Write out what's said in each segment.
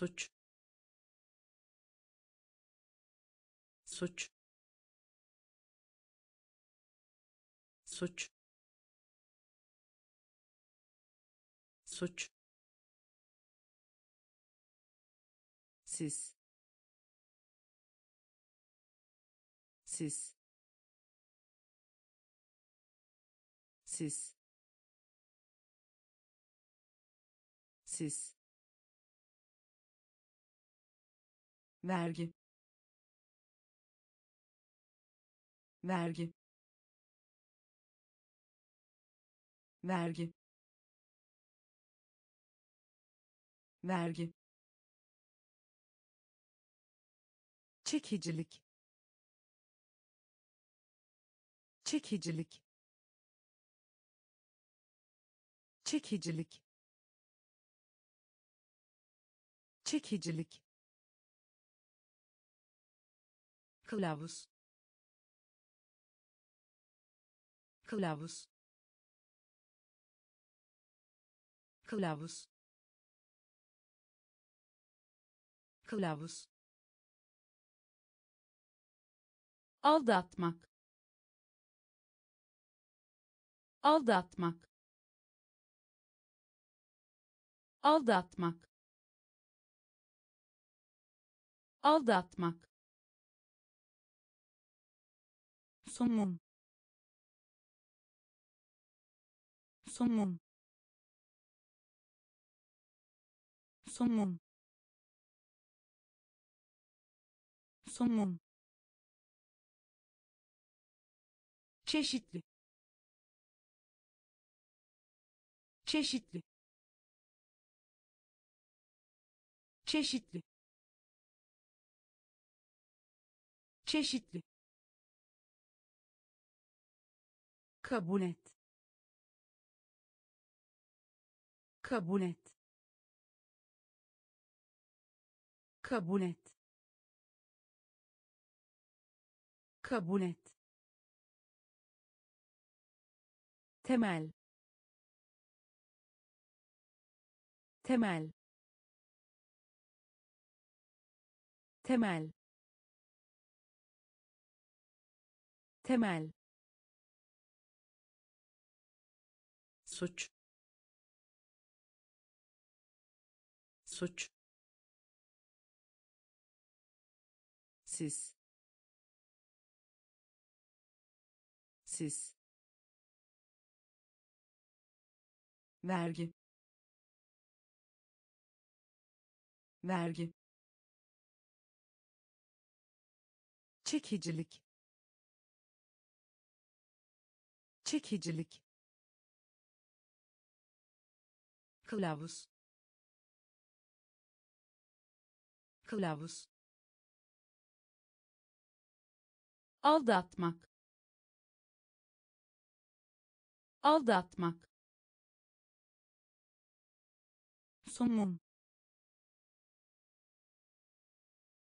suç. Suç. Suç. Suç. Siz siz siz siz vergi. Vergi. Vergi. Vergi. Çekicilik. Çekicilik. Çekicilik. Çekicilik kılavuz. Kılavuz. Kılavuz. Kılavuz. Aldatmak. Aldatmak. Aldatmak. Aldatmak somun somun somun somun çeşitli. Çeşitli. Çeşitli. Çeşitli kabul et. Kabul et. Kabul et. Kabul et. Temel. Temel. Temel. Temel suç. Suç. Siz siz vergi. Vergi. Çekicilik. Çekicilik kılavuz. Kılavuz. Aldatmak. Aldatmak. Somun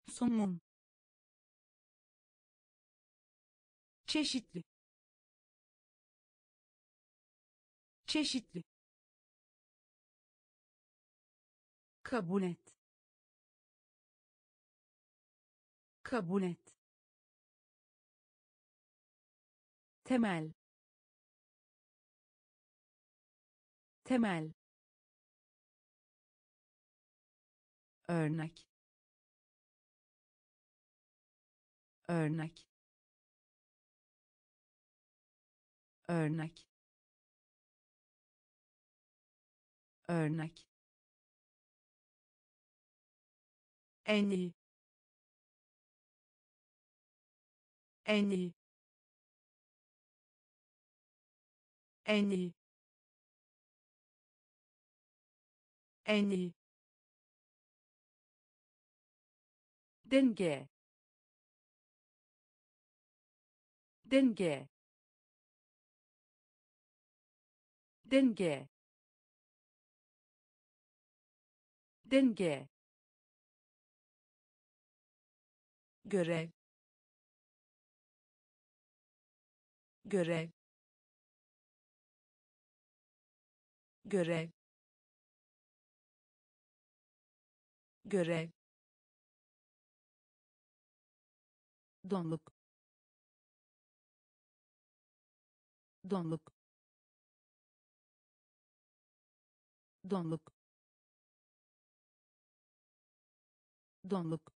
somun çeşitli. Çeşitli kabul et. Kabul et. Temel. Temel. Örnek. Örnek. Örnek. Örnek en iyi. En iyi. En iyi. En iyi. Denge. Denge. Denge. Denge görev görev görev görev donluk. Donluk. Donluk. Donluk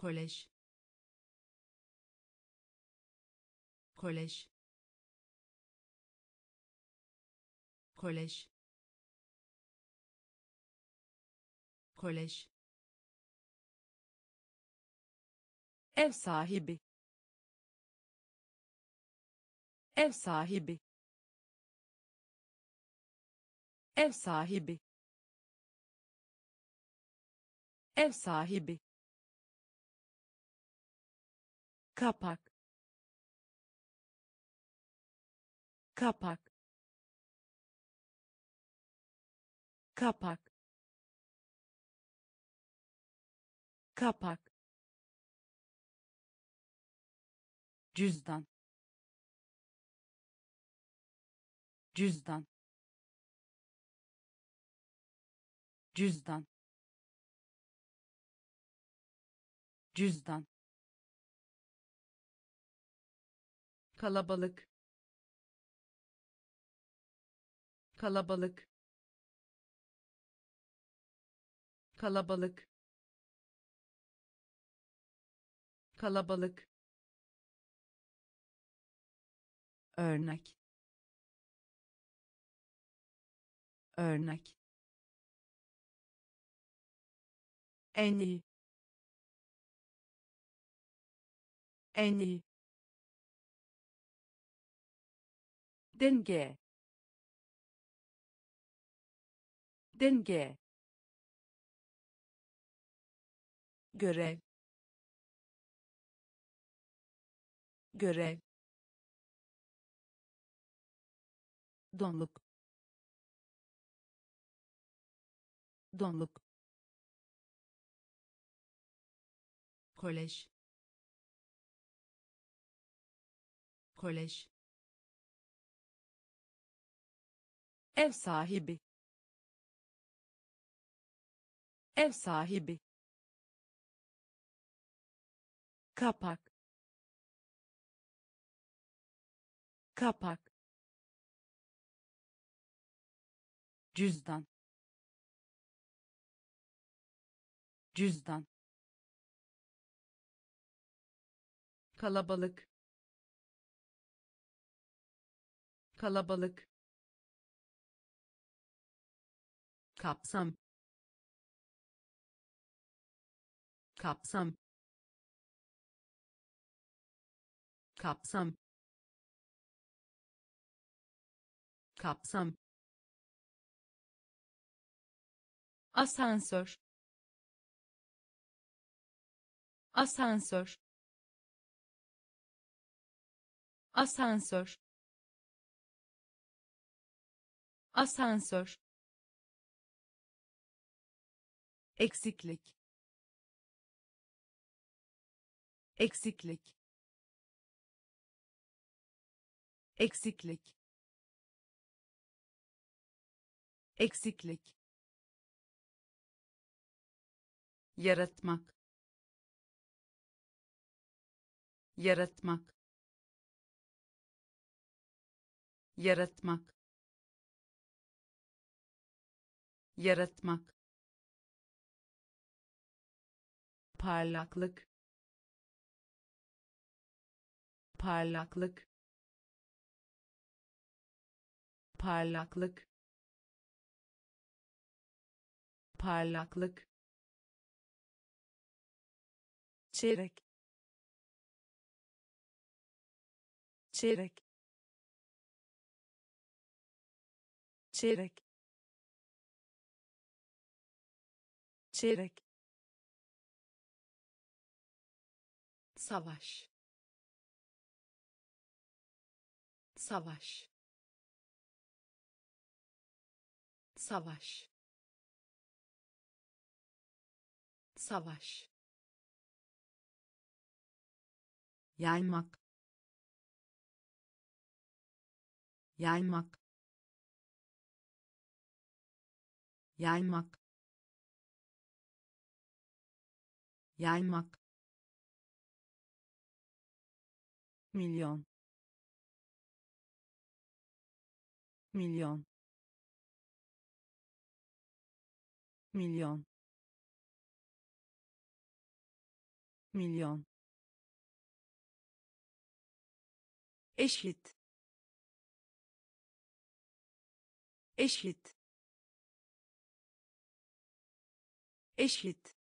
kolej. Kolej. Kolej. Kolej. Ev sahibi. Ev sahibi. Ev sahibi. Ev sahibi kapak. Kapak. Kapak. Kapak. Cüzdan. Cüzdan. Cüzdan. Cüzdan kalabalık. Kalabalık. Kalabalık. Kalabalık. Örnek. Örnek. En iyi. En iyi denge. Denge. Görev görev donluk. Donluk. Kolej. Kolej ev sahibi. Ev sahibi. Kapak. Kapak. Cüzdan. Cüzdan. Kalabalık. Kalabalık kapsam kapsam kapsam kapsam. Asansör. Asansör. Asansör. Asansör eksiklik. Eksiklik. Eksiklik. Eksiklik. Yaratmak. Yaratmak. Yaratmak. Yaratmak parlaklık parlaklık parlaklık parlaklık. Çeyrek çeyrek çeyrek çeyrek savaş. Savaş. Savaş. Savaş. Yaymak. Yaymak. Yaymak. Yaymak milyon. Milyon. Milyon. Milyon. Eşit. Eşit. Eşit.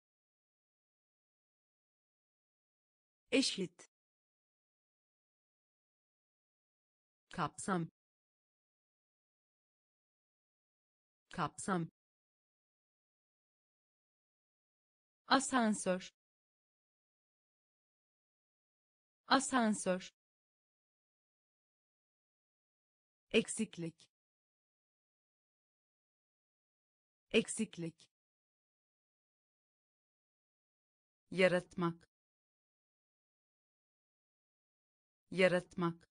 Eşit kapsam kapsam asansör asansör eksiklik eksiklik yaratmak yaratmak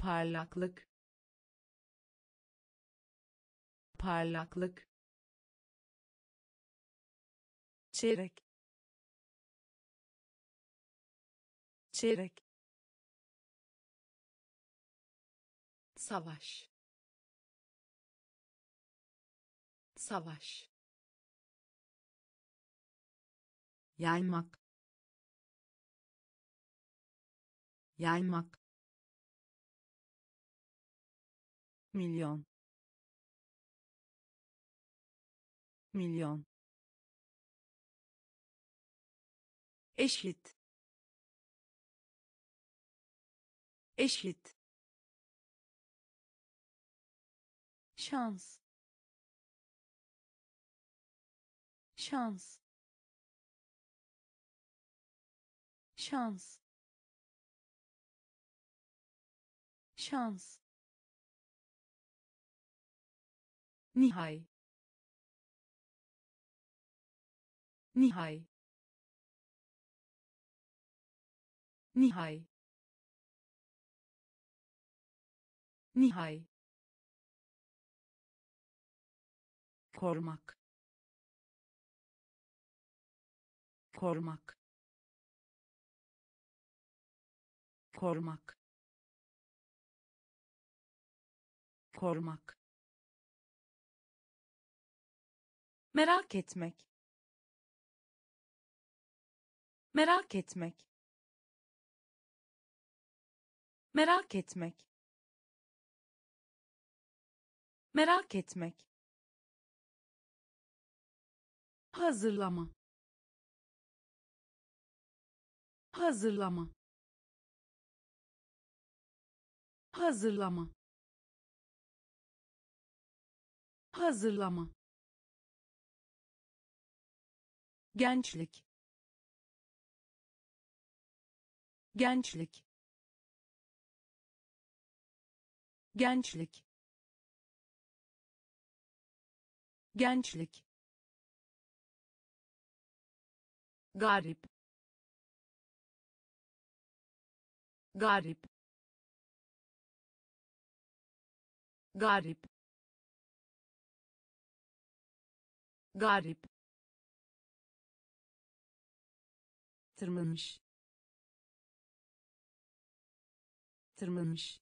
parlaklık parlaklık çeyrek çeyrek savaş savaş yaymak yaymak milyon. Milyon. Eşit. Eşit. Şans. Şans. Şans. Şans Nihay. Nihay. Nihay. Nihay. korumak korumak korumak korumak merak etmek. Merak etmek. Merak etmek. Merak etmek. Hazırlama. Hazırlama. Hazırlama. Hazırlama gençlik. Gençlik. Gençlik. Gençlik. Garip. Garip. Garip. Garip tırmanmış. Tırmanmış.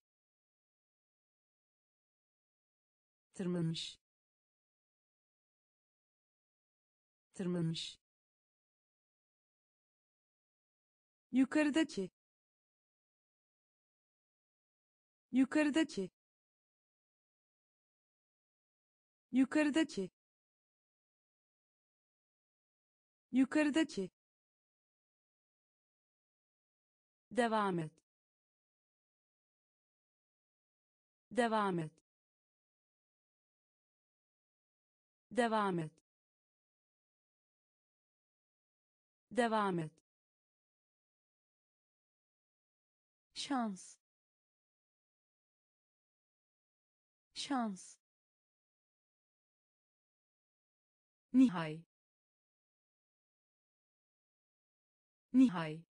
Tırmanmış. Tırmanmış. Yukarıdaki. Yukarıdaki. Yukarıdaki. Yukarıdaki devam et. Devam et. Devam et. Devam et. Şans. Şans. Nihay. Nihay.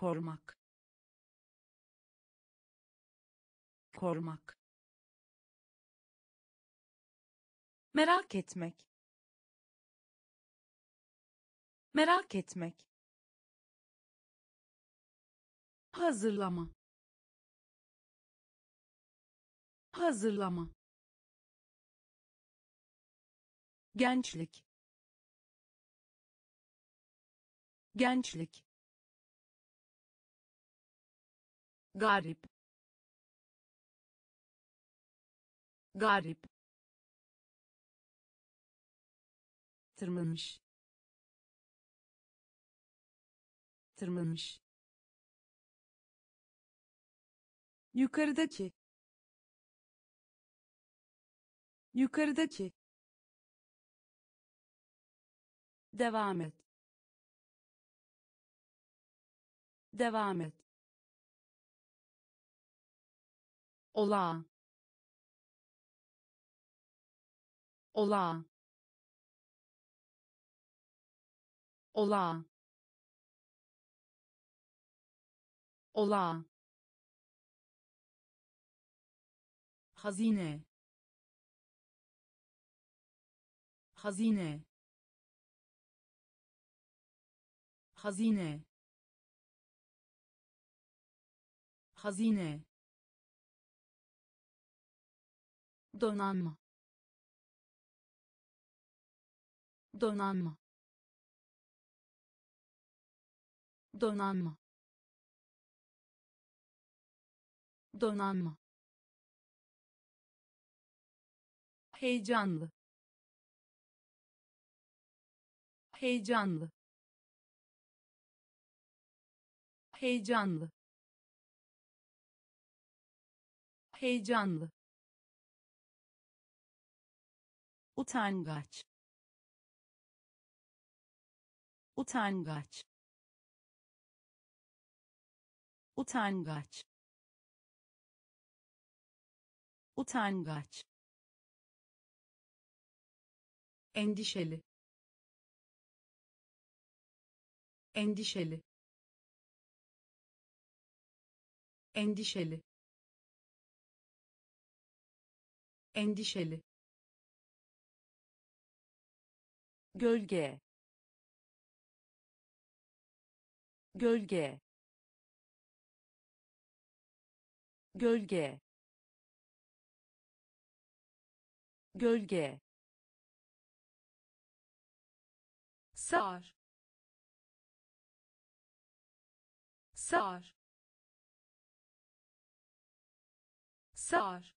Korumak korumak merak etmek. Merak etmek. Hazırlama. Hazırlama. Gençlik. Gençlik garip. Garip. Tırmanmış. Tırmanmış. Yukarıdaki. Yukarıdaki. Devam et. Devam et olağan. Olağan. Olağan. Olağan. Hazine. Hazine. Hazine. Hazine donanma. Donanma. Donanma. Donanma. Heyecanlı. Heyecanlı. Heyecanlı. Heyecanlı utangaç. Utangaç. Utangaç. Utangaç. Endişeli. Endişeli. Endişeli. Endişeli gölge. Gölge. Gölge. Gölge. Sar. Sar. Sar.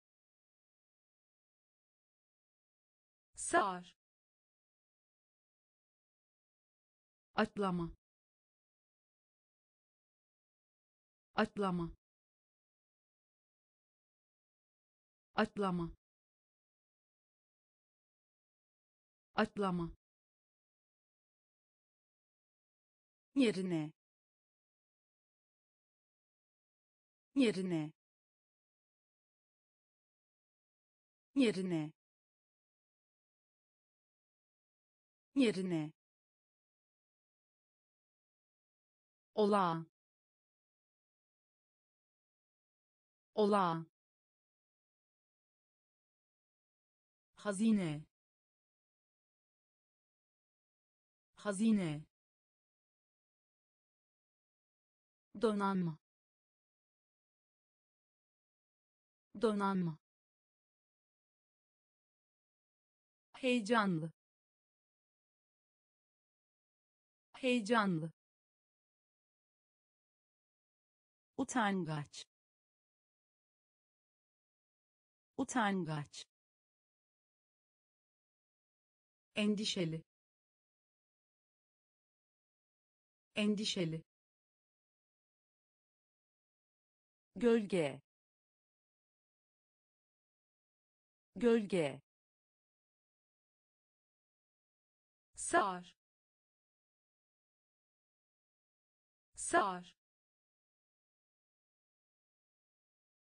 Sar atlama. Atlama. Atlama. Atlama. Yerine. Yerine. Yerine. Yerine olağan. Olağan. Hazine. Hazine. Donanma. Donanma. Heyecanlı. Heyecanlı utangaç. Utangaç. Endişeli. Endişeli. Gölge. Gölge. Sar. Sar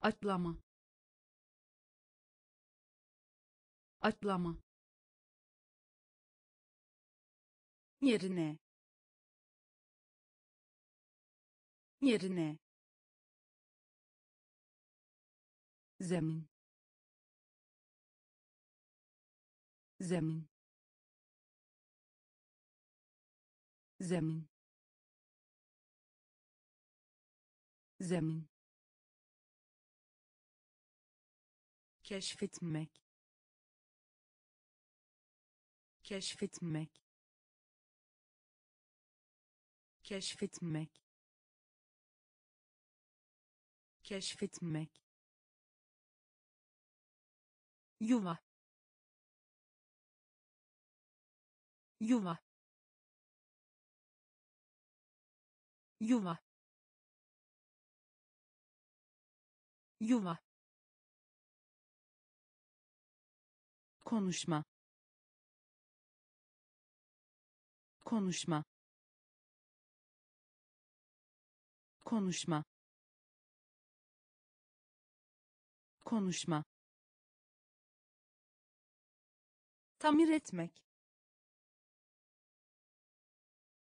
atlama atlama yerine. Yerine. Zemin. Zemin. Zemin. Zemin keşfetmek keşfetmek keşfetmek keşfetmek. Yuva yuva. Yuva yuva konuşma. Konuşma. Konuşma. Konuşma. Tamir etmek.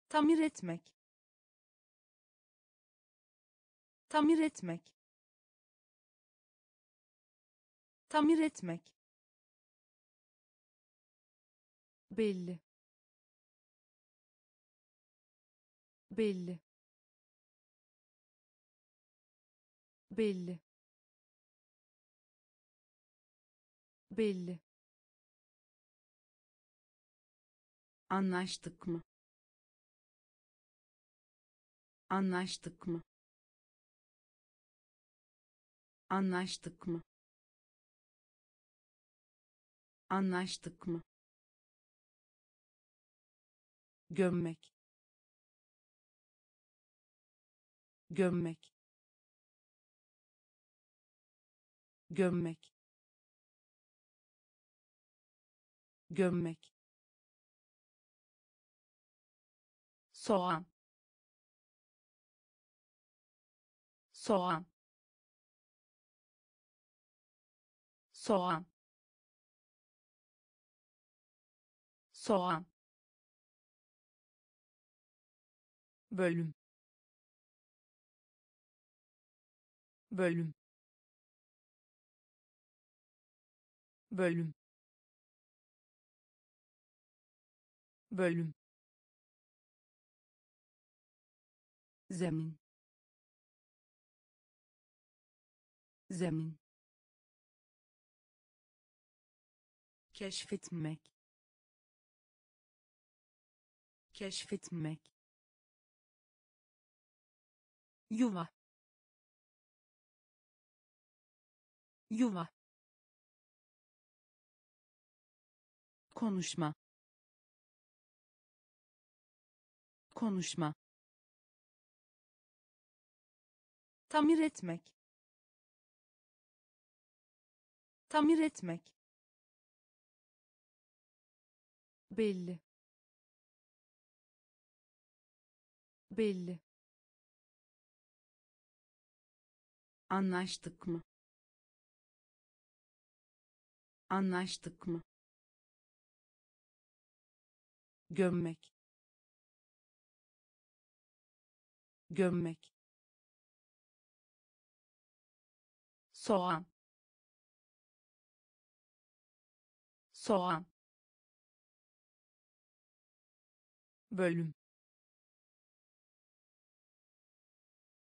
Tamir etmek. Tamir etmek. Tamir etmek belli. Belli. Belli. Belli. Anlaştık mı? Anlaştık mı? Anlaştık mı? Anlaştık mı gömmek. Gömmek. Gömmek. Gömmek. Soğan. Soğan. Soğan. Soğan bölüm. Bölüm. Bölüm. Bölüm. Zemin. Zemin. Keşfetmek. Keşfetmek yuva. Yuva. Konuşma. Konuşma. Tamir etmek. Tamir etmek. Belli. Belli anlaştık mı? Anlaştık mı? Gömmek. Gömmek. Soğan. Soğan. Bölüm.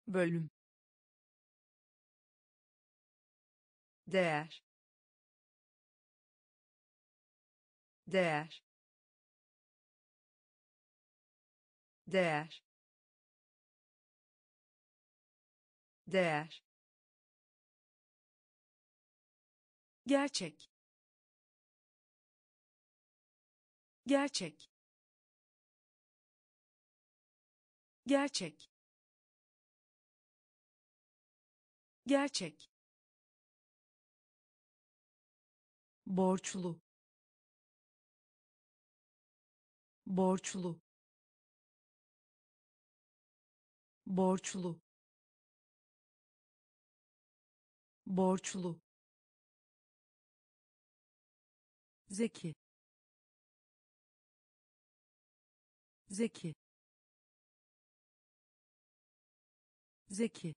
Bölüm değer. Değer. Değer. Değer. Gerçek. Gerçek. Gerçek. Gerçek borçlu. Borçlu. Borçlu. Borçlu. Zeki. Zeki. Zeki.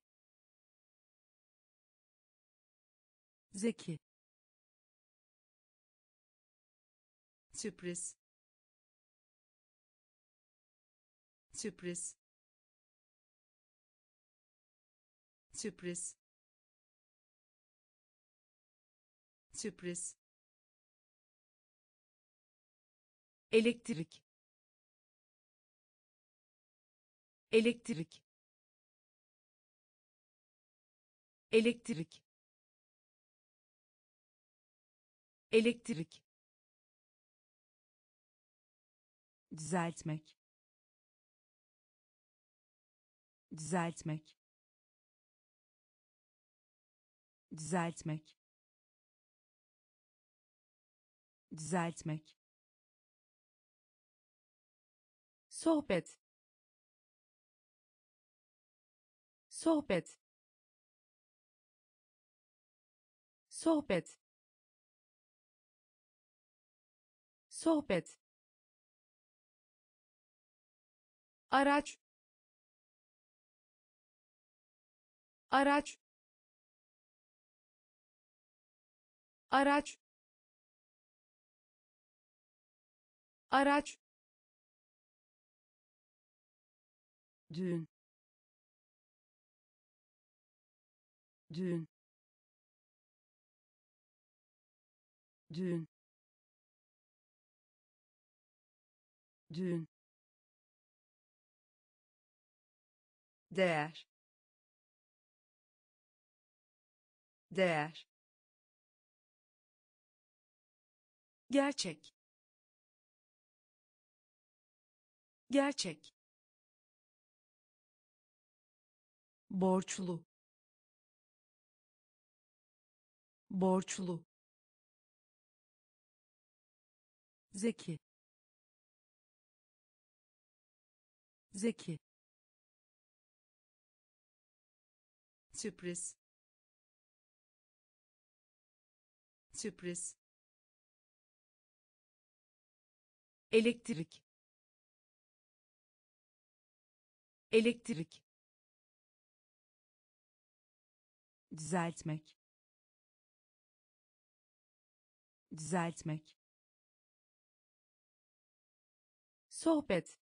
Zeki sürpriz. Sürpriz. Sürpriz. Sürpriz. Elektrik. Elektrik. Elektrik. Elektrik düzeltmek. Düzeltmek. Düzeltmek. Düzeltmek. Sohbet. Sohbet. Sohbet. Sohbet araç. Araç. Araç. Araç. Düğün. Düğün. Düğün. Düğün değer. Değer. Gerçek. Gerçek. Borçlu. Borçlu. Zeki. Zeki sürpriz. Sürpriz. Elektrik. Elektrik. Düzeltmek. Düzeltmek. Sohbet.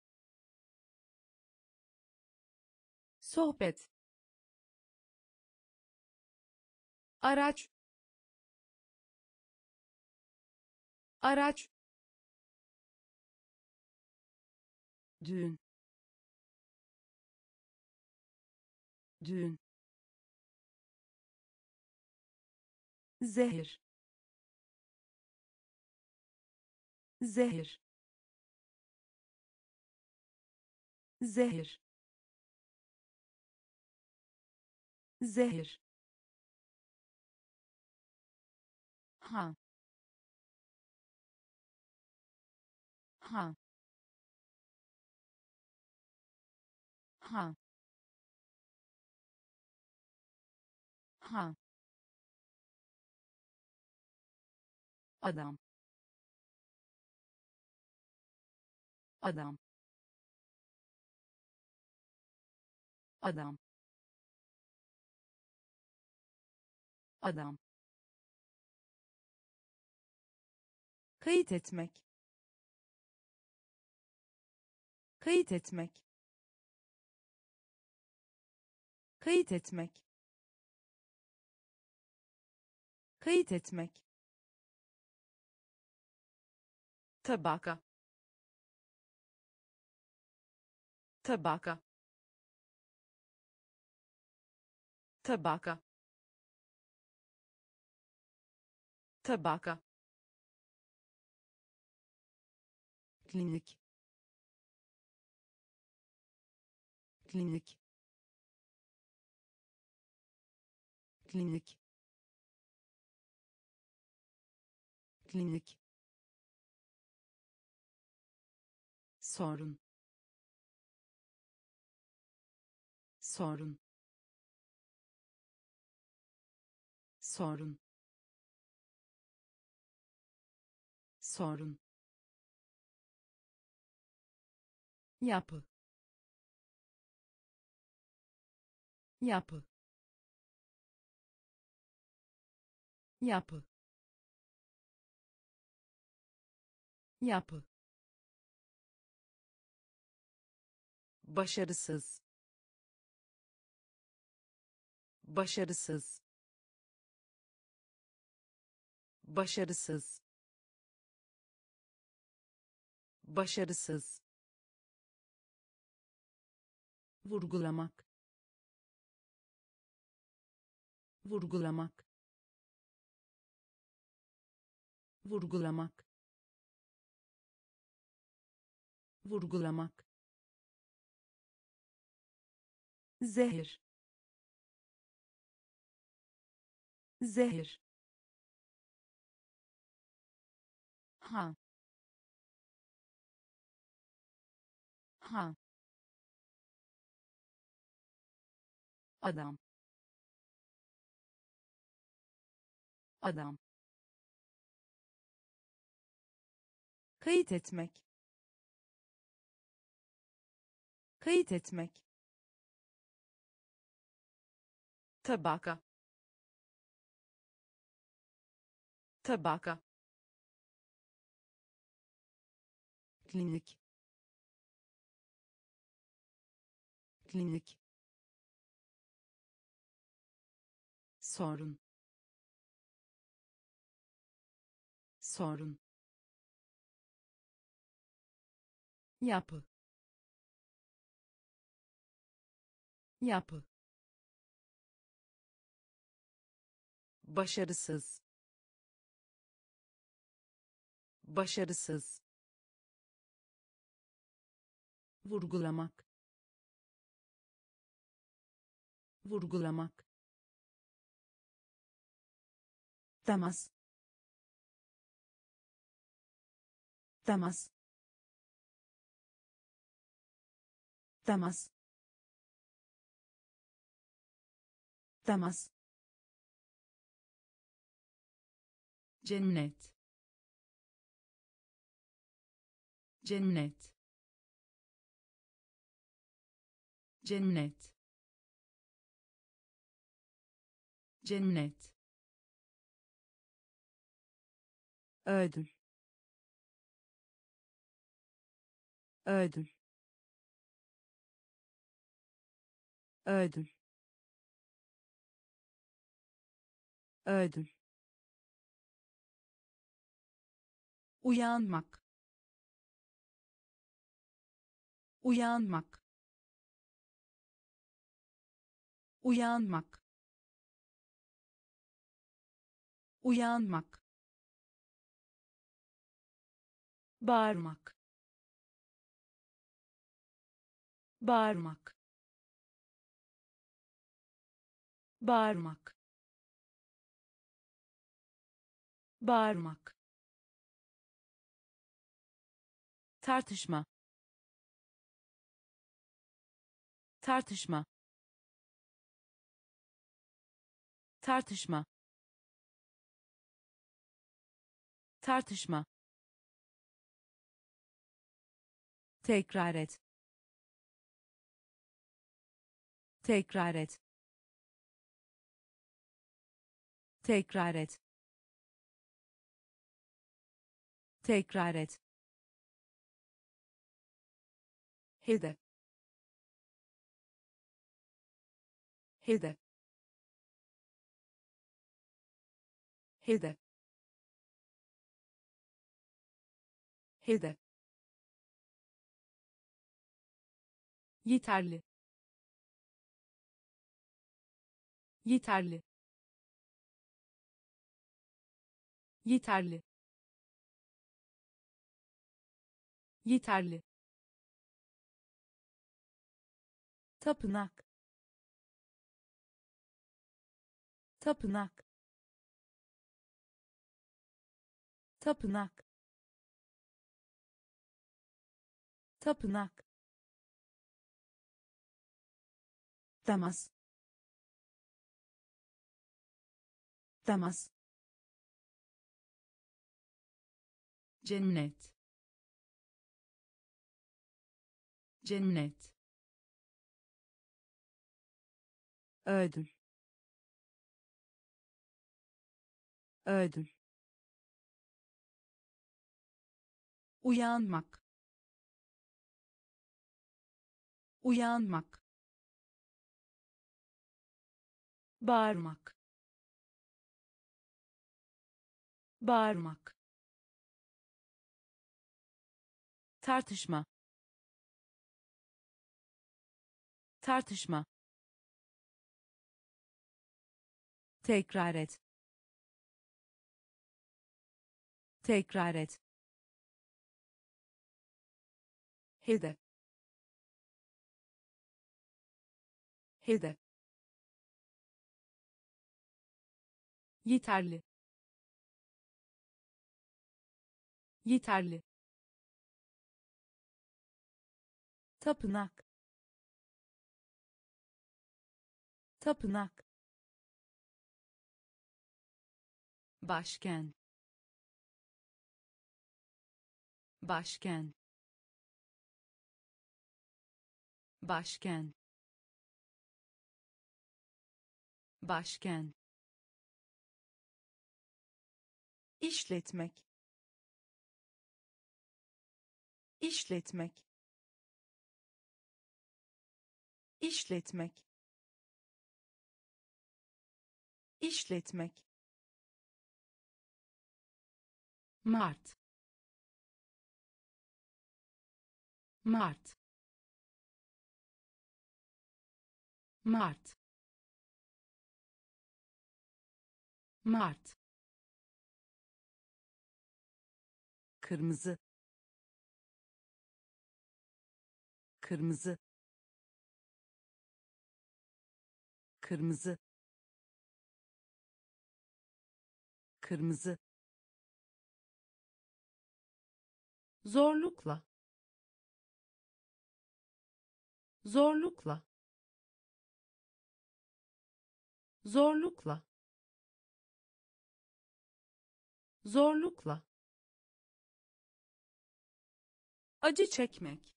Sohbet araç. Araç. Düğün. Düğün. Zehir. Zehir. Zehir. Zehir ha. Ha. Ha. Ha. Adam. Adam. Adam. Adam kayıt etmek. Kayıt etmek. Kayıt etmek. Kayıt etmek. Tabaka. Tabaka. Tabaka. Tabaka klinik. Klinik. Klinik. Klinik. Sorun. Sorun. Sorun. Sorun yapı. Yapı. Yapı. Yapı. Başarısız. Başarısız. Başarısız. Başarısız vurgulamak. Vurgulamak. Vurgulamak. Vurgulamak. Zehir. Zehir. Ha. Ha adam. Adam. Kayıt etmek. Kayıt etmek. Tabaka. Tabaka. Klinik. Klinik sorun. Sorun. Yapı. Yapı. Başarısız. Başarısız. Vurgulamak. Vurgulamak temas temas temas temas cennet. Cennet. Cennet. Cennet ödül ödül ödül ödül uyanmak. Uyanmak. Uyanmak. Uyanmak bağırmak. Bağırmak. Bağırmak. Bağırmak. Tartışma. Tartışma. Tartışma. Tartışma tekrar et. Tekrar et. Tekrar et. Tekrar et. Hedef hedef hedef hedef yeterli. Yeterli. Yeterli. Yeterli. Tapınak. Tapınak. Tapınak. Tapınak temas temas cennet. Cennet. Ödül. Ödül. Uyanmak. Uyanmak bağırmak. Bağırmak. Tartışma. Tartışma. Tekrar et. Tekrar et. Hedef hedef yeterli. Yeterli. Tapınak. Tapınak. Başken. Başken. Başken. Başken işletmek. İşletmek. İşletmek. İşletmek. Mart. Mart. Mart. Mart kırmızı. Kırmızı. Kırmızı. Kırmızı. Zorlukla. Zorlukla. Zorlukla. Zorlukla acı çekmek.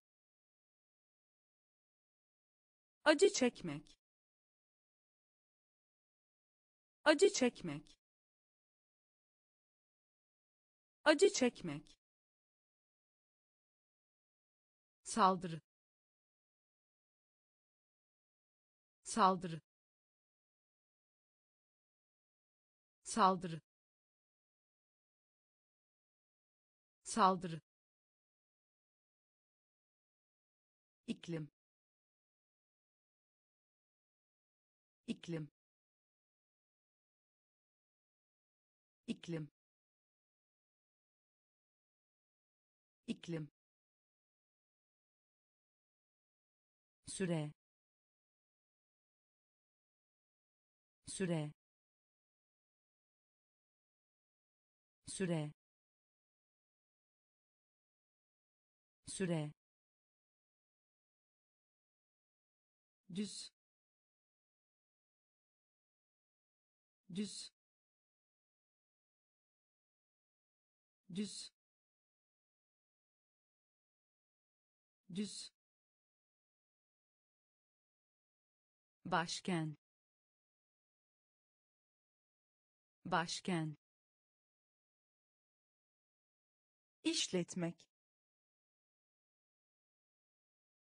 Acı çekmek. Acı çekmek. Acı çekmek. Saldırı. Saldırı. Saldırı. Saldırı iklim. İklim. İklim. İklim. Süre. Süre. Süre. Süre düz. Düz. Düz. Düz. Başken. Başken. İşletmek.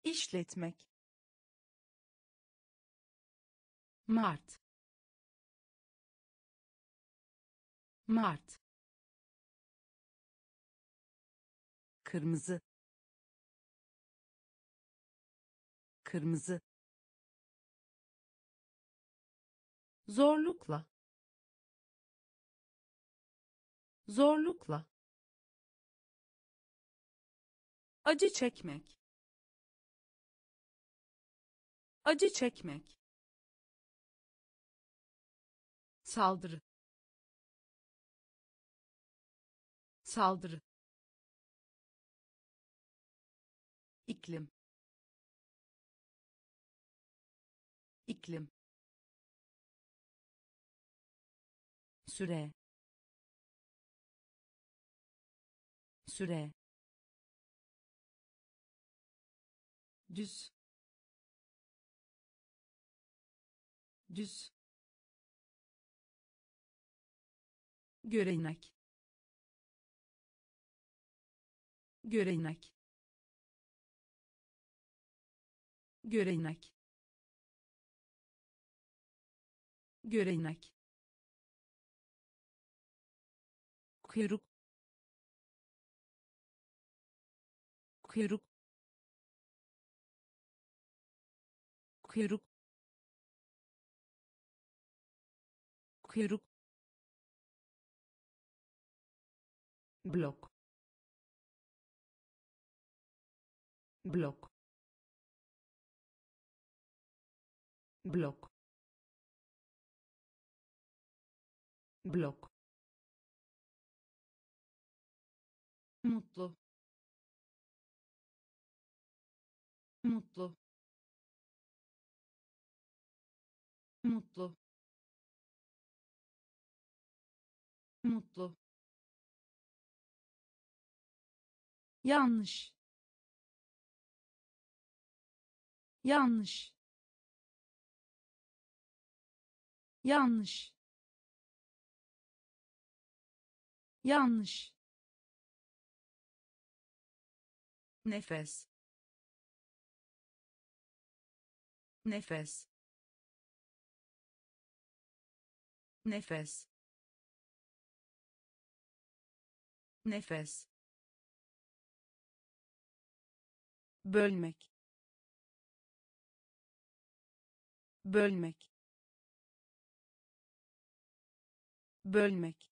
İşletmek Mart. Mart. Kırmızı. Kırmızı. Zorlukla. Zorlukla. Acı çekmek. Acı çekmek saldırı. Saldırı. İklim. İklim. Süre. Süre. Düz. Düz görenek görenek görenek görenek kuyruk. Kuyruk. Kuyruk. Kuyruk blok blok blok blok mutlu. Mutlu. Mutlu. Mutlu yanlış. Yanlış. Yanlış. Yanlış. Nefes. Nefes. Nefes. Nefes bölmek. Bölmek. Bölmek.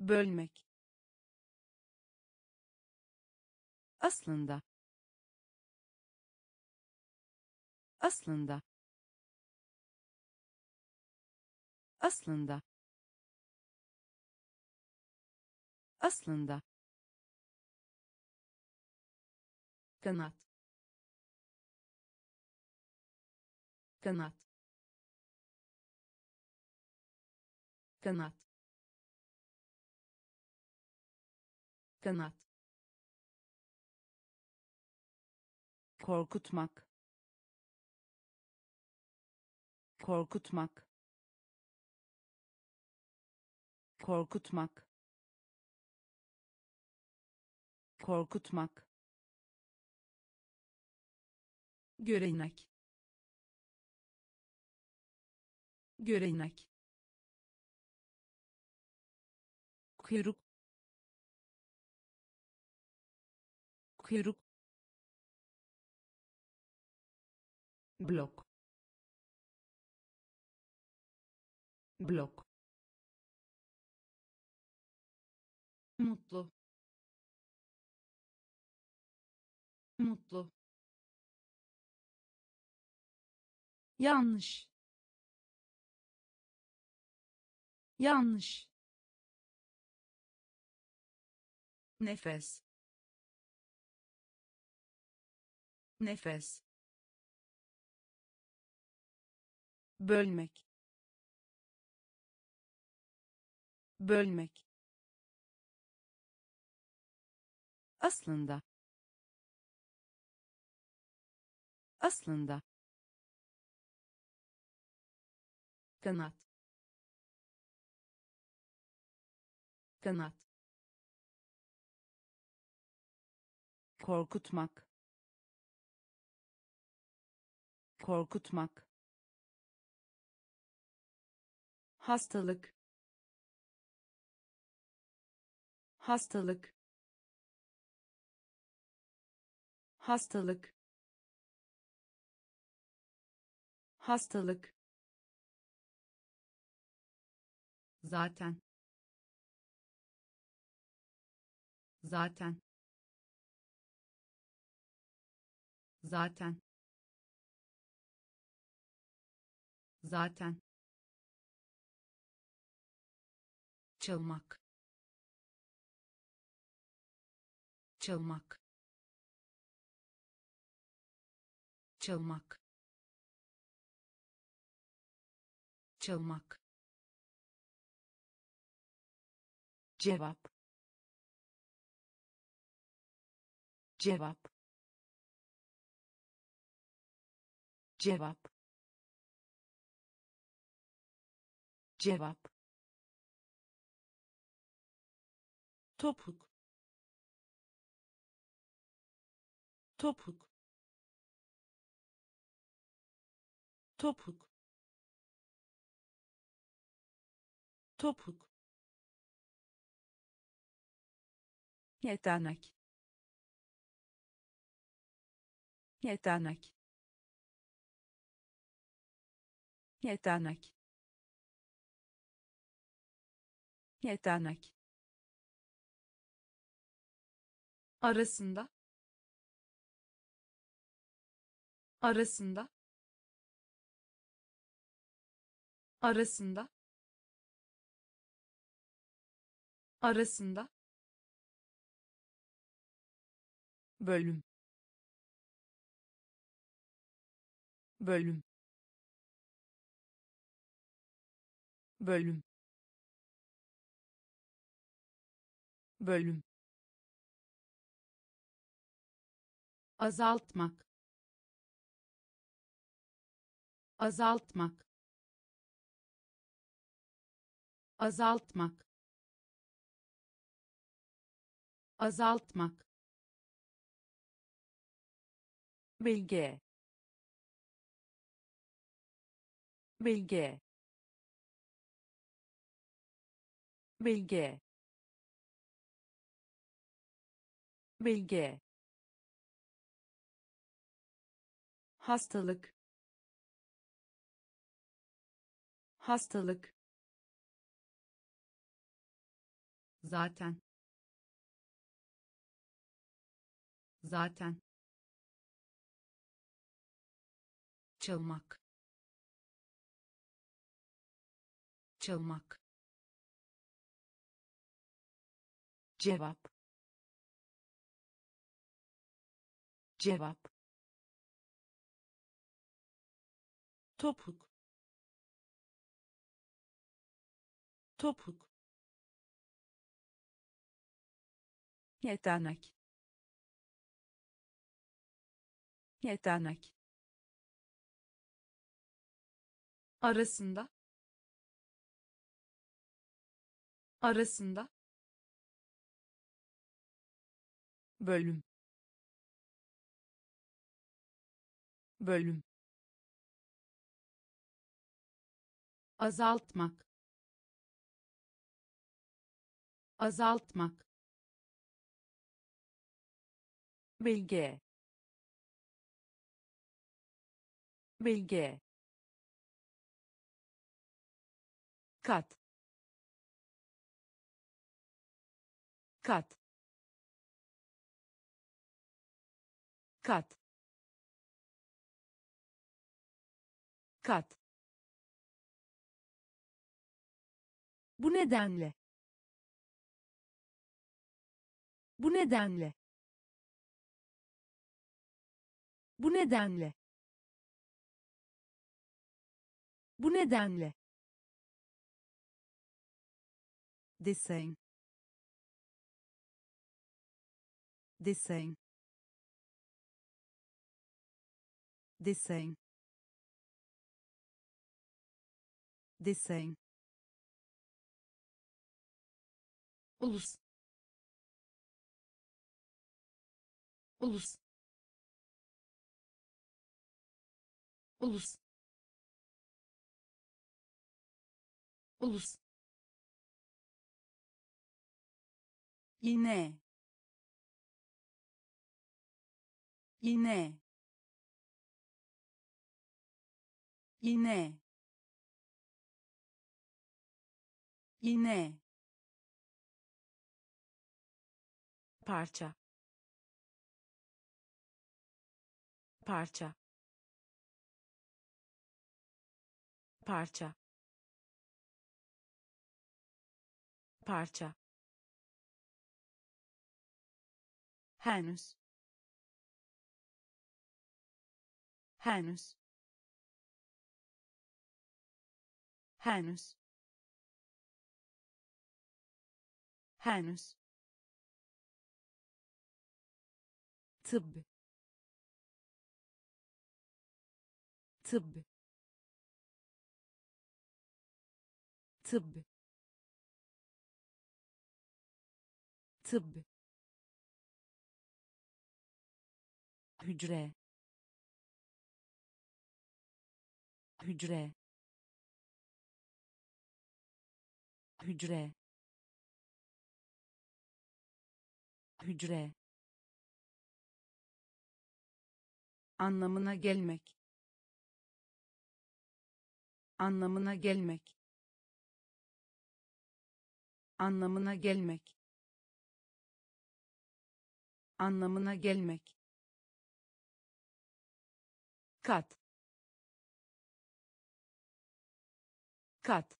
Bölmek. Aslında. Aslında. Aslında. Aslında kanat. Kanat. Kanat. Kanat. Korkutmak. Korkutmak. Korkutmak. Korkutmak görenek. Görenek. Kuyruk. Kuyruk. Blok. Blok. Mutlu. Mutlu yanlış. Yanlış. Nefes. Nefes. Bölmek. Bölmek. Aslında. Aslında kanat. Kanat. Korkutmak. Korkutmak. Hastalık. Hastalık. Hastalık. Hastalık zaten. Zaten. Zaten. Zaten. Çalmak. Çalmak. Çalmak. Çalmak cevap. Cevap. Cevap. Cevap. Topuk. Topuk. Topuk. Topuk yetenek. Yetenek. Yetenek. Yetenek. Arasında. Arasında. Arasında. Arasında bölüm. Bölüm. Bölüm. Bölüm. Azaltmak. Azaltmak. Azaltmak. Azaltmak bilge bilge bilge bilge hastalık hastalık. Zaten zaten çalmak. Çalmak. Cevap. Cevap. Topuk. Topuk. Yetenek. Yetenek arasında arasında bölüm bölüm azaltmak azaltmak bilge bilge kat. Kat. Kat. Kat. Bu nedenle. Bu nedenle. Bu nedenle. Bu nedenle desen desen desen desen ulus ulus ulus ulus iğne. İğne. İğne. İğne. Parça. Parça. Parça. Parça henüz henüz henüz henüz tıbb tıbb tıbb tıbb hücre hücre hücre hücre. Anlamına gelmek anlamına gelmek. Anlamına gelmek anlamına gelmek kat. Kat.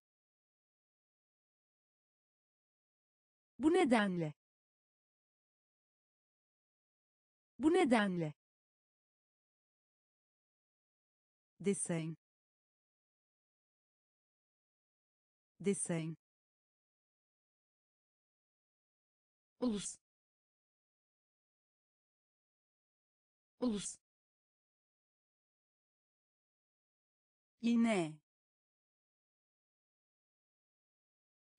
Bu nedenle. Bu nedenle. Desen desen ulus. Ulus iğne.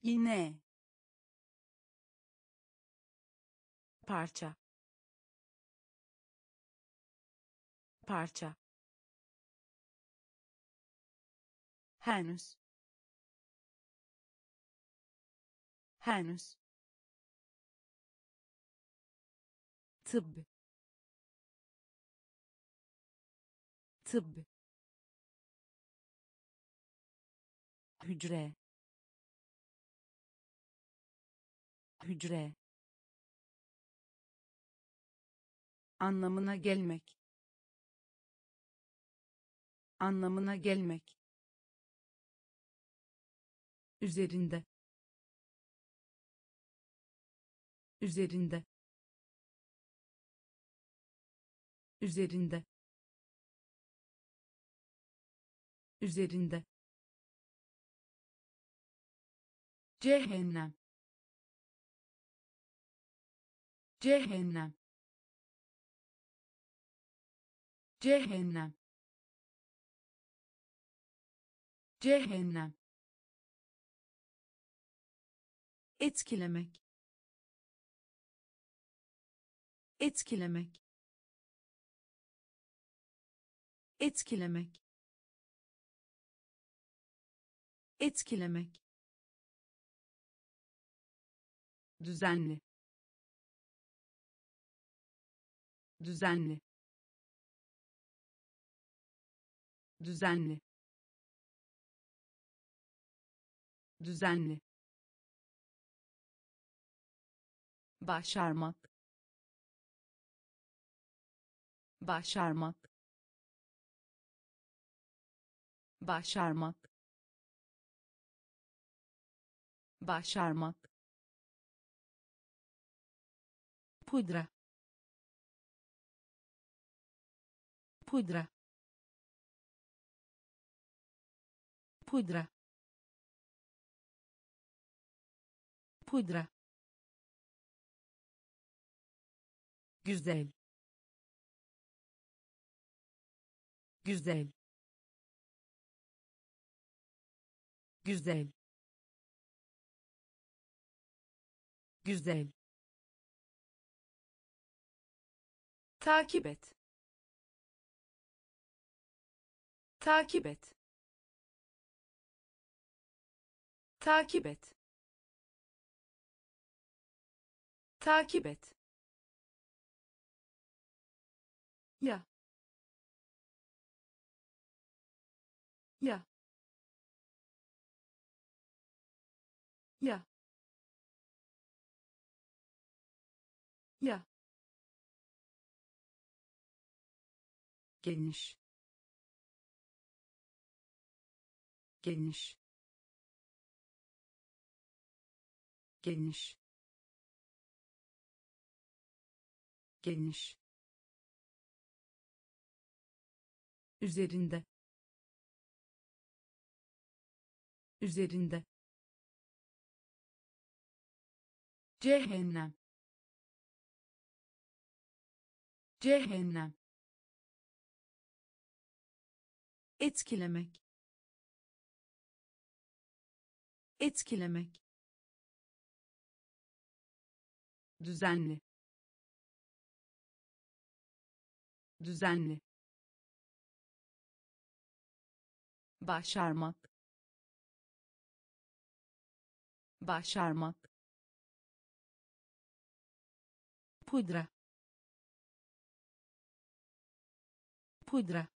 İğne. Parça. Parça. Henüz. Henüz. Tıbb tıbb hücre hücre anlamına gelmek anlamına gelmek üzerinde üzerinde üzerinde üzerinde cehennem. Cehennem. Cehennem. Cehennem. Etkilemek. Etkilemek. Etkilemek. Etkilemek düzenli. Düzenli. Düzenli. Düzenli. Başarmak. Başarmak. Başarmak. Başarmak pudra pudra pudra pudra. Güzel. Güzel. Güzel. Güzel takip et. Takip et. Takip et. Takip et. Ya geniş geniş geniş geniş üzerinde. Üzerinde. Cehennem. Cehennem etkilemek. Etkilemek. Düzenli. Düzenli. Başarmak. Başarmak. Pudra. Pudra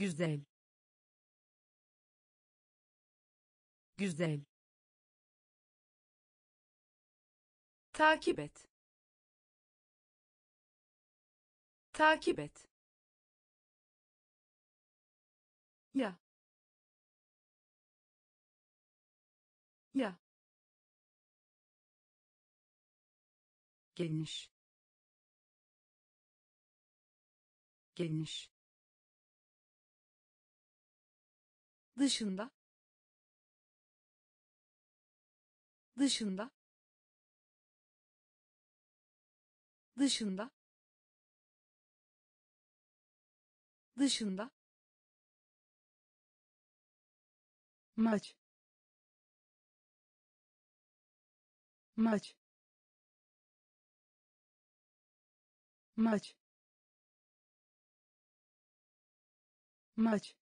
güzel. Güzel. Takip et. Takip et. Ya. Ya. Geniş. Geniş dışında dışında dışında dışında. Maç. Maç. Maç. Maç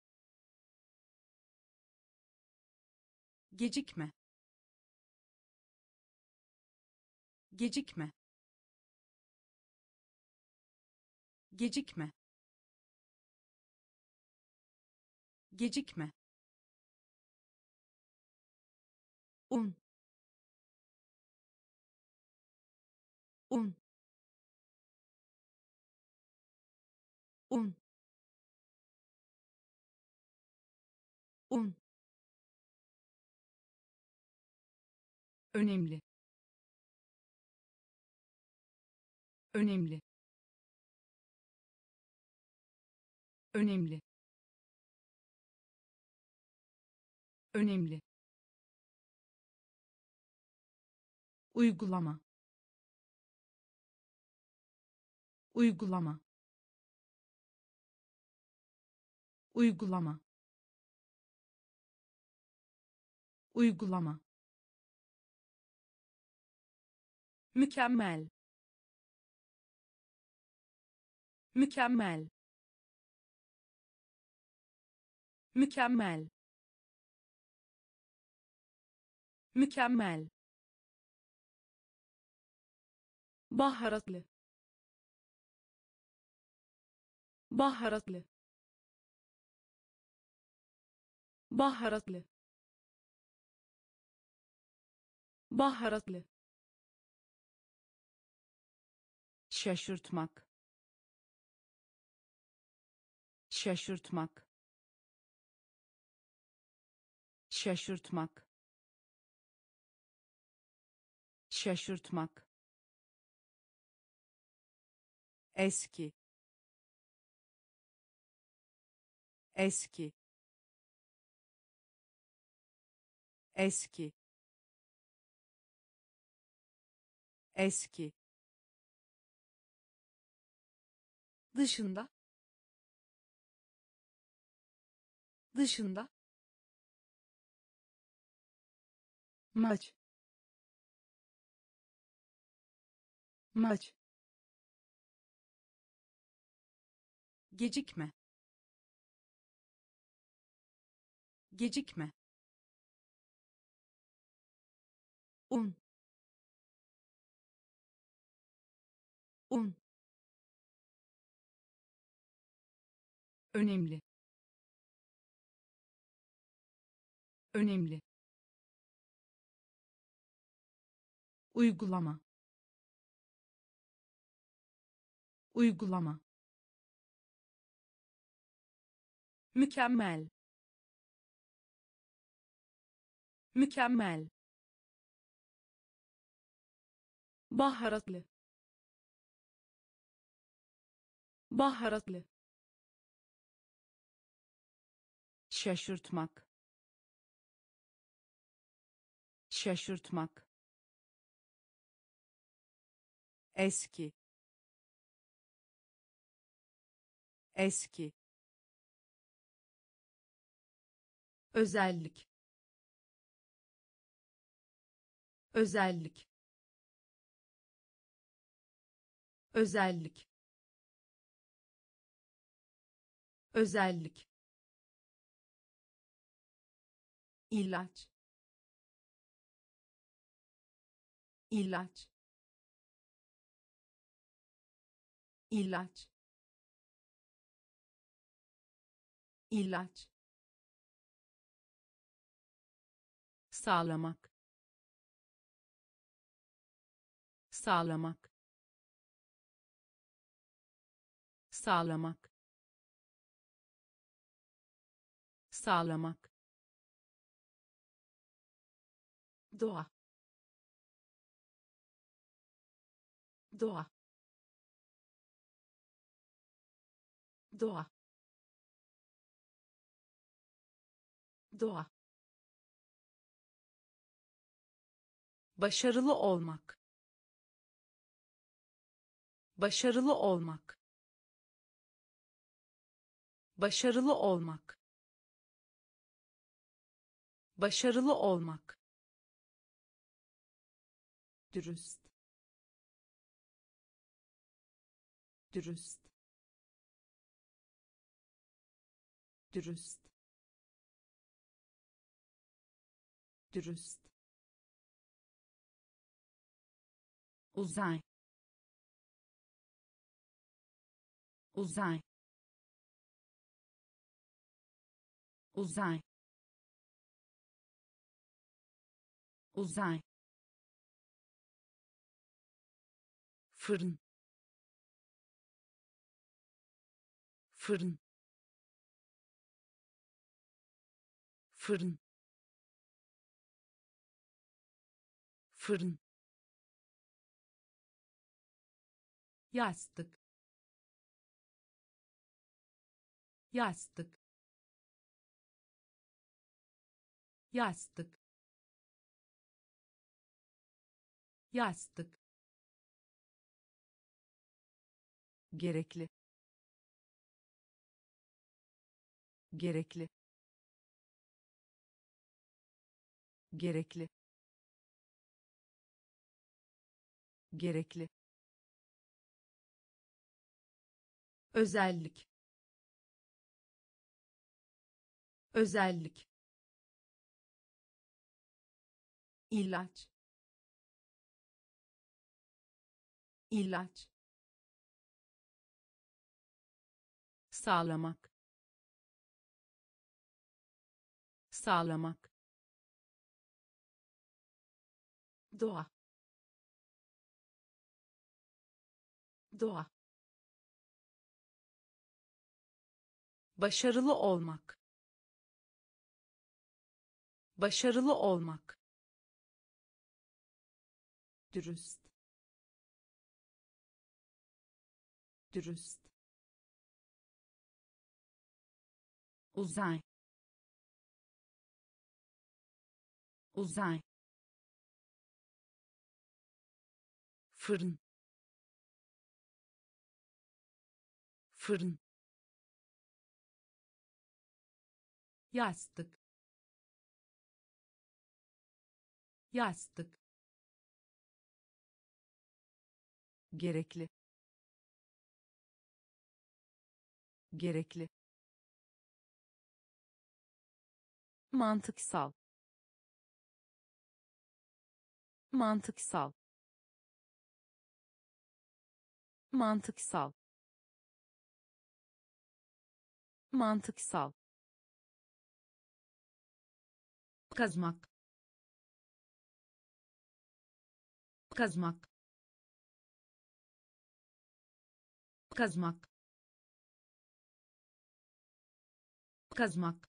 gecikme. Gecikme. Gecikme. Gecikme. Un. Un. Un. Un önemli. Önemli. Önemli. Önemli. Uygulama. Uygulama. Uygulama. Uygulama mükemmel. Mükemmel. Mükemmel. Mükemmel. Baharatlı. Baharatlı. Baharatlı. Baharatlı şaşırtmak. Şaşırtmak. Şaşırtmak. Şaşırtmak. Eski. Eski. Eski. Eski dışında dışında maç. Maç. Gecikme. Gecikme. Un. Un önemli. Önemli. Uygulama. Uygulama. Mükemmel. Mükemmel. Baharatlı. Baharatlı şaşırtmak. Şaşırtmak. Eski. Eski. Özellik. Özellik. Özellik. Özellik ilaç. İlaç. İlaç. İlaç. Sağlamak. Sağlamak. Sağlamak. Sağlamak doğa. Doğa. Doğa. Doğa. Başarılı olmak. Başarılı olmak. Başarılı olmak. Başarılı olmak dürüst. Dürüst. Dürüst. Dürüst. Uzay. Uzay. Uzay. Uzay fırın. Fırın. Fırın. Fırın. Yastık. Yastık. Yastık. Yastık gerekli. Gerekli. Gerekli. Gerekli. Özellik. Özellik. İlaç. İlaç sağlamak. Sağlamak. Doğa. Doğa. Başarılı olmak. Başarılı olmak. Dürüst. Dürüst uzay. Uzay. Fırın. Fırın. Yastık. Yastık. Gerekli. Gerekli mantıksal. Mantıksal. Mantıksal. Mantıksal. Kazmak. Kazmak. Kazmak. Kazmak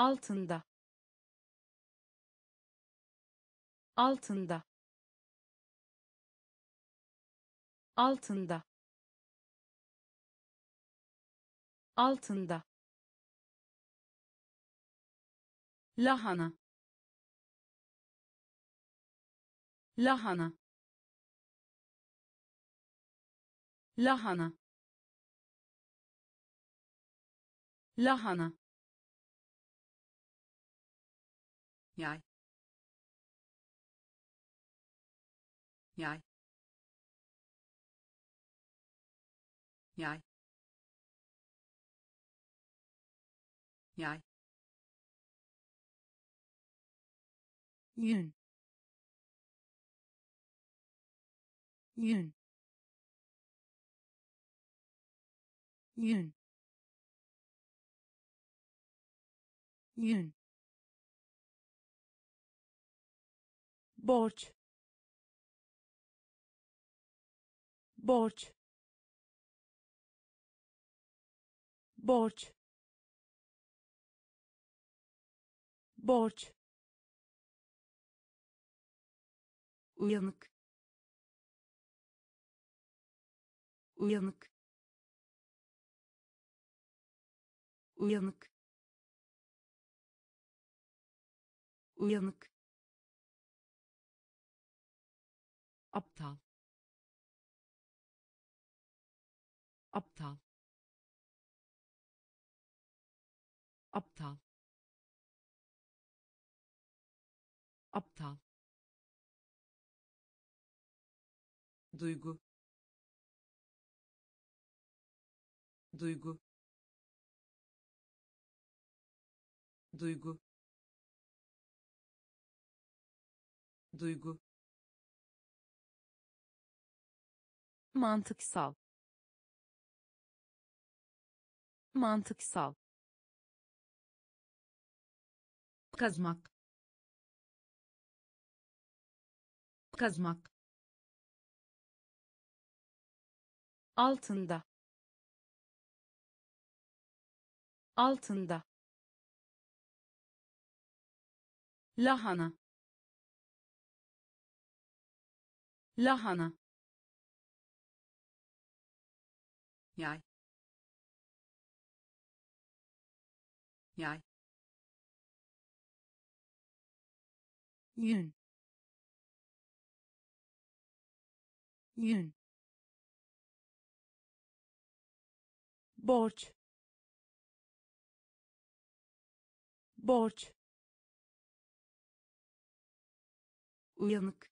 altında. Altında. Altında. Altında. Lahana. Lahana. Lahana. Lahana yay yay yay yay yün yün yün yün borç. Borç. Borç. Borç. Uyanık. Uyanık. Uyanık. Uyanık aptal. Aptal. Aptal. Aptal. Duygu. Duygu. Duygu. Duygu mantıksal. Mantıksal. Kazmak. Kazmak. Altında. Altında. Lahana. Lahana yay yay yün yün borç. Borç. Uyanık.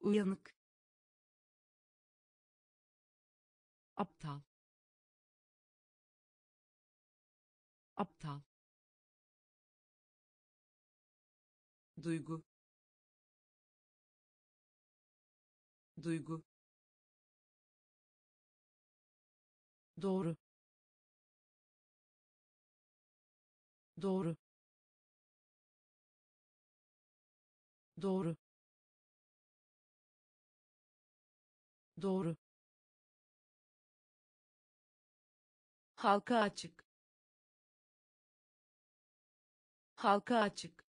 Uyanık aptal. Aptal. Duygu. Duygu. Doğru. Doğru. Doğru. Doğru halka açık. Halka açık.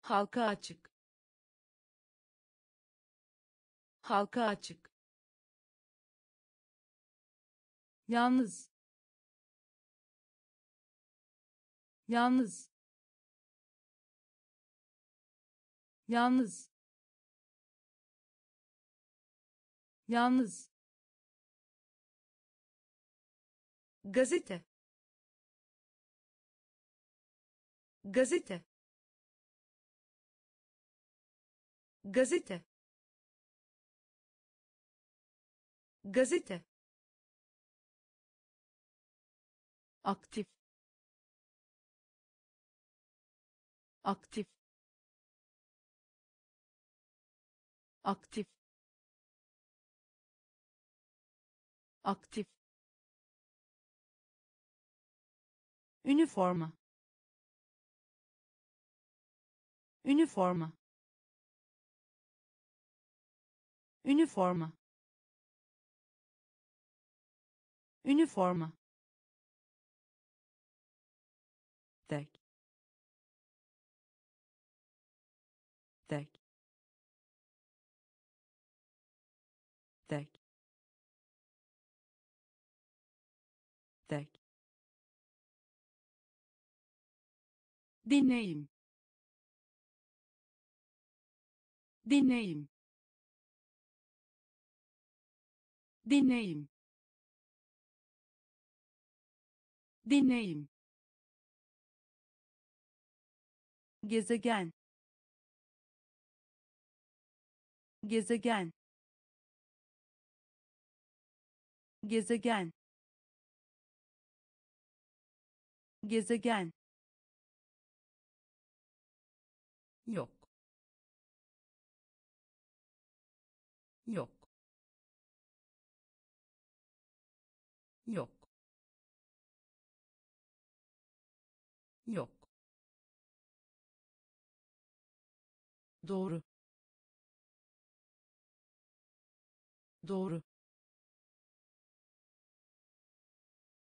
Halka açık. Halka açık. Yalnız. Yalnız. Yalnız. Yalnız gazete. Gazete. Gazete. Gazete. Aktif. Aktif. Aktif. Aktif üniforma. Üniforma. Üniforma. Üniforma. Tek. Tek deneyim deneyim deneyim deneyim gezegen. Gezegen. Gezegen. Gezegen yok. Yok. Yok. Yok. Doğru. Doğru.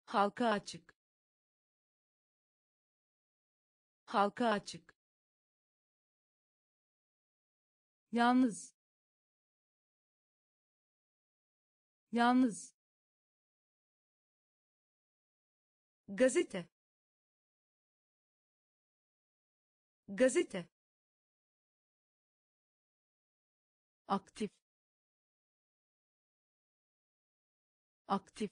Halka açık. Halka açık yalnız. Yalnız. Gazete. Gazete. Aktif. Aktif.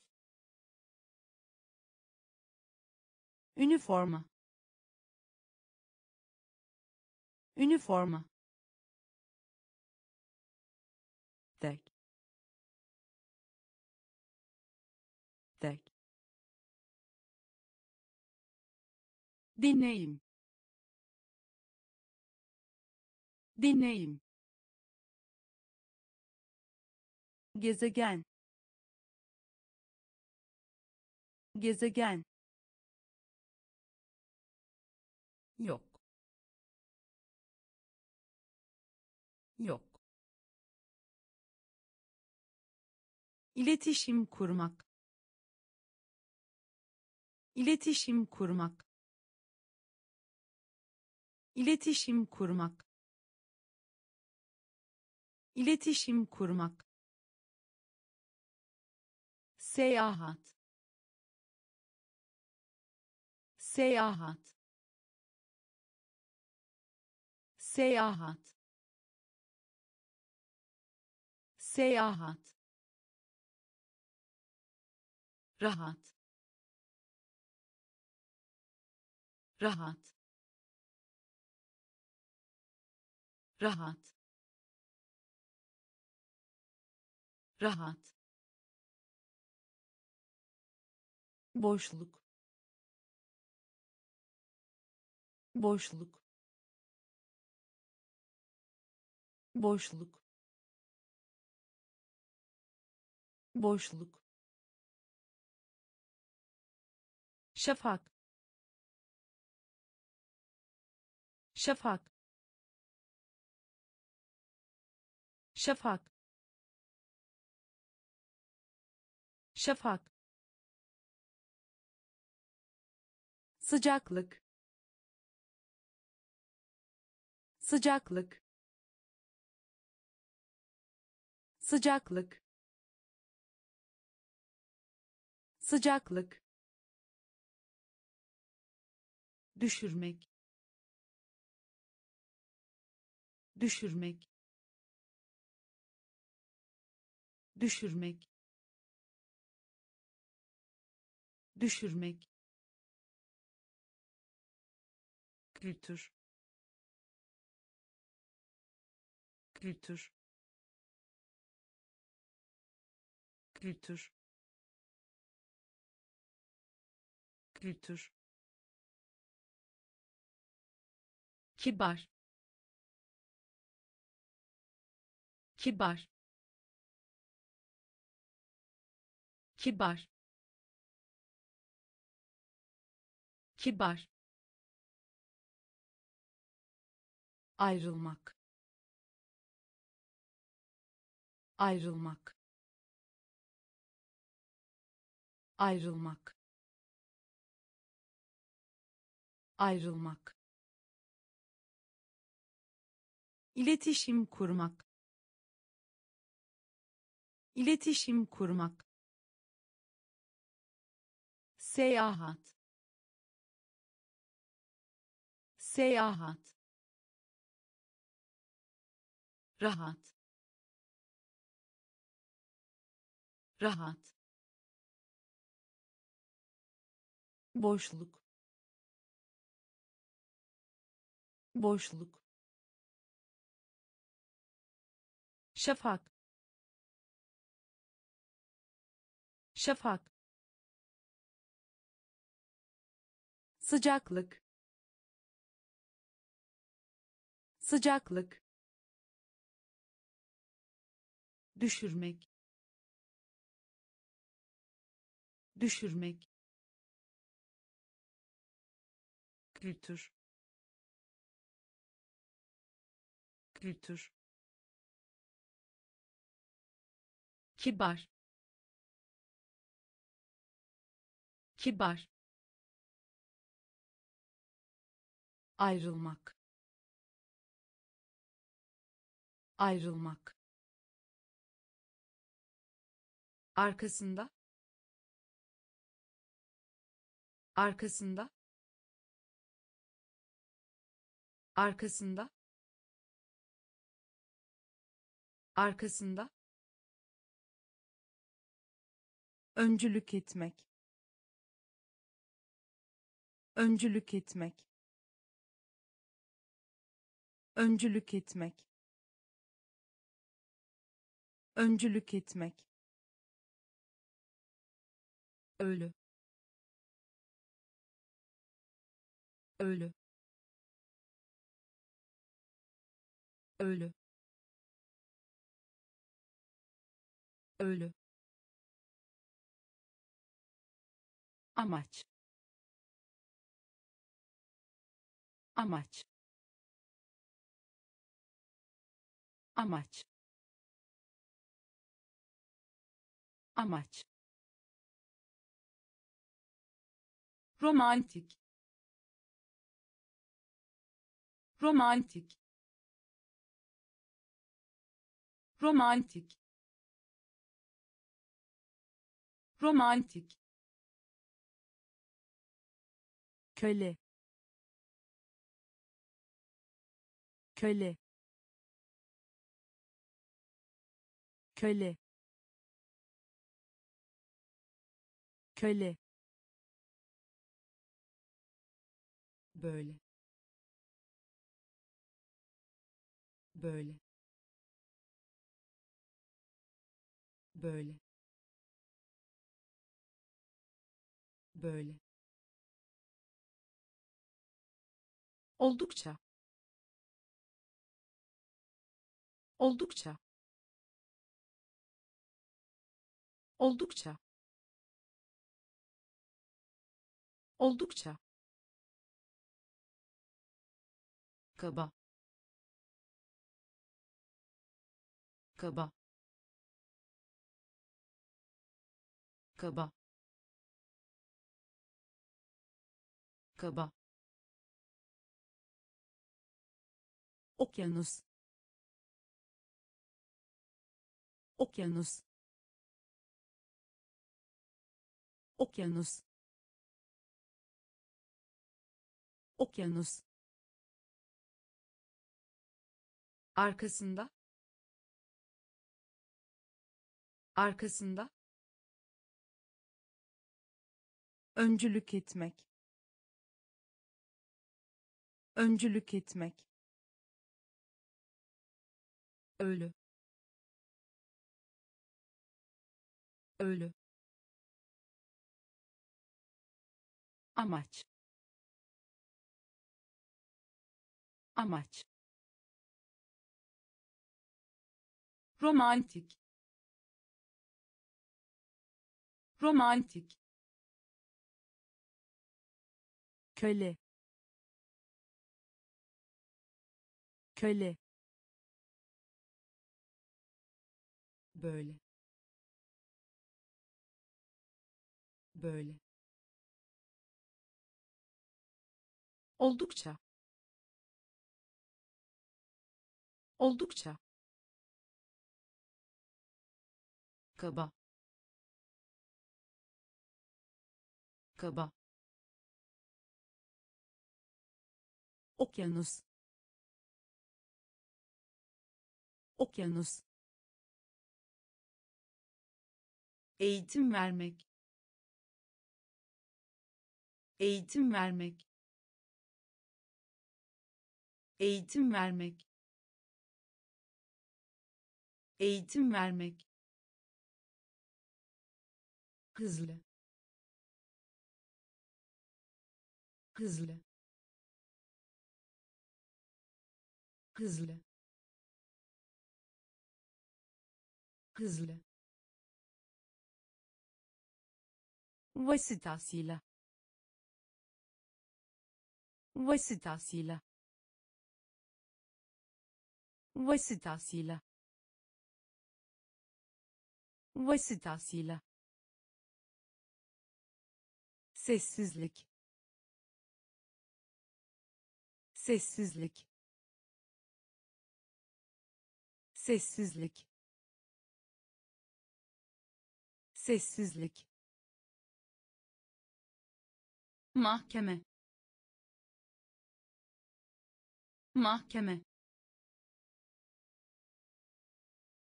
Üniforma. Üniforma tek. Tek. Deneyim deneyim gezegen. Gezegen. Yok. Yok iletişim kurmak. İletişim kurmak. İletişim kurmak. İletişim kurmak. Seyahat. Seyahat. Seyahat. Seyahat rahat. Rahat. Rahat. Rahat. Boşluk. Boşluk. Boşluk. Boşluk şafak. Şafak. Şafak. Şafak. Sıcaklık. Sıcaklık. Sıcaklık. Sıcaklık düşürmek. Düşürmek. Düşürmek. Düşürmek. Kültür. Kültür. Kültür. Kültür kibar. Kibar. Kibar. Kibar. Ayrılmak. Ayrılmak. Ayrılmak. Ayrılmak iletişim kurmak. İletişim kurmak. Seyahat. Seyahat. Rahat. Rahat. Boşluk. Boşluk şafak. Şafak. Sıcaklık. Sıcaklık. Düşürmek. Düşürmek. Kültür. Kültür kibar. Kibar. Ayrılmak. Ayrılmak. Arkasında. Arkasında. Arkasında. Arkasında öncülük etmek. Öncülük etmek. Öncülük etmek. Öncülük etmek. Ölü. Ölü. Ölü. Ölü amaç. Amaç. Amaç. Amaç. Romantik. Romantik. Romantik. Romantik köle köle köle köle. Böyle. Böyle. Böyle. Böyle oldukça. Oldukça. Oldukça. Oldukça. Kaba. Kaba. Kaba. Kaba okyanus. Okyanus. Okyanus. Okyanus. Arkasında. Arkasında. Öncülük etmek. Öncülük etmek ölü. Ölü. Amaç. Amaç. Romantik. Romantik. Köle. Köle böyle. Böyle. Oldukça. Oldukça. Kaba. Kaba. Okyanus. Okyanus eğitim vermek. Eğitim vermek. Eğitim vermek. Eğitim vermek. Hızlı. Hızlı. Hızlı. Hızlı vasıtasıyla vasıtasıyla vasıtasıyla vasıtasıyla sessizlik. Sessizlik. Sessizlik. Sessizlik mahkeme. Mahkeme.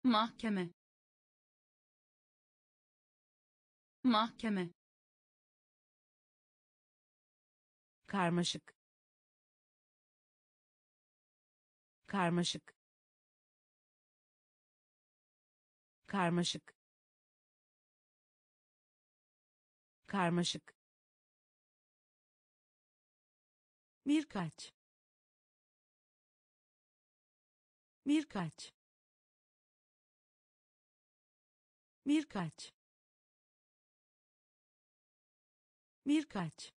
Mahkeme. Mahkeme. Karmaşık. Karmaşık. Karmaşık. Karmaşık birkaç. Birkaç. Birkaç. Birkaç.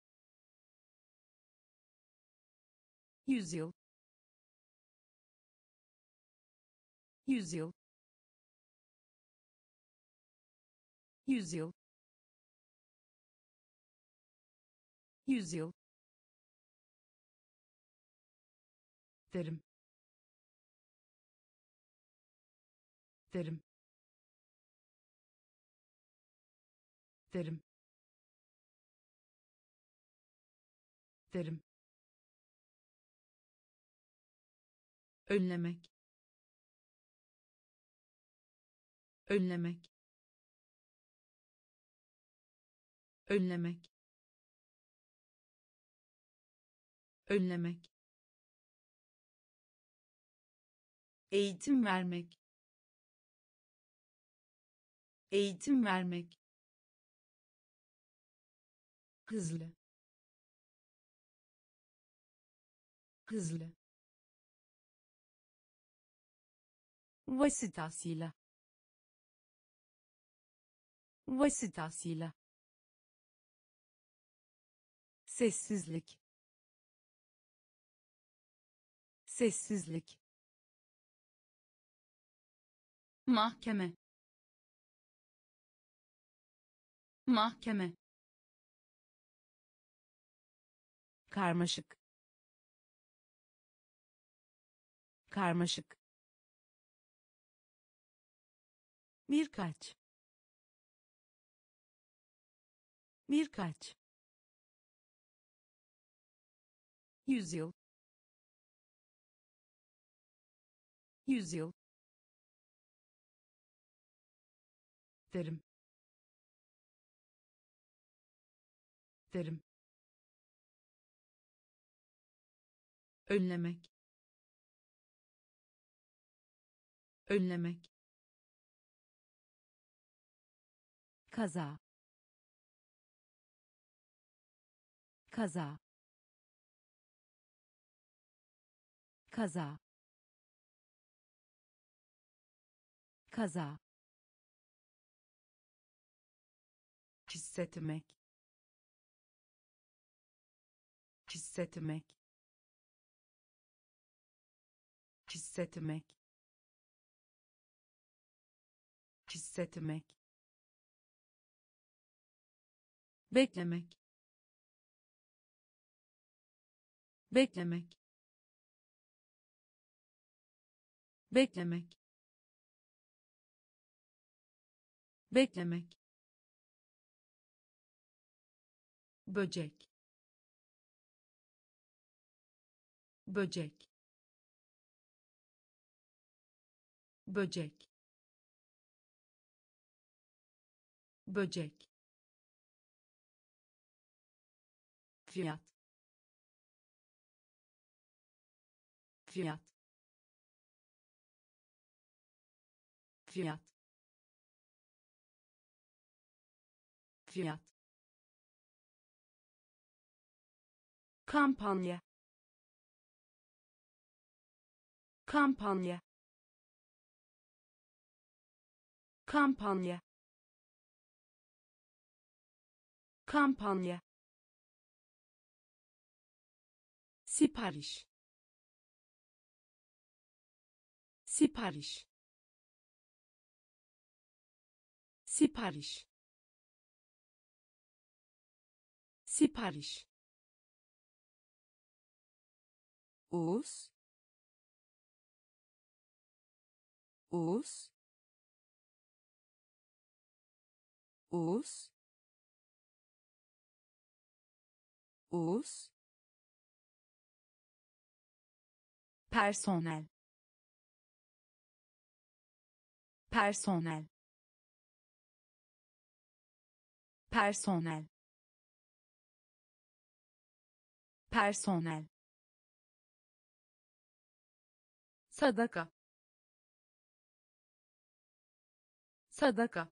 Yüzyıl. Yüzyıl. Yüzyıl. Yüzyıl derim derim derim derim önlemek. Önlemek. Önlemek. Önlemek eğitim vermek. Eğitim vermek. Hızlı. Hızlı. Vasıtasıyla vasıtasıyla sessizlik. Sessizlik mahkeme. Mahkeme. Karmaşık. Karmaşık. Birkaç. Birkaç. Yüzyıl. Yüzyıl derim. Derim. Önlemek. Önlemek. Kaza. Kaza. Kaza. Kaza hissetmek. Hissetmek. Hissetmek. Hissetmek. Beklemek. Beklemek. Beklemek. Beklemek böcek. Böcek. Böcek. Böcek. Fiyat. Fiyat. Fiyat. Fiyat kampanya. Kampanya. Kampanya. Kampanya. Sipariş. Sipariş. Sipariş. Sipariş Uz Uz Uz Uz personel personel personel personel sadaka. Sadaka.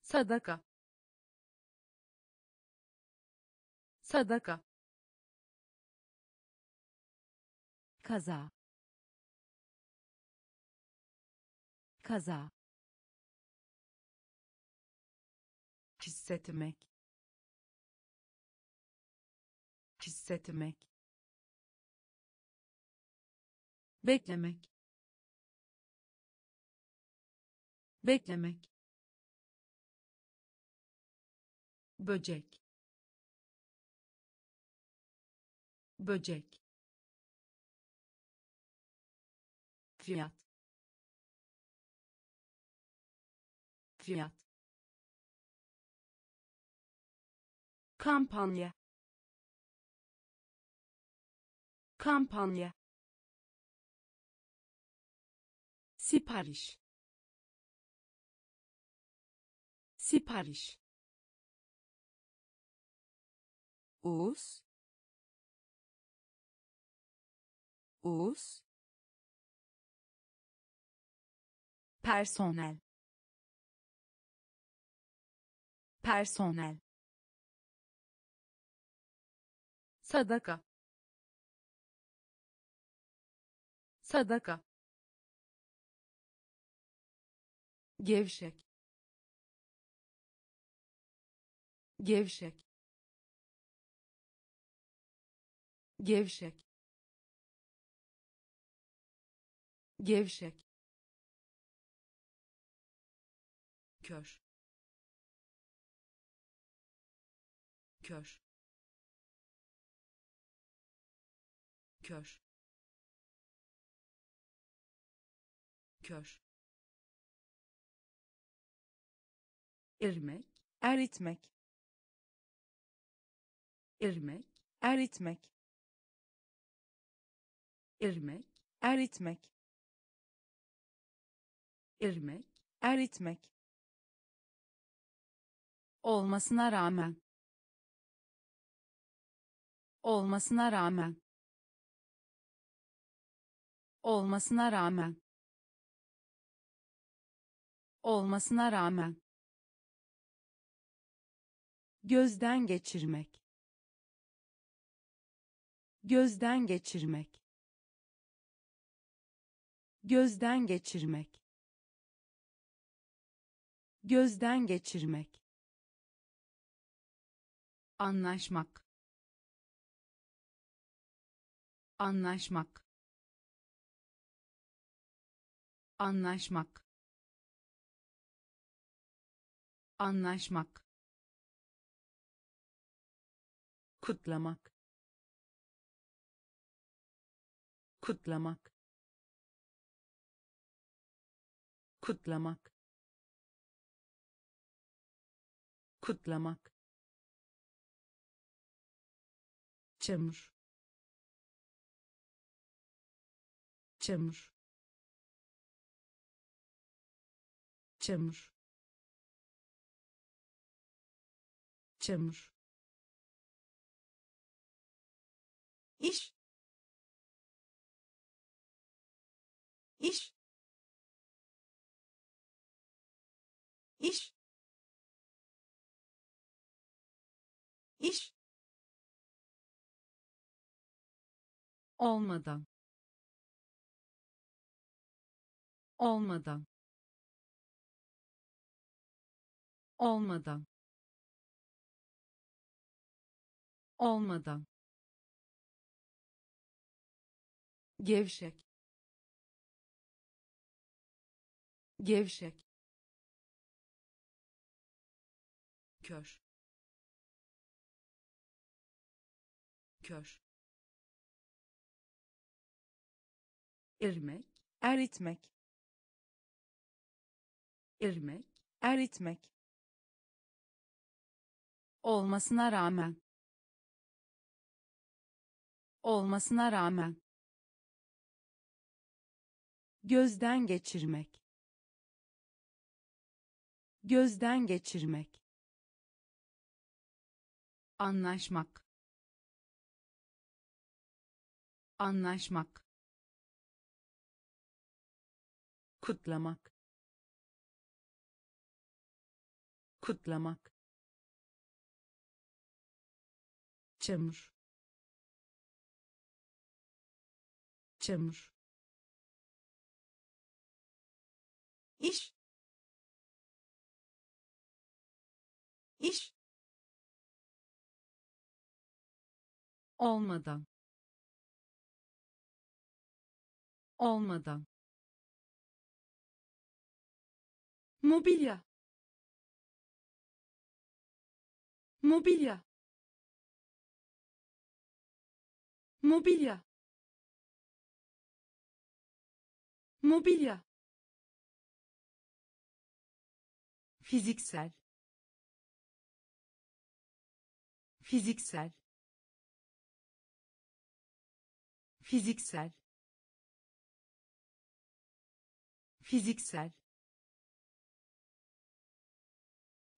Sadaka. Sadaka. Kaza. Kaza. Hissetmek. Hissetmek beklemek. Beklemek. Böcek. Böcek. Fiyat. Fiyat. Kampanya. Kampanya sipariş. Sipariş. Uz Uz personel. Personel. Sadaka. Sadaka gevşek. Gevşek. Gevşek. Gevşek. Kör. Kör. Kör. Kör irmek eritmek. İrmek eritmek. İrmek eritmek. İrmek eritmek. Olmasına rağmen. Olmasına rağmen. Olmasına rağmen. Olmasına rağmen gözden geçirmek. Gözden geçirmek. Gözden geçirmek. Gözden geçirmek. Anlaşmak. Anlaşmak. Anlaşmak. Anlaşmak kutlamak. Kutlamak. Kutlamak. Kutlamak. Çamur. Çamur. Çamur. Çamur iş. İş. İş. İş. Olmadan olmadan olmadan olmadan gevşek. Gevşek. Kör. Kör. İrmek eritmek. İrmek eritmek. Olmasına rağmen. Olmasına rağmen gözden geçirmek. Gözden geçirmek. Anlaşmak. Anlaşmak. Kutlamak. Kutlamak. Çamur. Çamur iş. İş. Olmadan olmadan mobilya. Mobilya. Mobilya. Mobilya fiziksel. Fiziksel. Fiziksel. Fiziksel.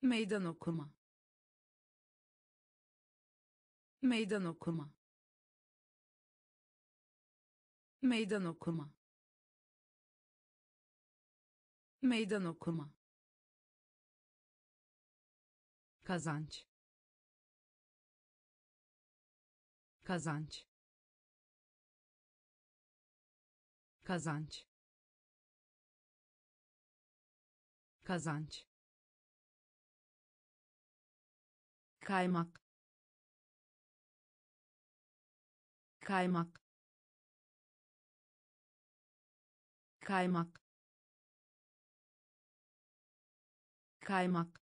Meydan okuma. Meydan okuma. Meydan okuma. Meydan okuma kazanç. Kazanç. Kazanç. Kazanç. Kaymak. Kaymak. Kaymak. Kaymak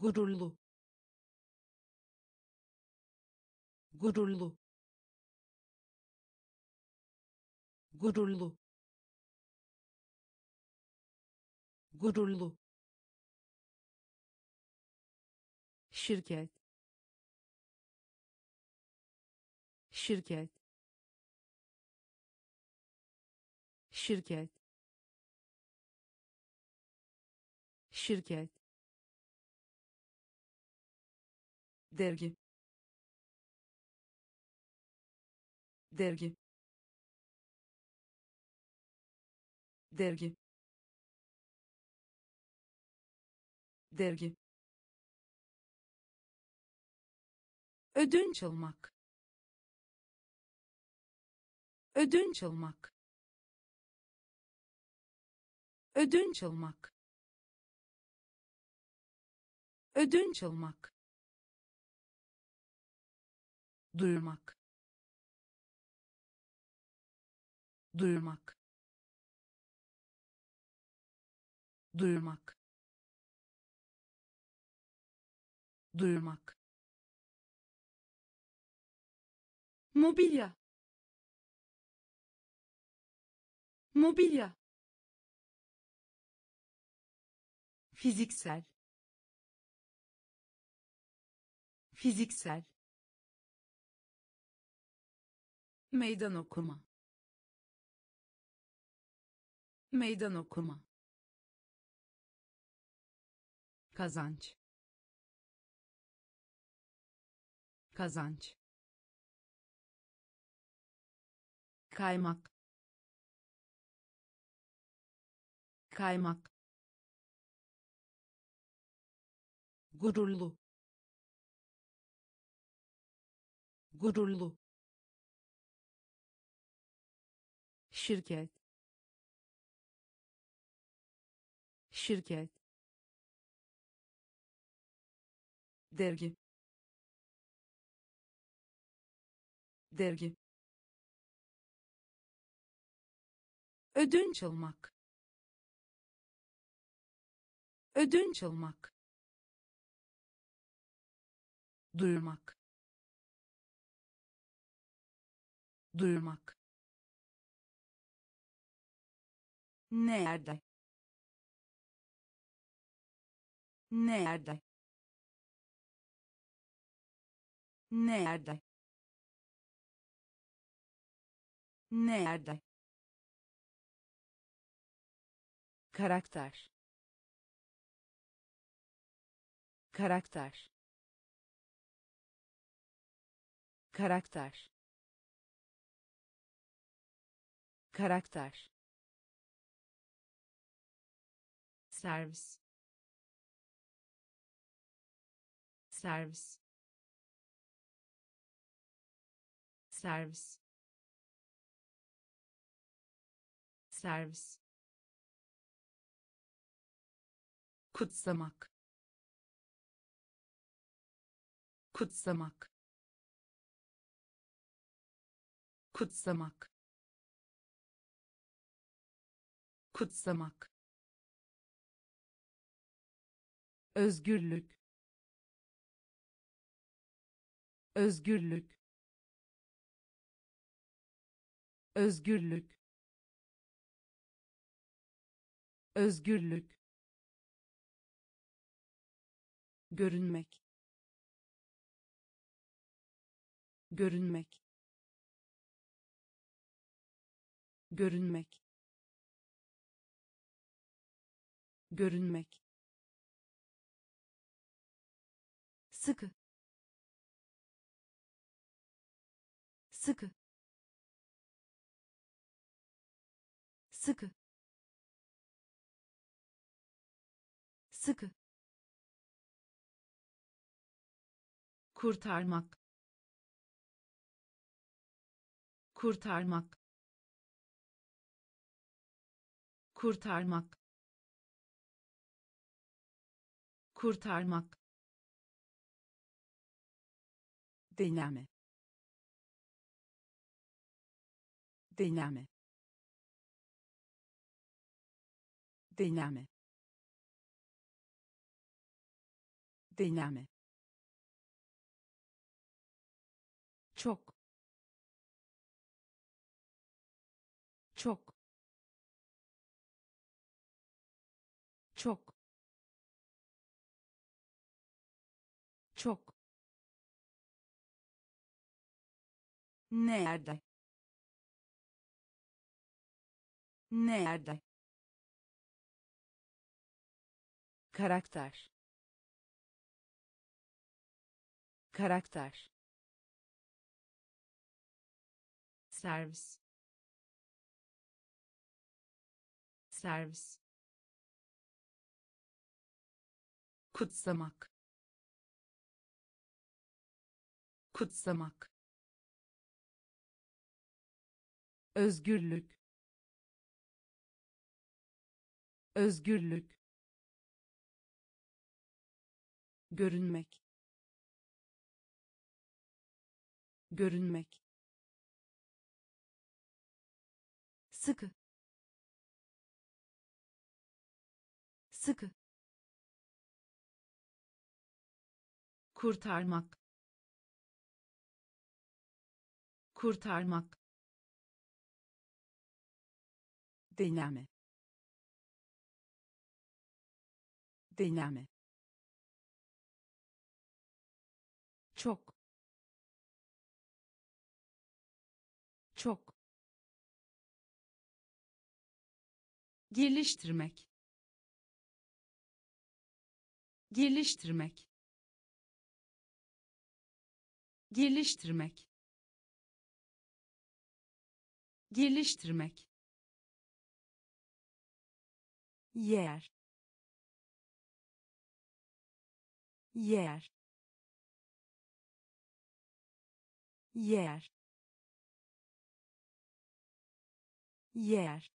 gururlu. Gururlu. Gururlu. Gururlu. Şirket. Şirket. Şirket. Şirket dergi. Dergi. Dergi. Dergi. Ödünç almak. Ödünç almak. Ödünç almak. Ödünç almak duyurmak. Duyurmak. Duyurmak. Duyurmak. Mobilya. Mobilya. Fiziksel. Fiziksel meydan okuma. Meydan okuma. Kazanç. Kazanç. Kaymak. Kaymak. Gururlu. Gururlu şirket. Şirket. Dergi. Dergi. Ödünç almak. Ödünç almak. Duyurmak. Duyurmak nerede? Nerede? Nerede? Nerede? Karakter. Karakter. Karakter. Karakter servis. Servis. Servis. Servis. Kutsamak. Kutsamak. Kutsamak. Kutsamak özgürlük özgürlük özgürlük özgürlük görünmek görünmek görünmek görünmek sıkı. Sıkı. Sıkı. Sıkı. Kurtarmak. Kurtarmak. Kurtarmak. Kurtarmak deneme deneme deneme deneme nerede? Nerede? Karakter. Karakter. Servis. Servis. Kutsamak. Kutsamak özgürlük özgürlük görünmek görünmek sıkı sıkı kurtarmak kurtarmak deneme. Deneme. Çok. Çok. Geliştirmek. Geliştirmek. Geliştirmek. Geliştirmek yer. Yer. Yer. Yer.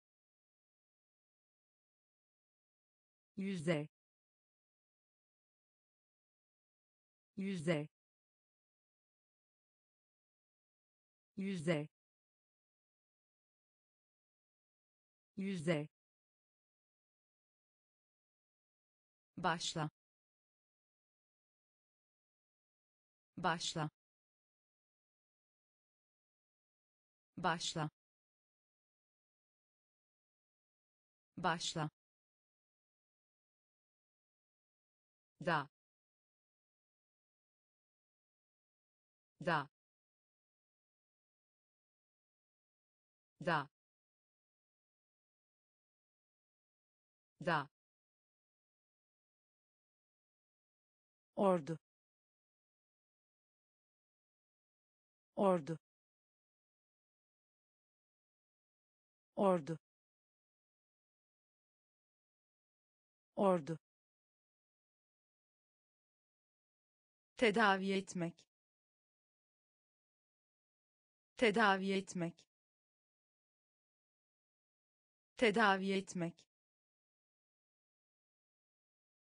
Yüzde yüzde yüzde yüzde başla. Başla. Başla. Başla. Da. Da. Da. Da ordu. Ordu. Ordu. Ordu. Tedavi etmek. Tedavi etmek. Tedavi etmek.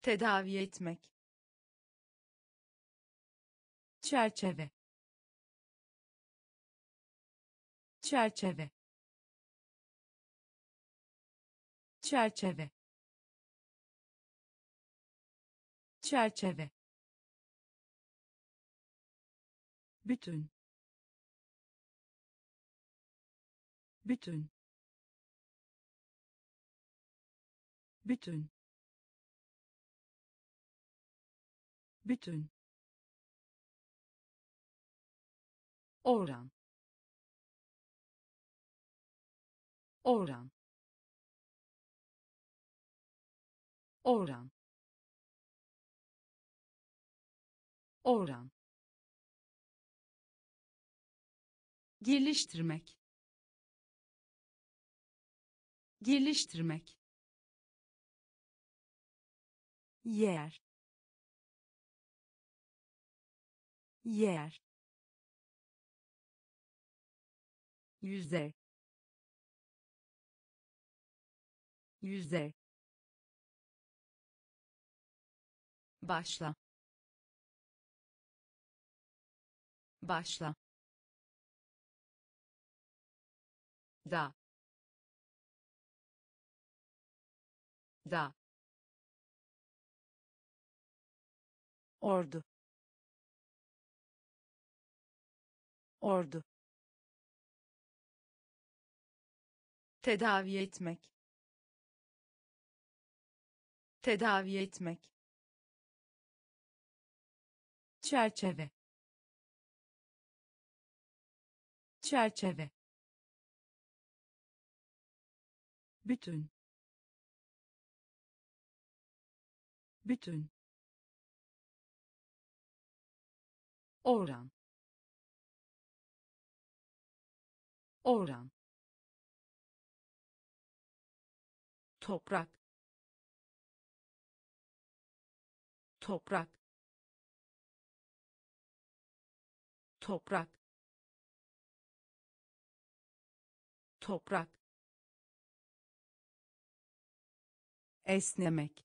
Tedavi etmek çerçeve. Çerçeve. Çerçeve. Çerçeve. Bütün. Bütün. Bütün. Bütün oran. Oran. Oran. Oran. Geliştirmek. Geliştirmek. Yer. Yer yüzde yüzde. Başla. Başla. Da. Da. Ordu. Ordu tedavi etmek. Tedavi etmek. Çerçeve. Çerçeve. Bütün. Bütün. Oran. Oran toprak. Toprak. Toprak. Toprak. Esnemek.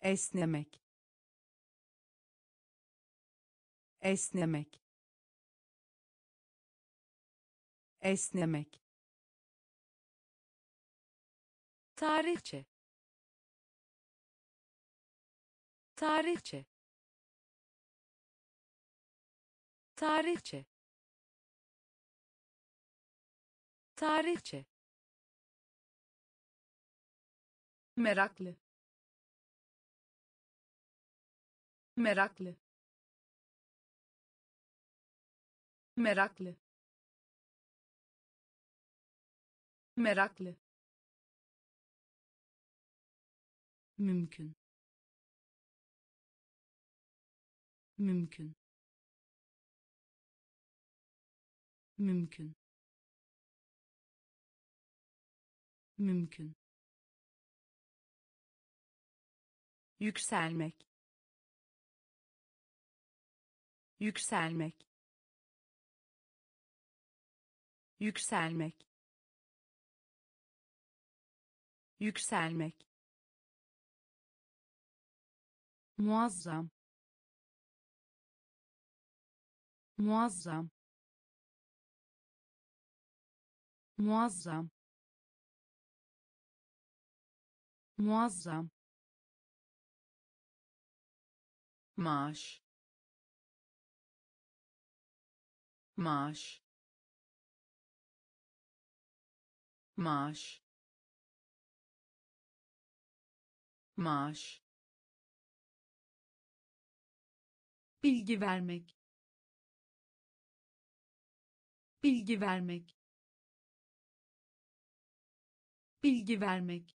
Esnemek. Esnemek. Esnemek tarihçe. Tarihçe. Tarihçe. Tarihçe. Meraklı. Meraklı. Meraklı. Meraklı mümkün. Mümkün. Mümkün. Mümkün. Yükselmek. Yükselmek. Yükselmek. Yükselmek muazzam. Muazzam. Muazzam. Muazzam. Maaş. Maaş. Maaş. Maaş bilgi vermek. Bilgi vermek. Bilgi vermek.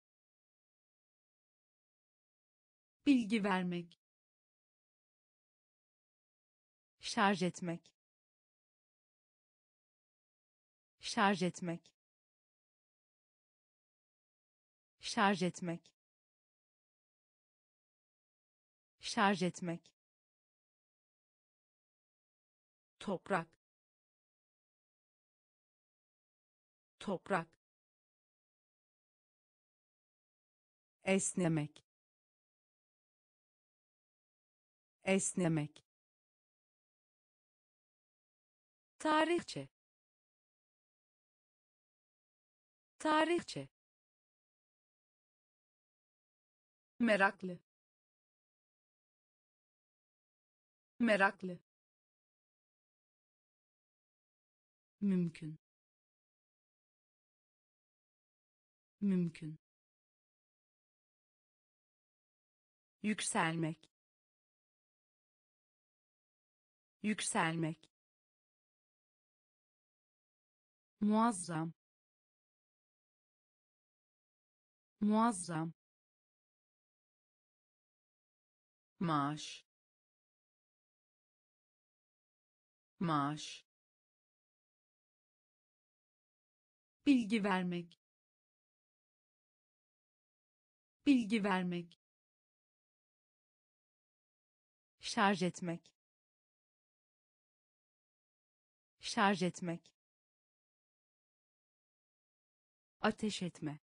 Bilgi vermek. Şarj etmek. Şarj etmek. Şarj etmek. Şarj etmek toprak. Toprak. Esnemek. Esnemek. Tarihçe. Tarihçe. Meraklı. Meraklı mümkün. Mümkün. Yükselmek. Yükselmek. Muazzam. Muazzam. Maaş. Maaş bilgi vermek. Bilgi vermek. Şarj etmek. Şarj etmek. Ateş etme.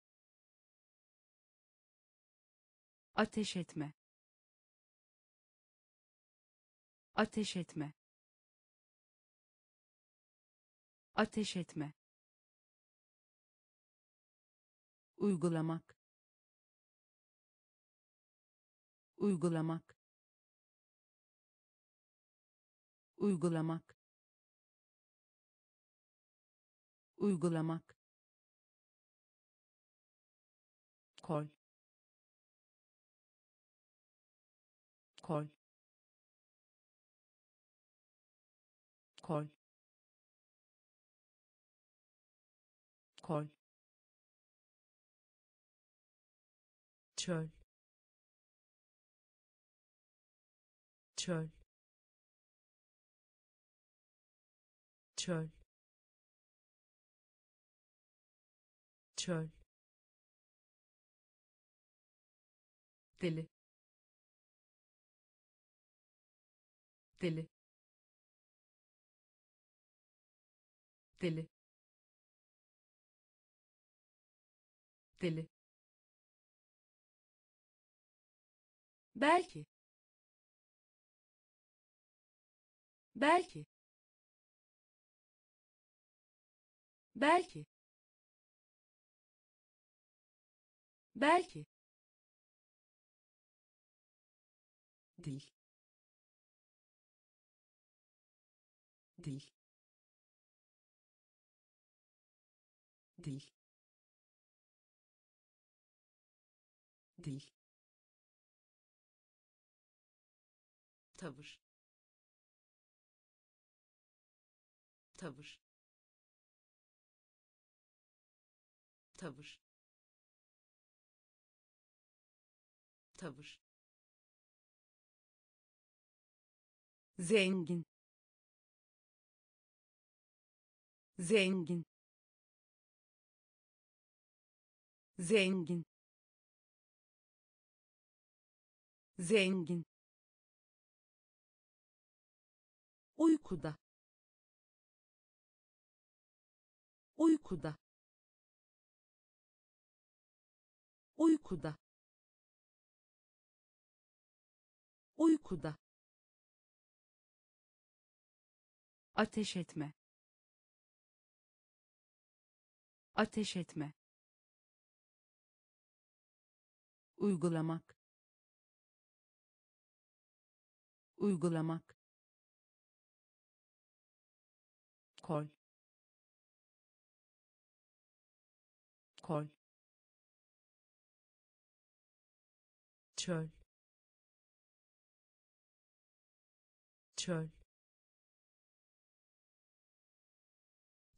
Ateş etme. Ateş etme. Ateş etme uygulamak. Uygulamak. Uygulamak. Uygulamak. Kol. Kol. Kol. Kol çöl. Çöl. Çöl. Çöl. Deli. Deli. Deli. Deli belki. Belki. Belki. Belki. Dil. Dil. Dil. Dil tavır. Tavır. Tavır. Tavır. Zengin. Zengin. Zengin. Zengin uykuda. Uykuda. Uykuda. Uykuda. Ateş etme. Ateş etme. Uygulamak. Uygulamak kol. Kol. Çöl. Çöl.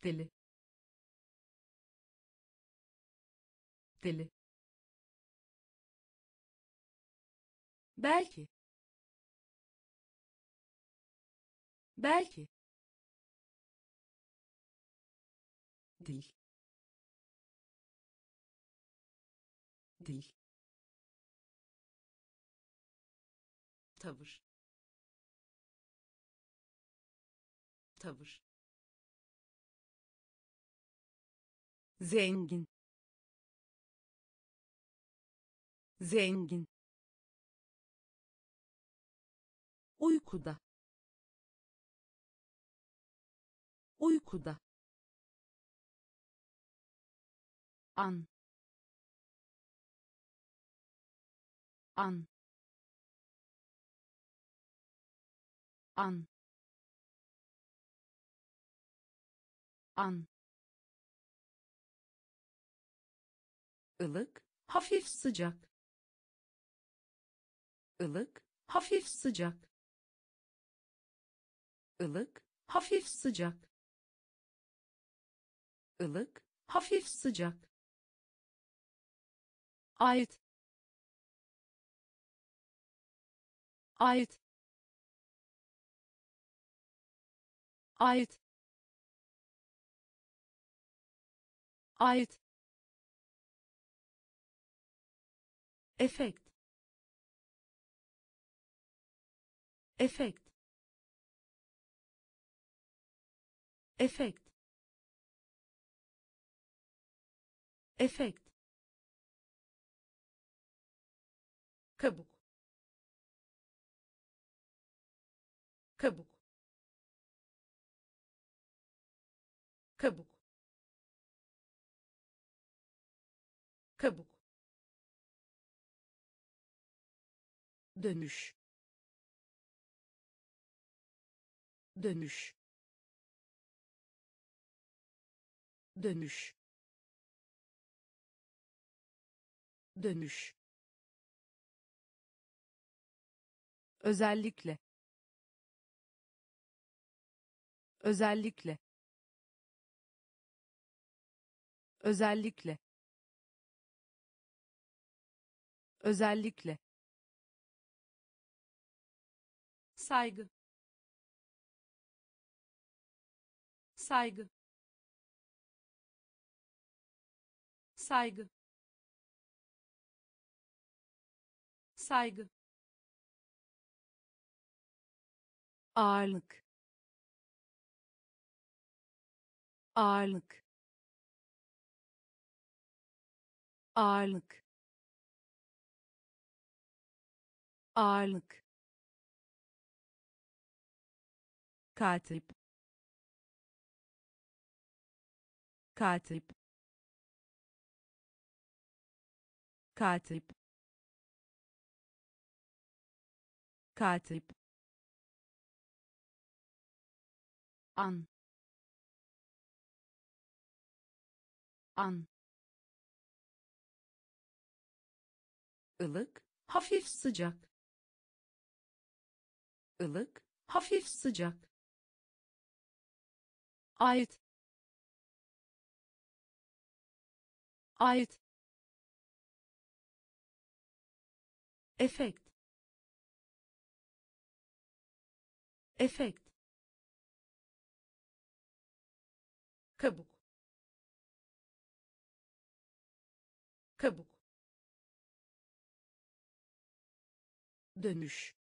Deli. Deli. Belki. Belki dil dil tavır. Tavır. Zengin. Zengin. Uykuda. Uykuda an. An. An. An. Ilık hafif sıcak. ılık hafif sıcak. ılık hafif sıcak. ılık hafif sıcak ait ait ait ait efekt efekt efekt efekt kabuk. Kabuk. Kabuk. Kabuk. Dönüş. Dönüş. Dönüş. Dönüş özellikle. Özellikle. Özellikle. Özellikle. Saygı. Saygı. Saygı. Saygı ağırlık. Ağırlık. Ağırlık. Ağırlık. Katip. Katip. Katip. Katip an. An. Ilık hafif sıcak. Ilık hafif sıcak. Ait. Ait. Efekt. Efekt kabuk. Kabuk. Dönüş.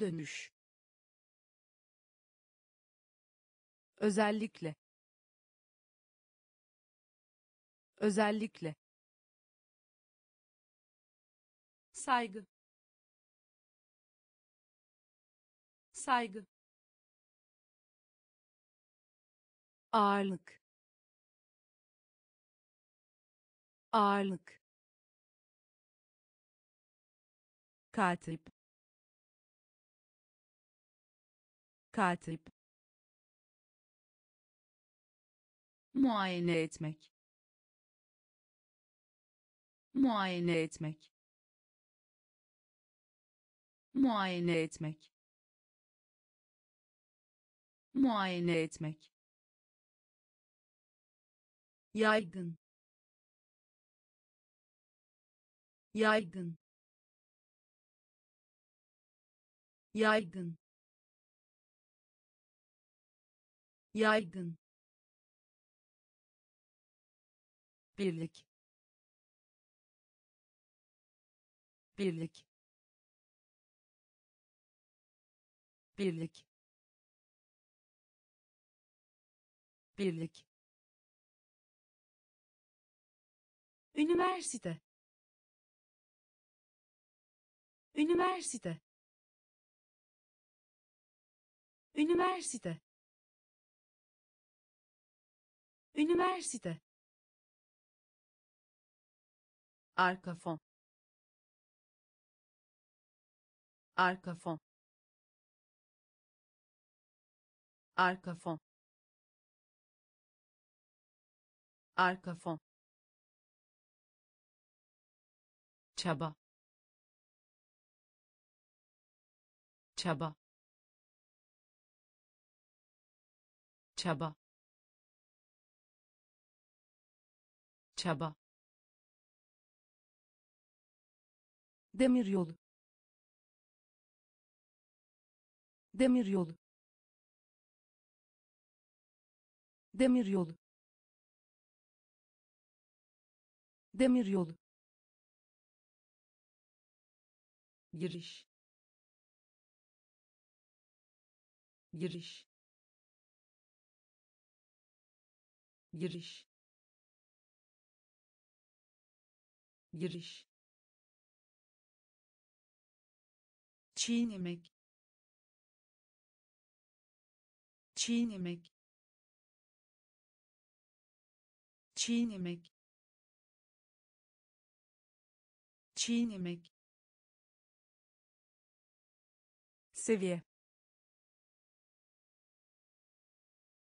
Dönüş. Özellikle. Özellikle. Saygı. Saygı ağırlık. Ağırlık. Katip. Katip. Muayene etmek. Muayene etmek. Muayene etmek. Muayene etmek yaygın. Yaygın. Yaygın. Yaygın. Birlik. Birlik. Birlik. Birlik üniversite. Üniversite. Üniversite. Üniversite. Arka fon. Arka fon. Arka fon. Arka fon çaba. Çaba. Çaba. Çaba. Demiryolu. Demiryolu. Demiryolu. Demiryolu giriş. Giriş. Giriş. Giriş. Çiğnemek çiğnemek çiğnemek çiğnemek seviye.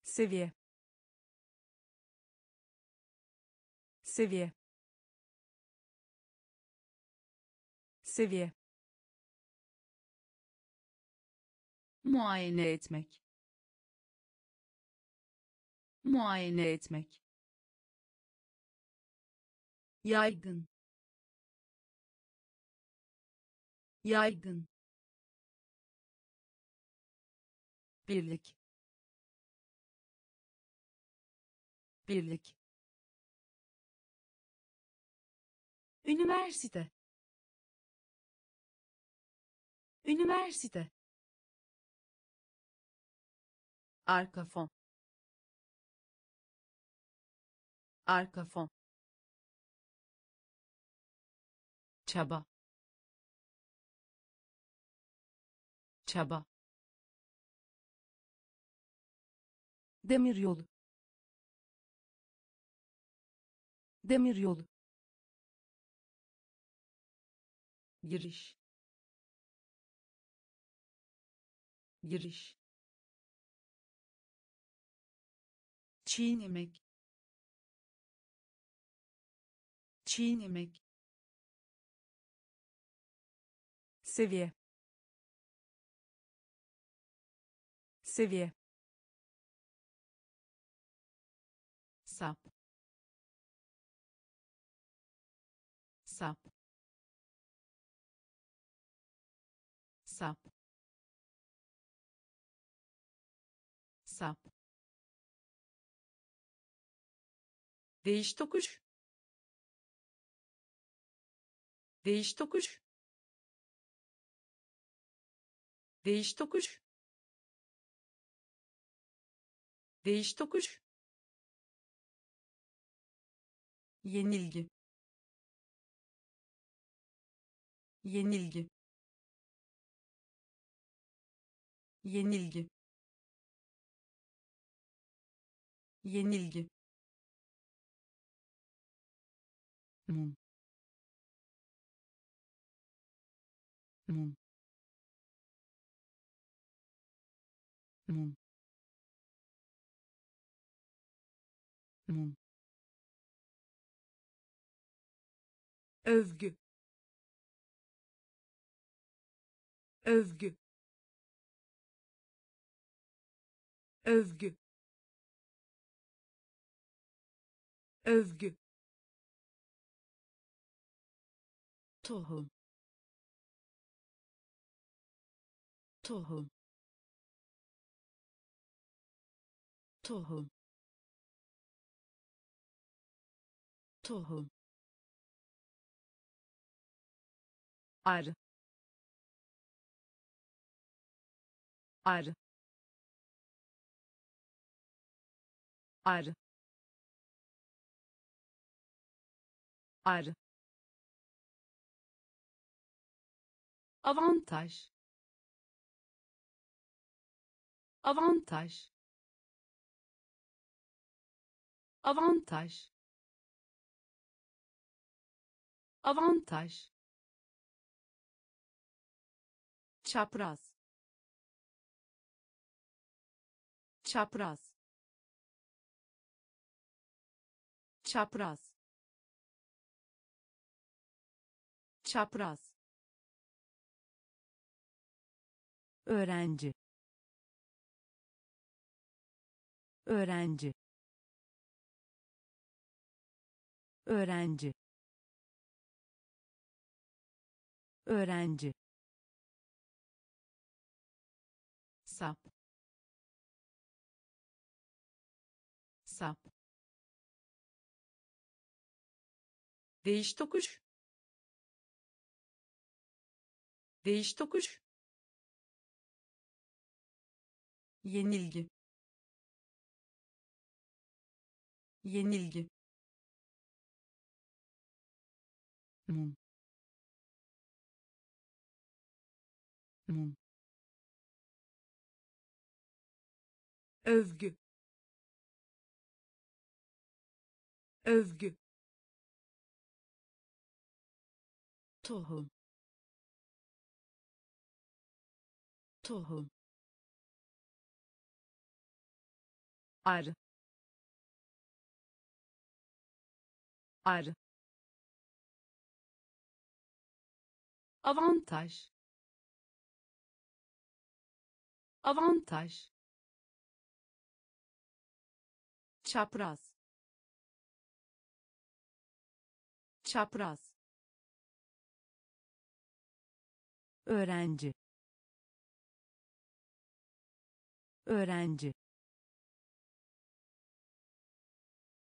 Seviye. Seviye. Seviye. Muayene etmek. Muayene etmek. Yaygın. Yaygın birlik. Birlik. Üniversite. Üniversite. Arka fon. Arka fon. Çaba. Çaba demiryolu demiryolu giriş giriş çiğnemek çiğnemek seviye seviye sap. Sap. Sap. Değiş tokuş. Değiş tokuş. Değiş tokuş. Değiş tokuş. Yenilgi yenilgi. Yenilgi. Yenilgi. Mum. Mum. Mum. Mum. Övgü övgü. Övgü. Övgü. Tohum. Tohum. Tohum. Tohum. Ar ar ar ar. Avantaj. Avantaj. Avantaj. Avantaj. Çapraz çapraz. Çapraz. Çapraz. Öğrenci. Öğrenci. Öğrenci. Öğrenci. Sap sap değiş tokuş. Değiş tokuş. Yenilgi. Yenilgi. Mum. Mum. Övgü övgü tohum tohum ar ar avantaj avantaj çapraz çapraz. Öğrenci. Öğrenci.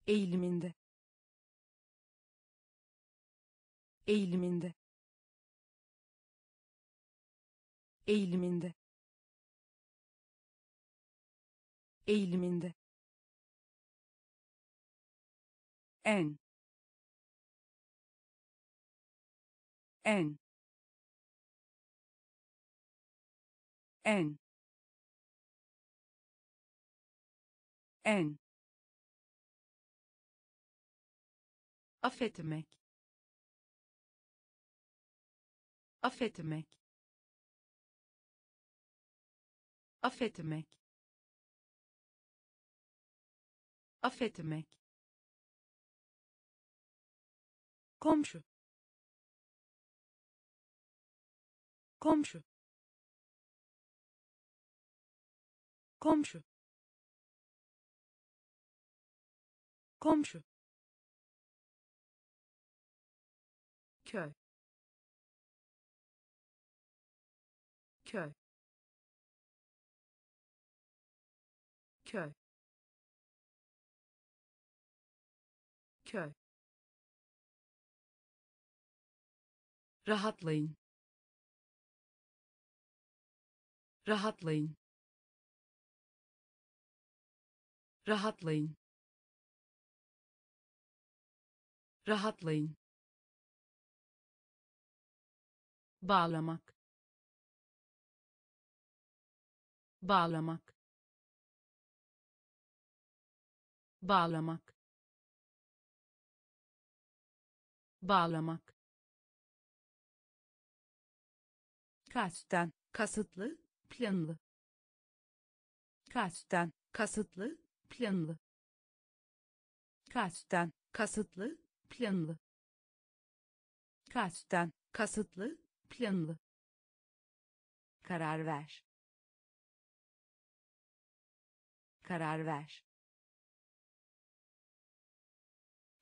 Eğiliminde. Eğiliminde. Eğiliminde. Eğiliminde. En en. En. En. Affetmek. Affetmek. Affetmek. Affetmek. Komşu komşu. Komşu. Komşu. Köy. Köy. Köy. Köy. Rahatlayın rahatlayın. Rahatlayın. Rahatlayın. Bağlamak. Bağlamak. Bağlamak. Bağlamak. Kasten kasıtlı planlı. Kasten kasıtlı planlı. Kasten kasıtlı planlı. Kasten kasıtlı planlı. Karar ver. Karar ver.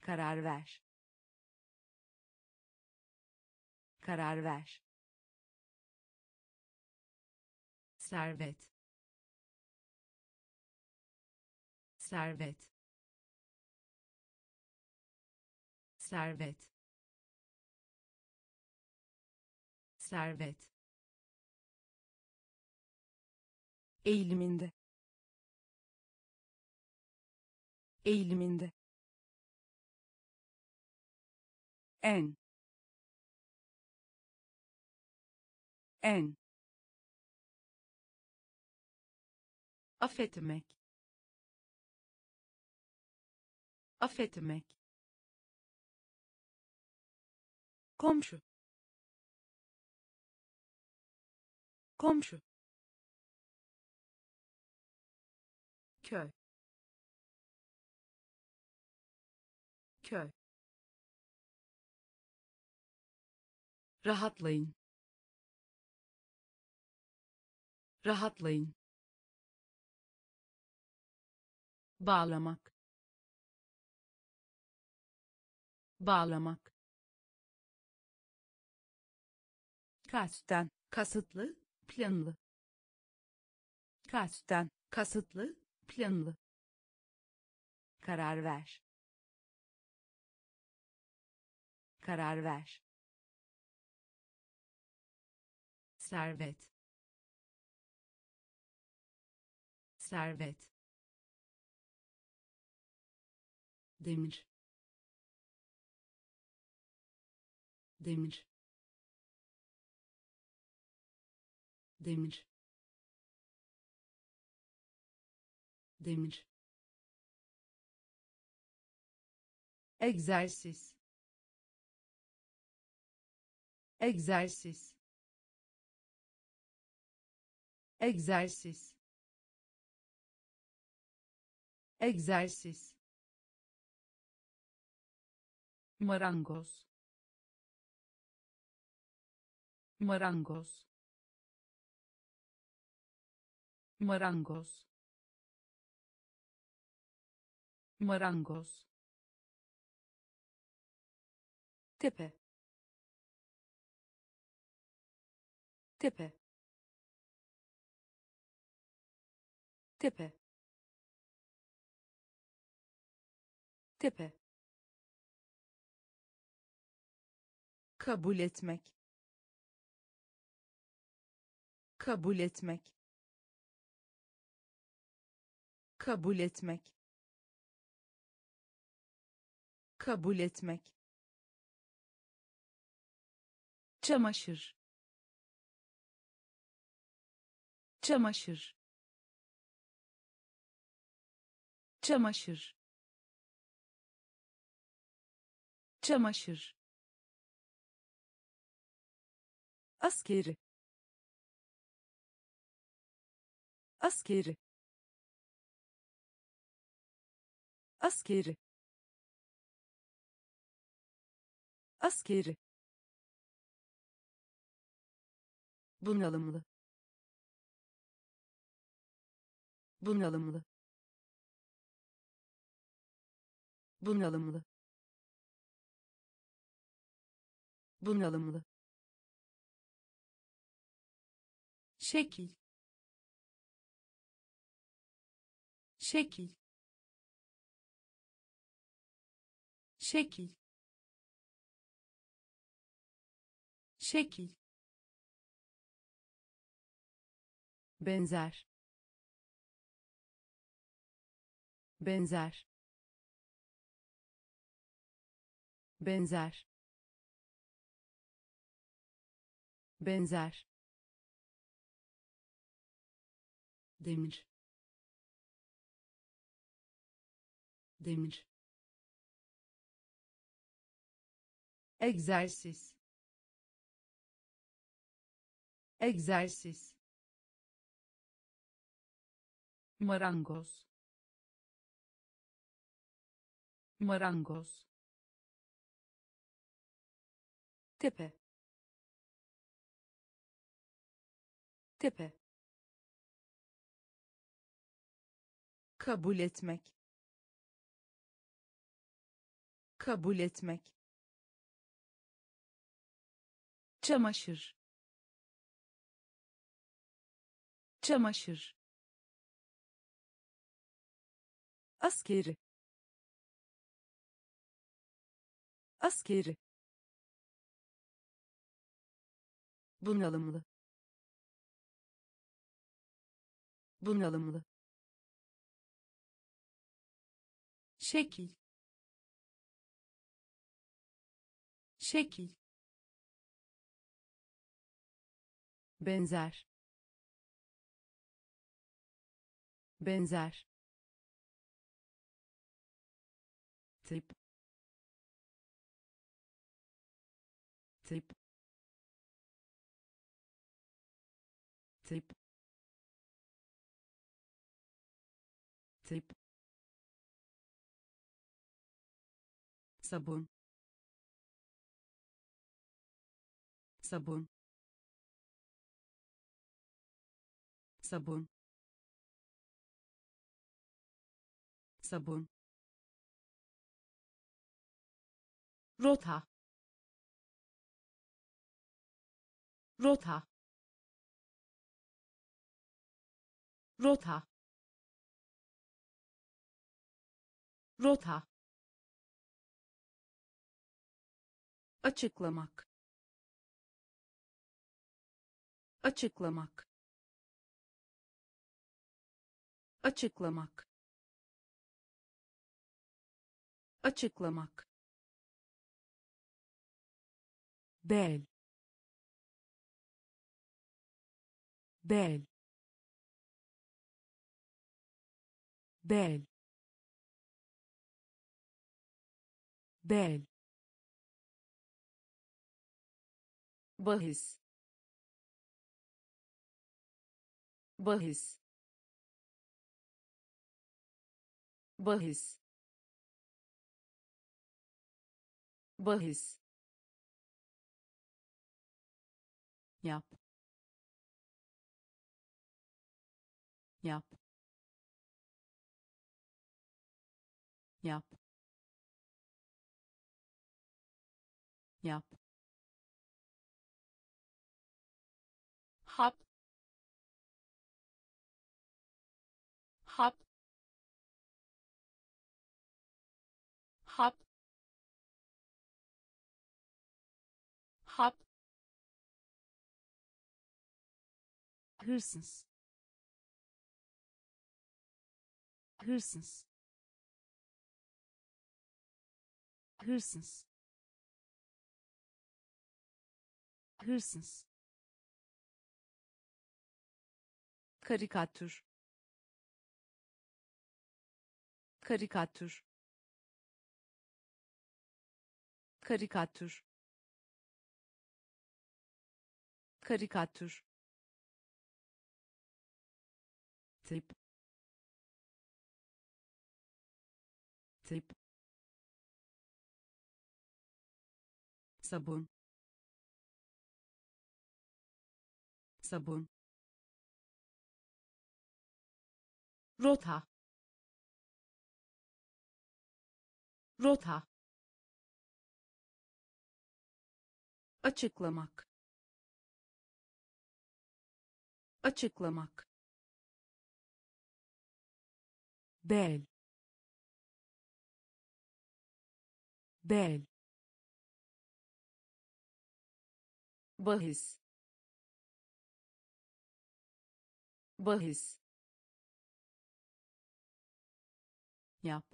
Karar ver. Karar ver servet. Servet. Servet. Servet. Eğiliminde. Eğiliminde. En. En affetmek. Affetmek. Komşu. Komşu. Köy. Köy. Rahatlayın. Rahatlayın bağlamak. Bağlamak. Kasten kasıtlı planlı. Kasten kasıtlı planlı. Karar ver. Karar ver. Servet. Servet demir. Demir. Demir. Demir. Egzersiz. Egzersiz. Egzersiz. Egzersiz marangoz marangoz marangoz marangoz tepe. Tepe. Tepe. Tepe kabul etmek. Kabul etmek. Kabul etmek. Kabul etmek. Çamaşır. Çamaşır. Çamaşır. Çamaşır askeri. Askeri. Askeri. Askeri. Bunalımlı. Bunalımlı. Bunalımlı. Bunalımlı şekil. Şekil. Şekil. Şekil. Benzer. Benzer. Benzer. Benzer demir. Demir. Egzersiz. Egzersiz. Marangoz. Marangoz. Tepe. Tepe kabul etmek. Kabul etmek. Çamaşır. Çamaşır. Askeri. Askeri. Bunalımlı. Bunalımlı şekil. Şekil. Benzer. Benzer. Tip tip tip tip sabun. Sabun. Sabun. Sabun. Rota. Rota. Rota. Rota açıklamak. Açıklamak. Açıklamak. Açıklamak. Bel. Bel. Bel. Bel bahis. Bahis. Bahis. Bahis. Yap. Yap. Yap. Yap hırsız. Hırsız. Hırsız. Hırsız. Karikatür. Karikatür. Karikatür. Karikatür tip. Tip. Sabun. Sabun. Rota. Rota. Açıklamak. Açıklamak bel bel bahis. Bahis. Yap.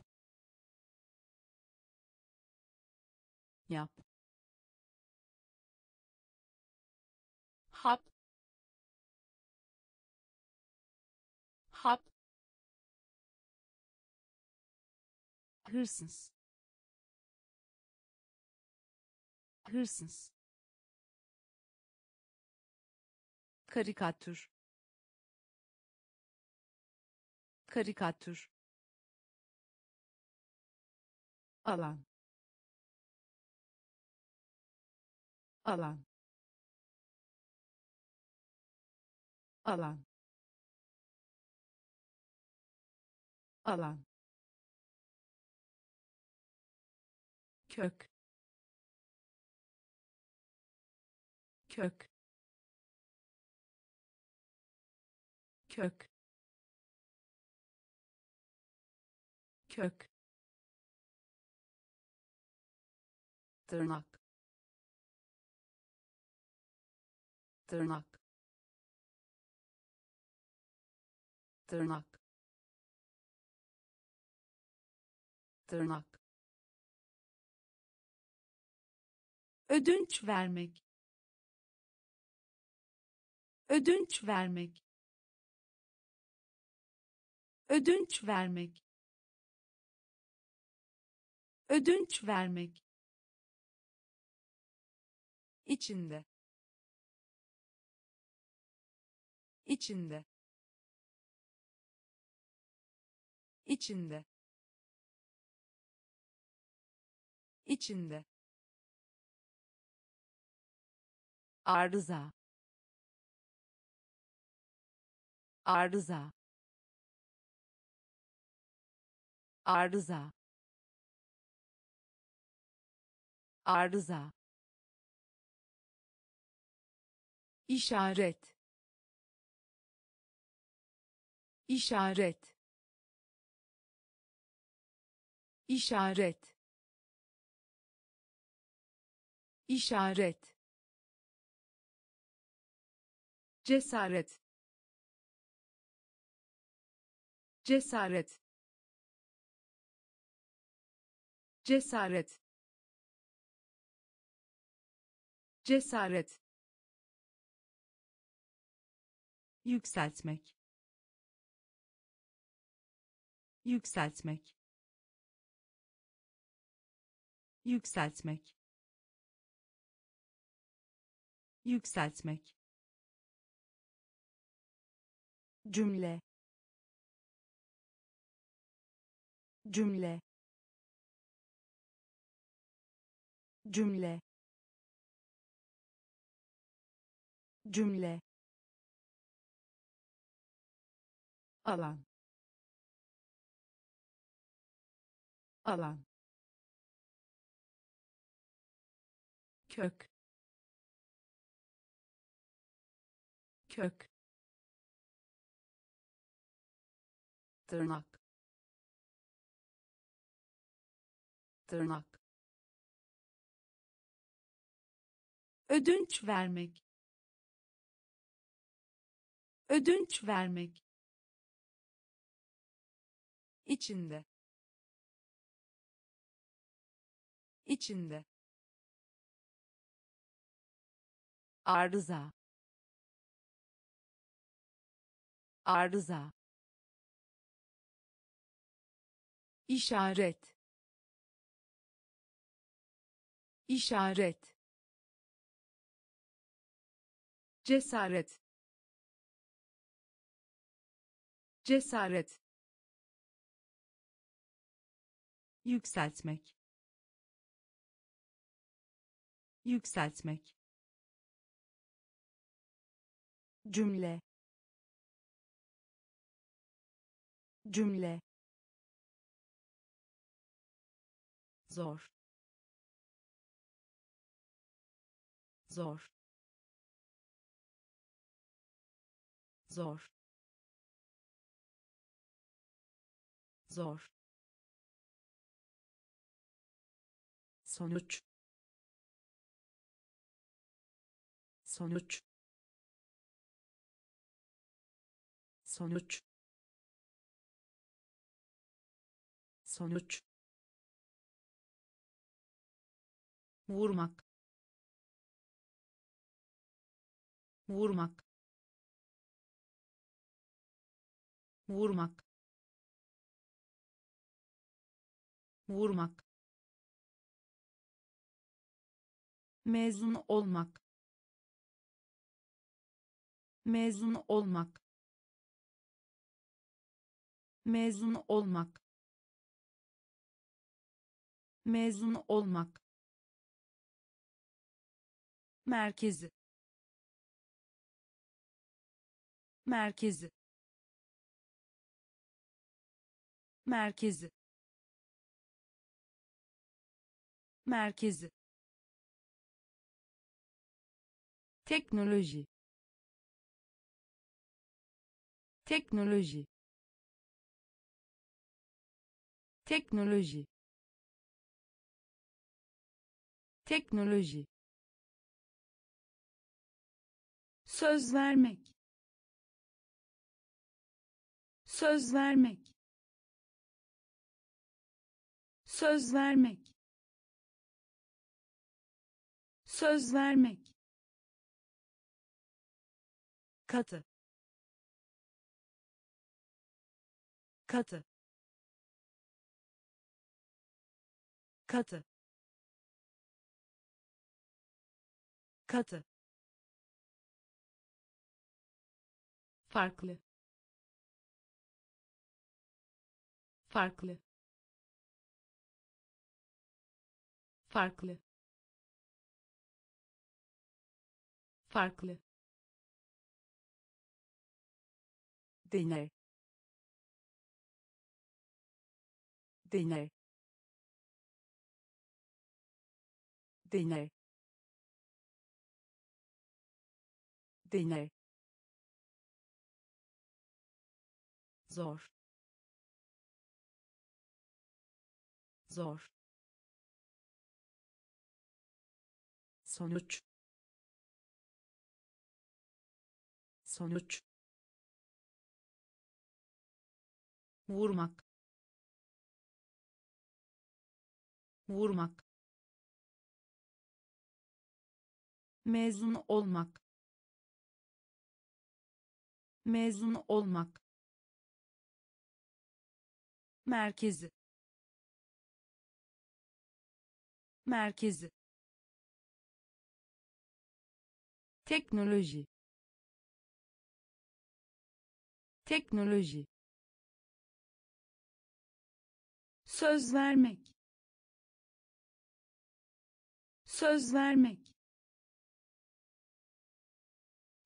Yap hırsız. Hırsız. Karikatür. Karikatür. Alan. Alan. Alan. Alan kök kök kök kök tırnak tırnak tırnak tırnak ödünç vermek. Ödünç vermek. Ödünç vermek. Ödünç vermek. İçinde. İçinde. İçinde. İçinde arıza arıza arıza arıza. İşaret işaret. İşaret. İşaret cesaret. Cesaret. Cesaret. Cesaret. Yükseltmek. Yükseltmek. Yükseltmek. Yükseltmek cümle. Cümle. Cümle. Cümle. Alan. Alan. Kök. Kök tırnak. Tırnak. Ödünç vermek. Ödünç vermek. İçinde. İçinde. Arıza. Arıza işaret. İşaret. Cesaret. Cesaret. Yükseltmek. Yükseltmek. Cümle. Cümle zor. Zor. Zor. Zor. Sonuç. Sonuç. Sonuç. Sonuç vurmak. Vurmak. Vurmak. Vurmak. Mezun olmak. Mezun olmak. Mezun olmak. Mezun olmak merkezi merkezi merkezi merkezi. Teknoloji teknoloji. Teknoloji teknoloji söz vermek. Söz vermek. Söz vermek. Söz vermek. Katı. Katı. Katı. Katı farklı. Farklı. Farklı. Farklı. Deney. Deney. Deney. Deney zor. Zor. Sonuç. Sonuç. Vurmak. Vurmak. Mezun olmak. Mezun olmak merkezi merkezi teknoloji teknoloji söz vermek söz vermek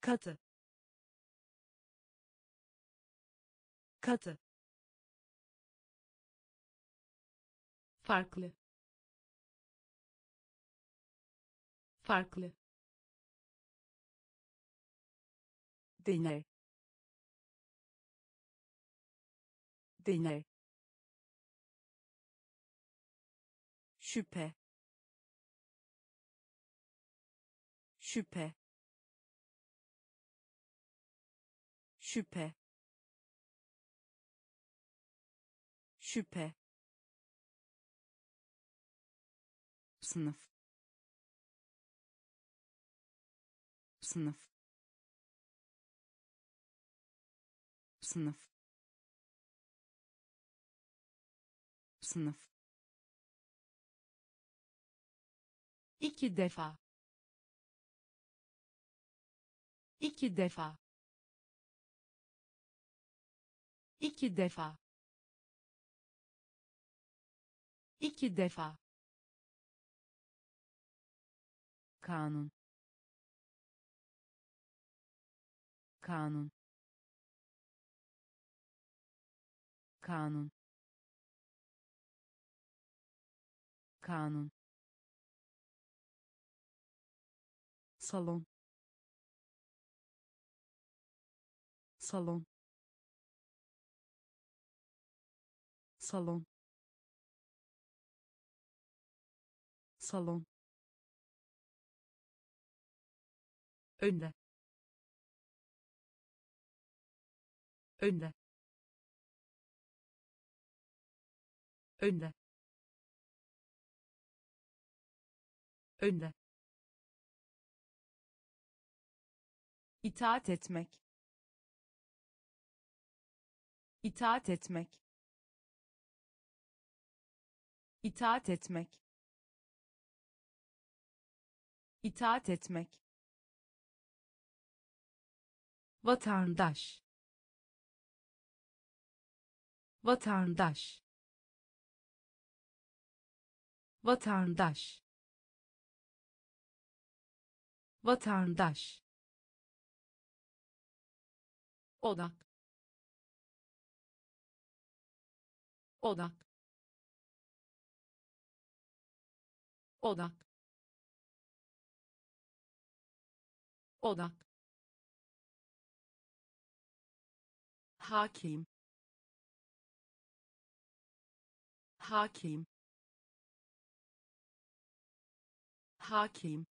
katı katı farklı. Farklı. Deney. Deney. Şüphe. Şüphe. Şüphe. Şüphe sınıf. Sınıf. Sınıf. Sınıf. İki defa. İki defa. İki defa. İki defa kanun. Kanun. Kanun. Kanun. Salon. Salon. Salon. Salon önde. Önde. Önde. Önde. İtaat etmek. İtaat etmek. İtaat etmek. İtaat etmek vatandaş. Vatandaş. Vatandaş. Vatandaş. Odak. Odak. Odak. Odak hakim. Hakim. Hakim.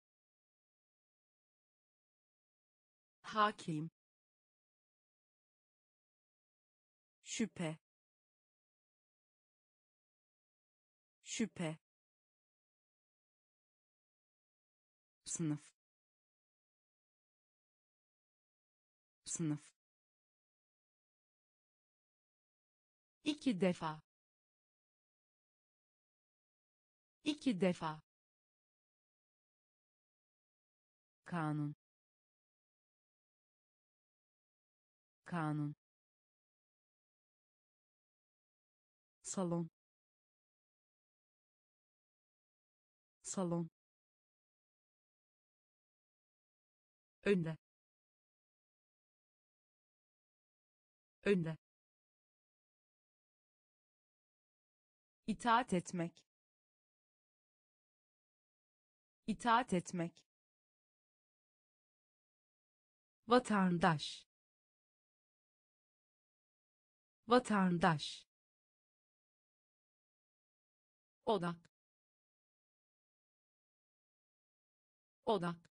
Hakim. Şüphe. Şüphe. Sınıf. Sınıf iki defa. İki defa. Kanun. Kanun. Salon. Salon. Önde. Önde itaat etmek. İtaat etmek. Vatandaş. Vatandaş. Odak. Odak.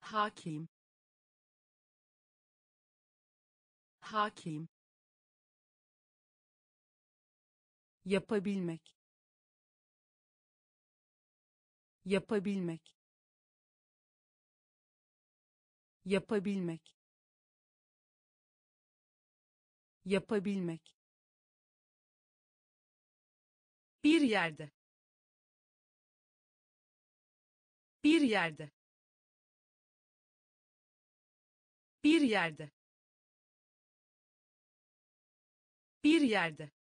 Hakim. Hakim yapabilmek. Yapabilmek. Yapabilmek. Yapabilmek. Bir yerde. Bir yerde. Bir yerde. Bir yerde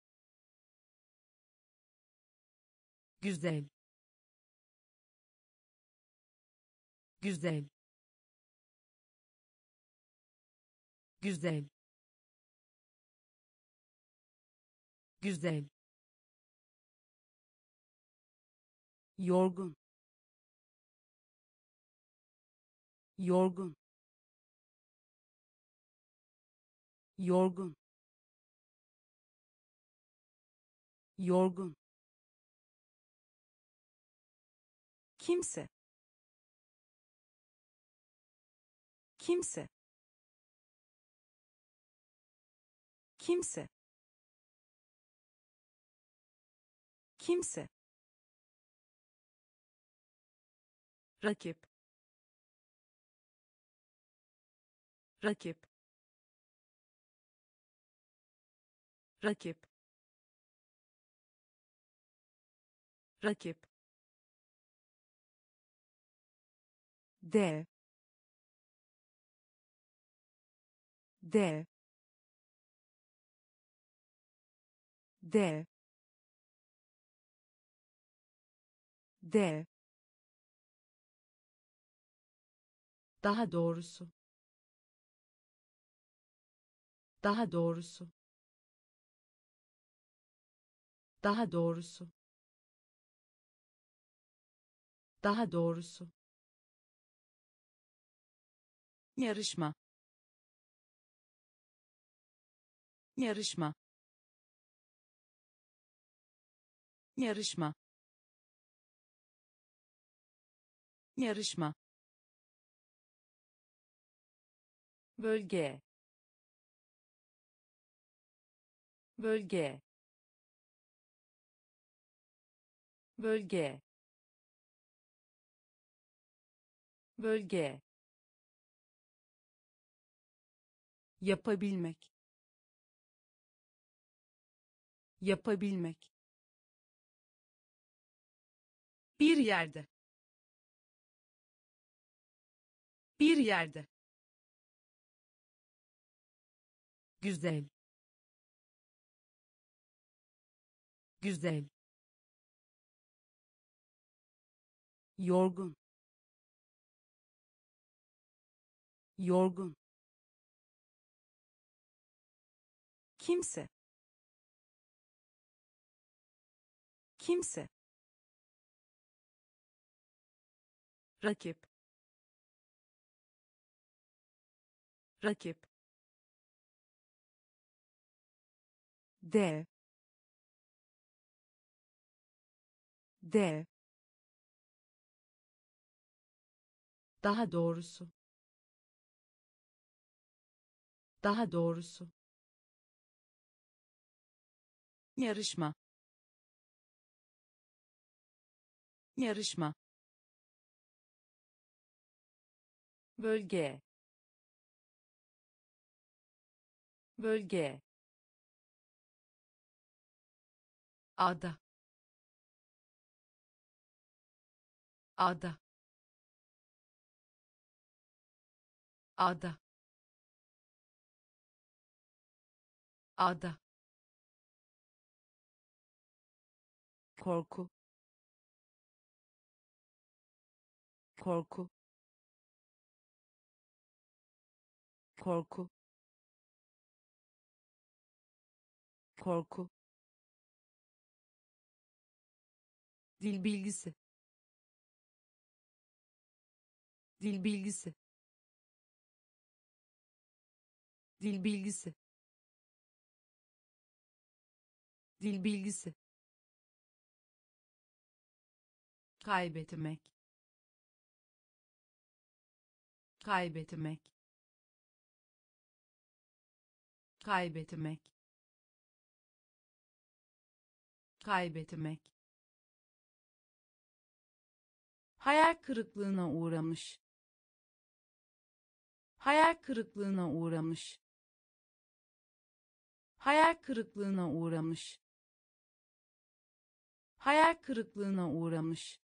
güzel. Güzel. Güzel. Güzel. Yorgun. Yorgun. Yorgun. Yorgun kimse. Kimse. Kimse. Kimse. Rakip. Rakip. Rakip. Rakip dev dev dev dev daha doğrusu daha doğrusu Daha doğrusu. Daha doğrusu. Yarışma. Yarışma. Yarışma. Yarışma. Bölge. Bölge. Bölge. Bölge yapabilmek. Yapabilmek. Bir yerde. Bir yerde. Güzel. Güzel. Yorgun. Yorgun kimse. Kimse. Rakip. Rakip. Dev. Dev. Daha doğrusu. Daha doğrusu yarışma. Yarışma. Bölge. Bölge. Ada. Ada. Ada. Ada korku. Korku. Korku. Korku. Dil bilgisi. Dil bilgisi. Dil bilgisi. Dil bilgisi kaybetmek. Kaybetmek. Kaybetmek. Kaybetmek. Hayal kırıklığına uğramış. Hayal kırıklığına uğramış. Hayal kırıklığına uğramış. Hayal kırıklığına uğramış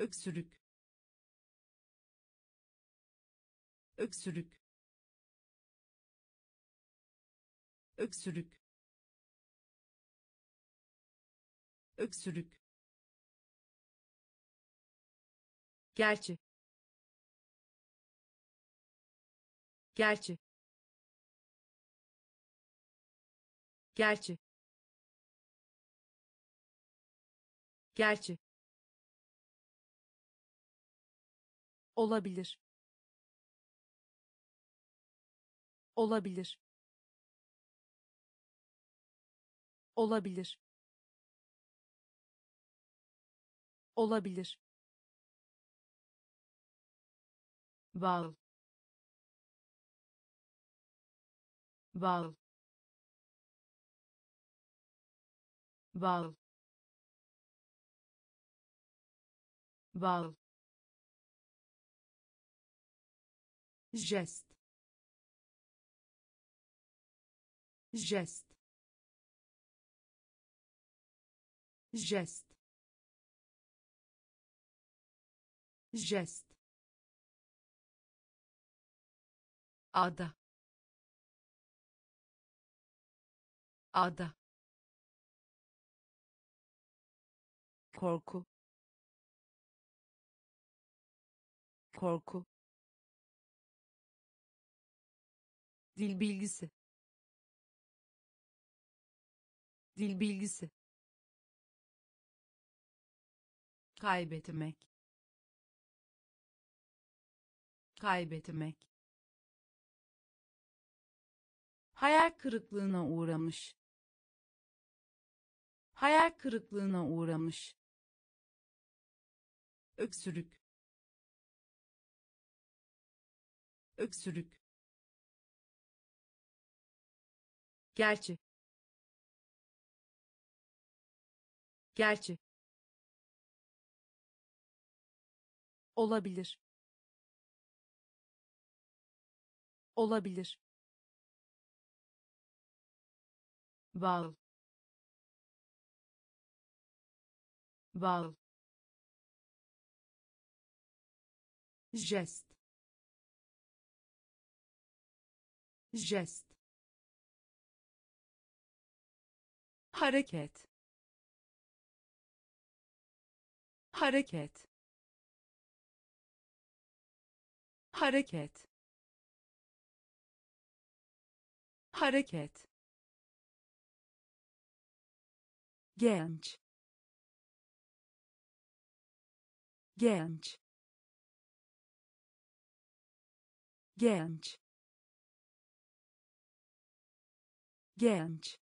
öksürük. Öksürük. Öksürük. Öksürük. Gerçi. Gerçi. Gerçi. Gerçi olabilir. Olabilir. Olabilir. Olabilir. Bal bal bal bal jest jest jest jest ada. Ada. Korku. Korku dil bilgisi. Dil bilgisi. Kaybetmek. Kaybetmek. Hayal kırıklığına uğramış. Hayal kırıklığına uğramış. Öksürük. Öksürük gerçi. Gerçi. Olabilir. Olabilir. Bağıl bağıl jest. Jest hareket. Hareket. Hareket. Hareket. Genç. Genç. Genç. Genç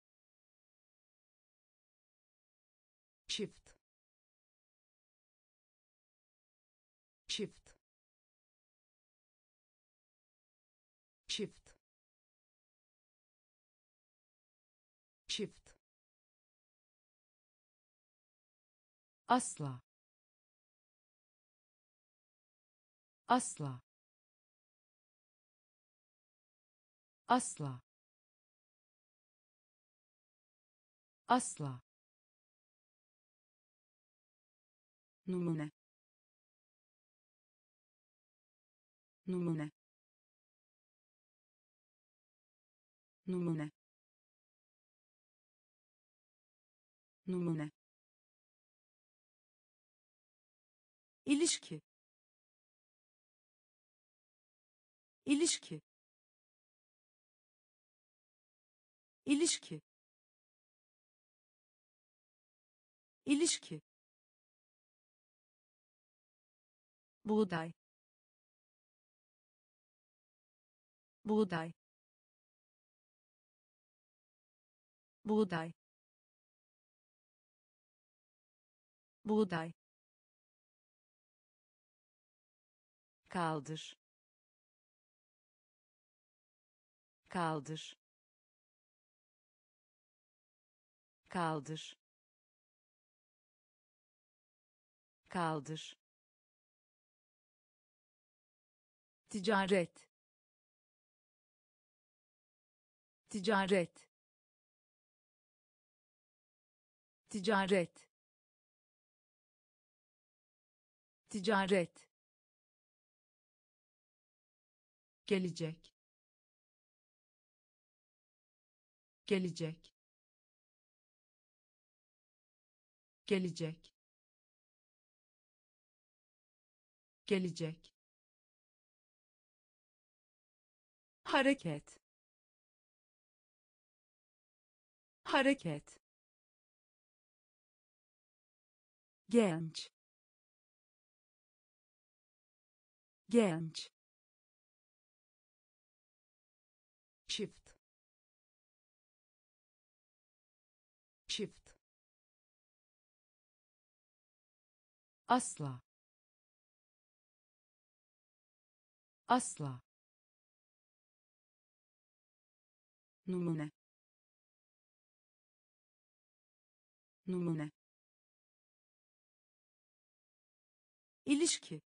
asla. Asla. Asla. Asla. Numune. Numune. Numune. Numune ilişki. İlişki. İlişki. İlişki. Buğday. Buğday. Buğday. Buğday kaldır. Kaldır. Kaldır. Kaldır. Ticaret. Ticaret. Ticaret. Ticaret gelecek. Gelecek. Gelecek. Gelecek. Hareket. Hareket. Genç. Genç asla. Asla. Numune. Numune. İlişki.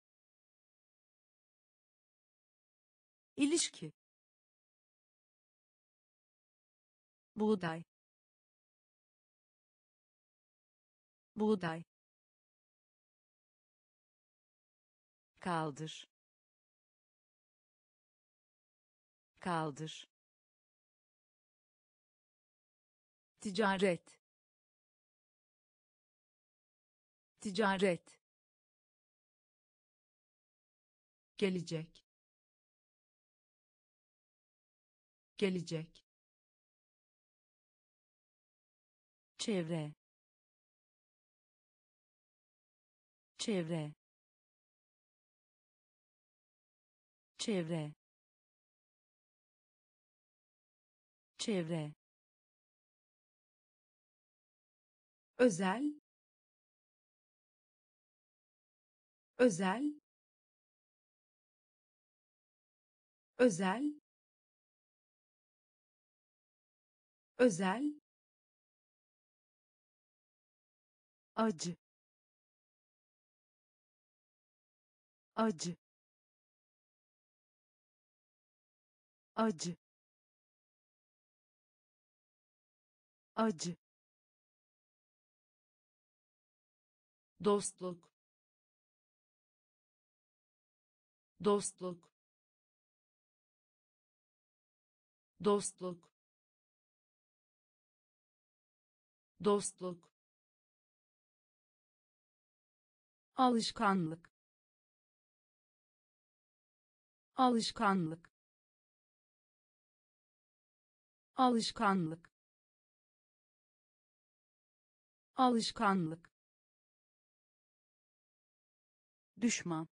İlişki. Buğday. Buğday kaldır. Kaldır. Ticaret. Ticaret. Gelecek. Gelecek. Çevre. Çevre çevre. Çevre. Özel. Özel. Özel. Özel. Acı. Acı acı. Acı. Dostluk. Dostluk. Dostluk. Dostluk. Alışkanlık. Alışkanlık alışkanlık. Alışkanlık. Düşman.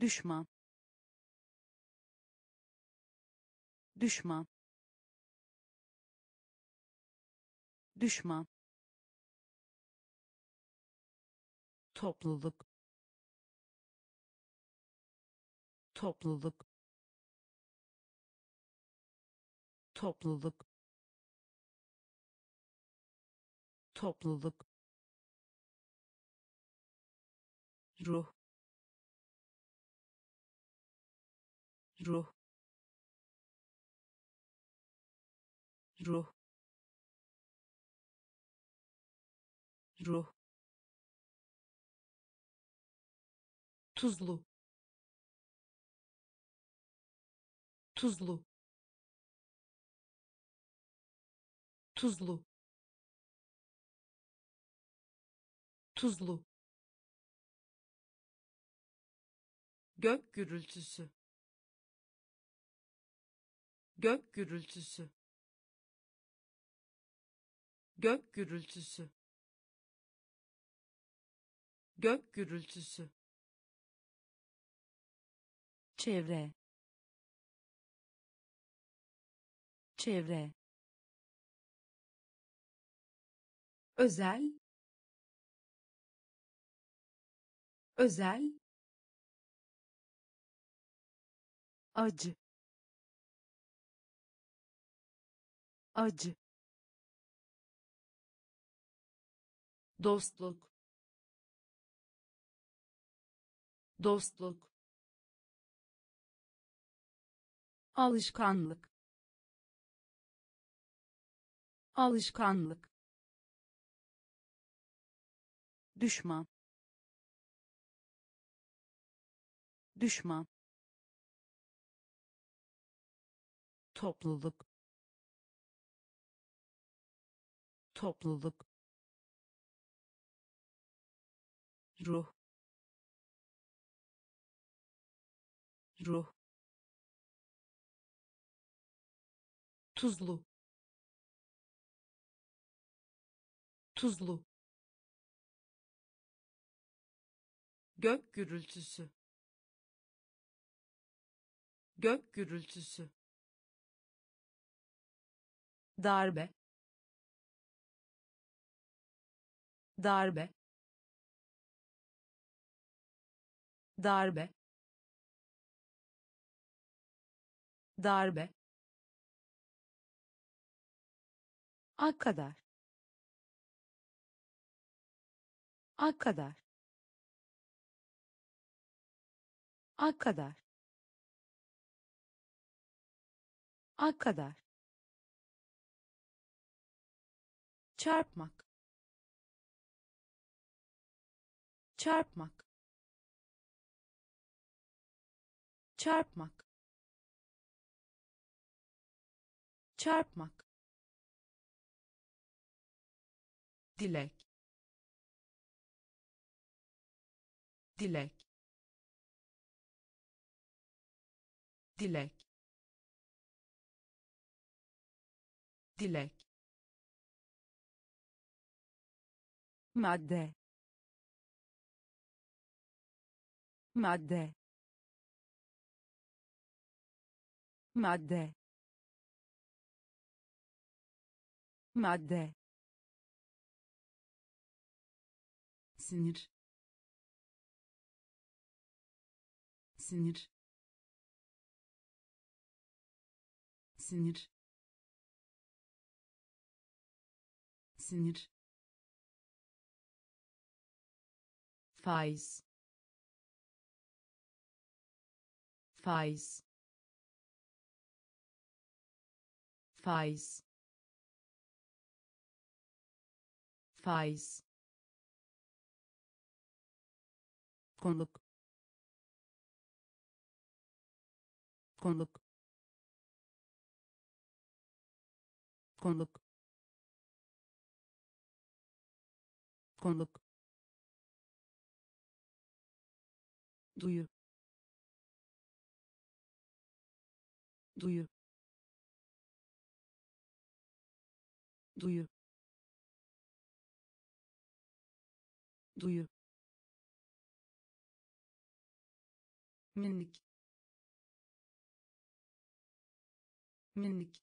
Düşman. Düşman. Düşman. Topluluk. Topluluk topluluk. Topluluk. Ruh. Ruh. Ruh. Ruh. Tuzlu. Tuzlu tuzlu. Tuzlu. Gök gürültüsü. Gök gürültüsü. Gök gürültüsü. Gök gürültüsü. Çevre. Çevre özel. Özel. Acı. Acı. Dostluk. Dostluk. Alışkanlık. Alışkanlık düşman. Düşman. Topluluk. Topluluk. Ruh. Ruh. Tuzlu. Tuzlu gök gürültüsü. Gök gürültüsü. Darbe. Darbe. Darbe. Darbe. A kadar. A kadar a kadar. A kadar. Çarpmak. Çarpmak. Çarpmak. Çarpmak. Dilek. Dilek dilek. Dilek. Madde. Madde. Madde. Madde. Sinir. Sinir sinir. Sinir. Faiz. Faiz. Faiz. Faiz. Konuk. Konuk konuk. Konuk. Duyu. Duyu. Duyu. Duyu. Minik. Minik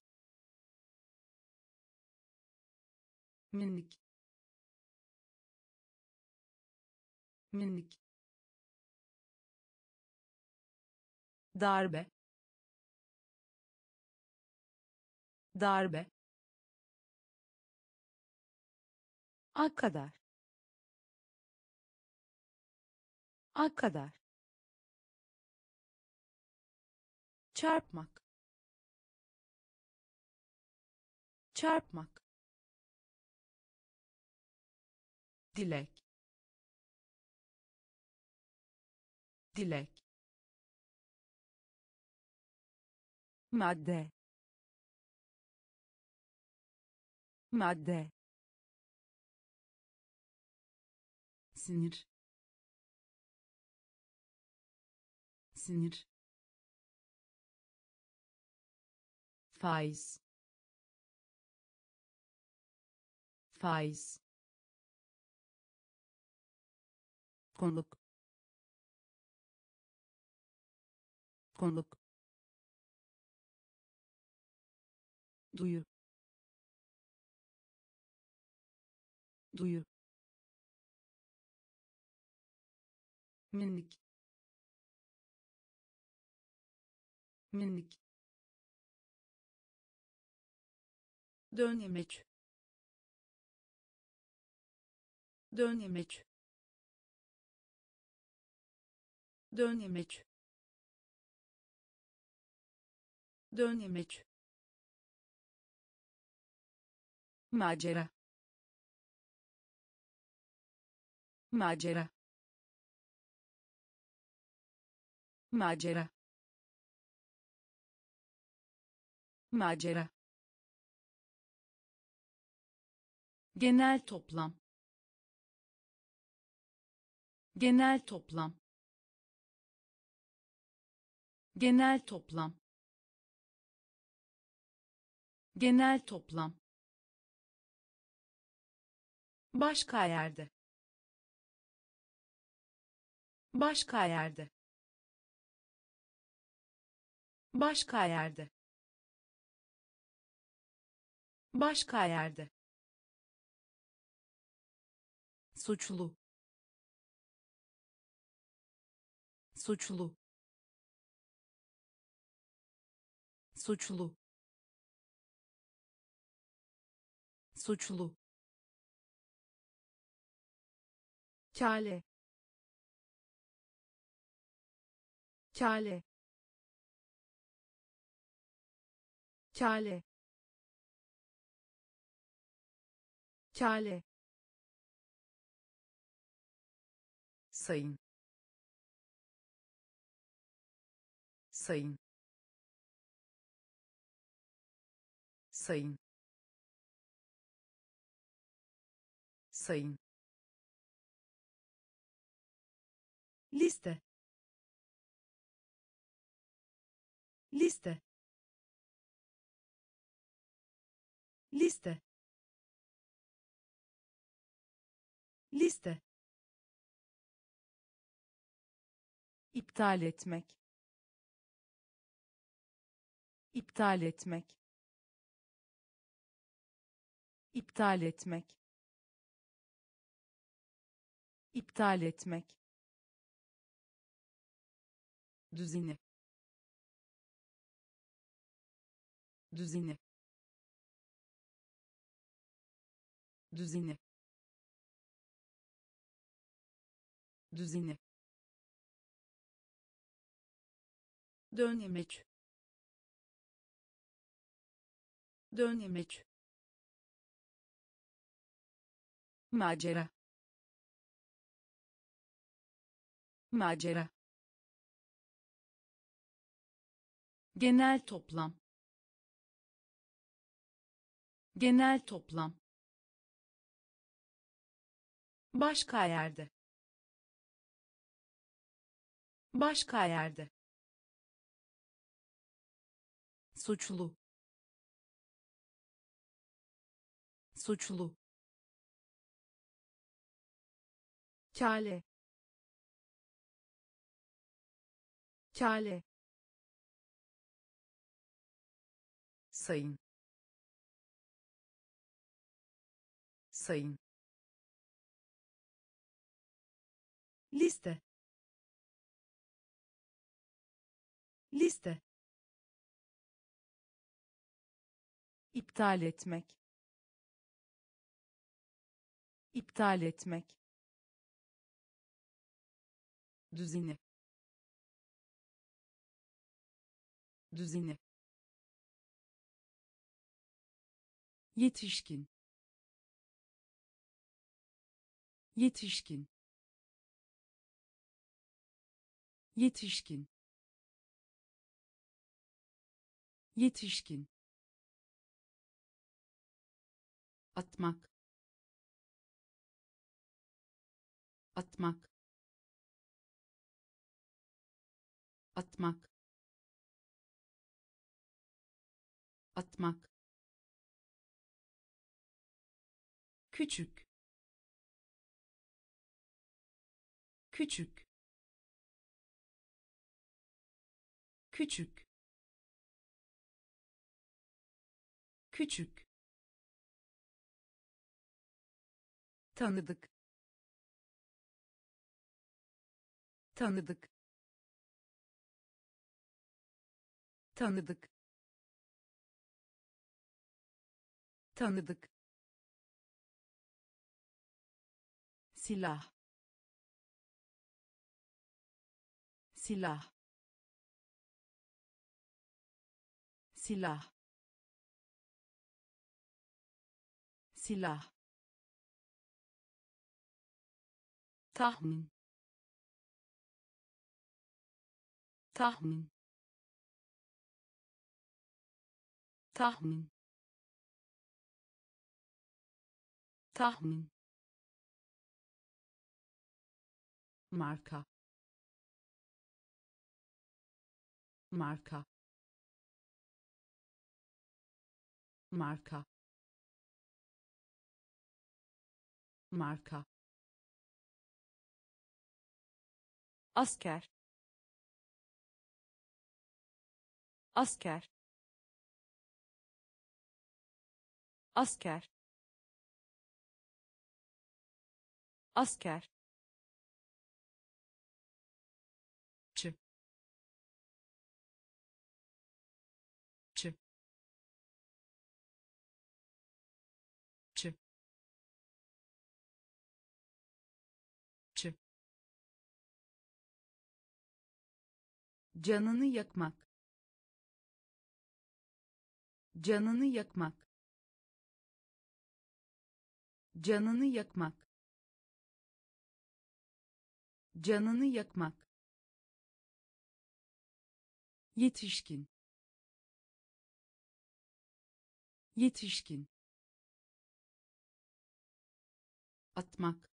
minik. Minik. Darbe. Darbe. A kadar a kadar çarpmak. Çarpmak dilek. Dilek. Madde. Madde. Sinir. Sinir. Faiz. Faiz konuk. Konuk. Duyu duyu minik. Minik. Dönemeç dönemeç dönemeç dönemeç macera. Macera. Macera. Macera. Genel toplam. Genel toplam genel toplam. Genel toplam. Başka yerde. Başka yerde. Başka yerde. Başka yerde. Suçlu. Suçlu suçlu. Suçlu. Kale kale kale kale sayın. Sayın sayın. Sayın. Liste. Liste. Liste. Liste. İptal etmek. İptal etmek iptal etmek. İptal etmek. Düzeni. Düzeni. Düzeni. Düzeni. Dönemeç dönemeç macera. Macera. Genel toplam. Genel toplam. Başka yerde. Başka yerde. Suçlu. Suçlu Kale. Kale. sayın. Sayın. Liste. Liste. İptal etmek. İptal etmek düzeni. Düzeni. Yetişkin. Yetişkin. Yetişkin. Yetişkin. Atmak. Atmak atmak. Atmak. Küçük. Küçük. Küçük. Küçük. Tanıdık. Tanıdık tanıdık. Tanıdık. Silah. Silah. Silah. Silah. Tahmin. Tahmin tahmin. Tahmin. Marka. Marka. Marka. Marka. Asker. Asker asker. Asker. Canını yakmak. Canını yakmak canını yakmak. Canını yakmak. Yetişkin. Yetişkin. Atmak.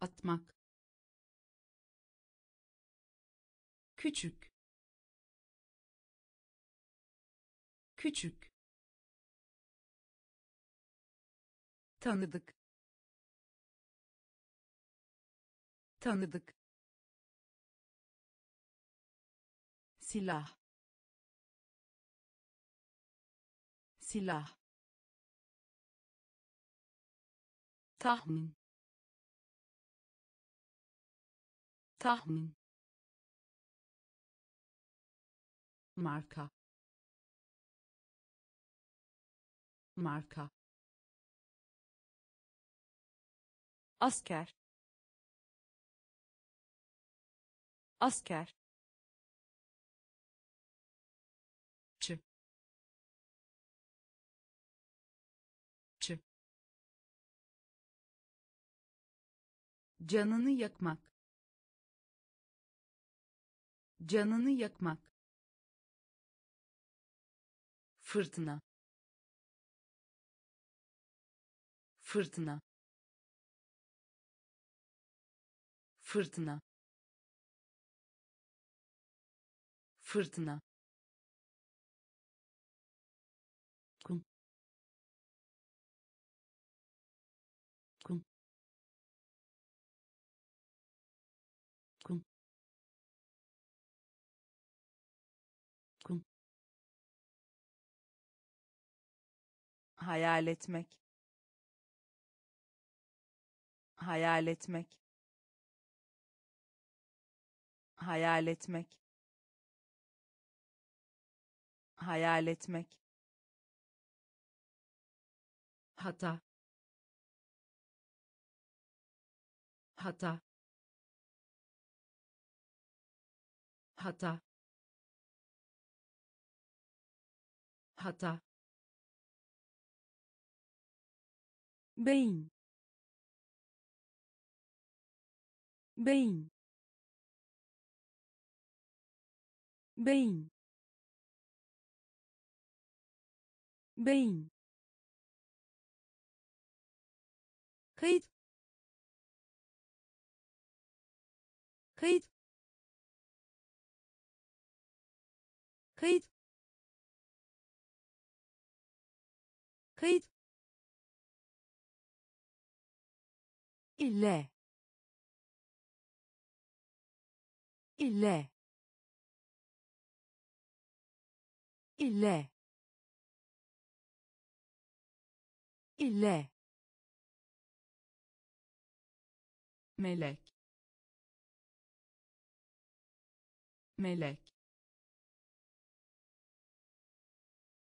Atmak. Küçük. Küçük tanıdık. Tanıdık. Silah. Silah. Tahmin. Tahmin. Marka. Marka asker. Asker. Canını yakmak. Canını yakmak. Fırtına. Fırtına fırtına. Fırtına. Hayal etmek. Hayal etmek hayal etmek. Hayal etmek. Hata. Hata. Hata. Hata. Beyin. Beyin beyin beyin kayıt kayıt kayıt kayıt ile ile ile ile melek. Melek.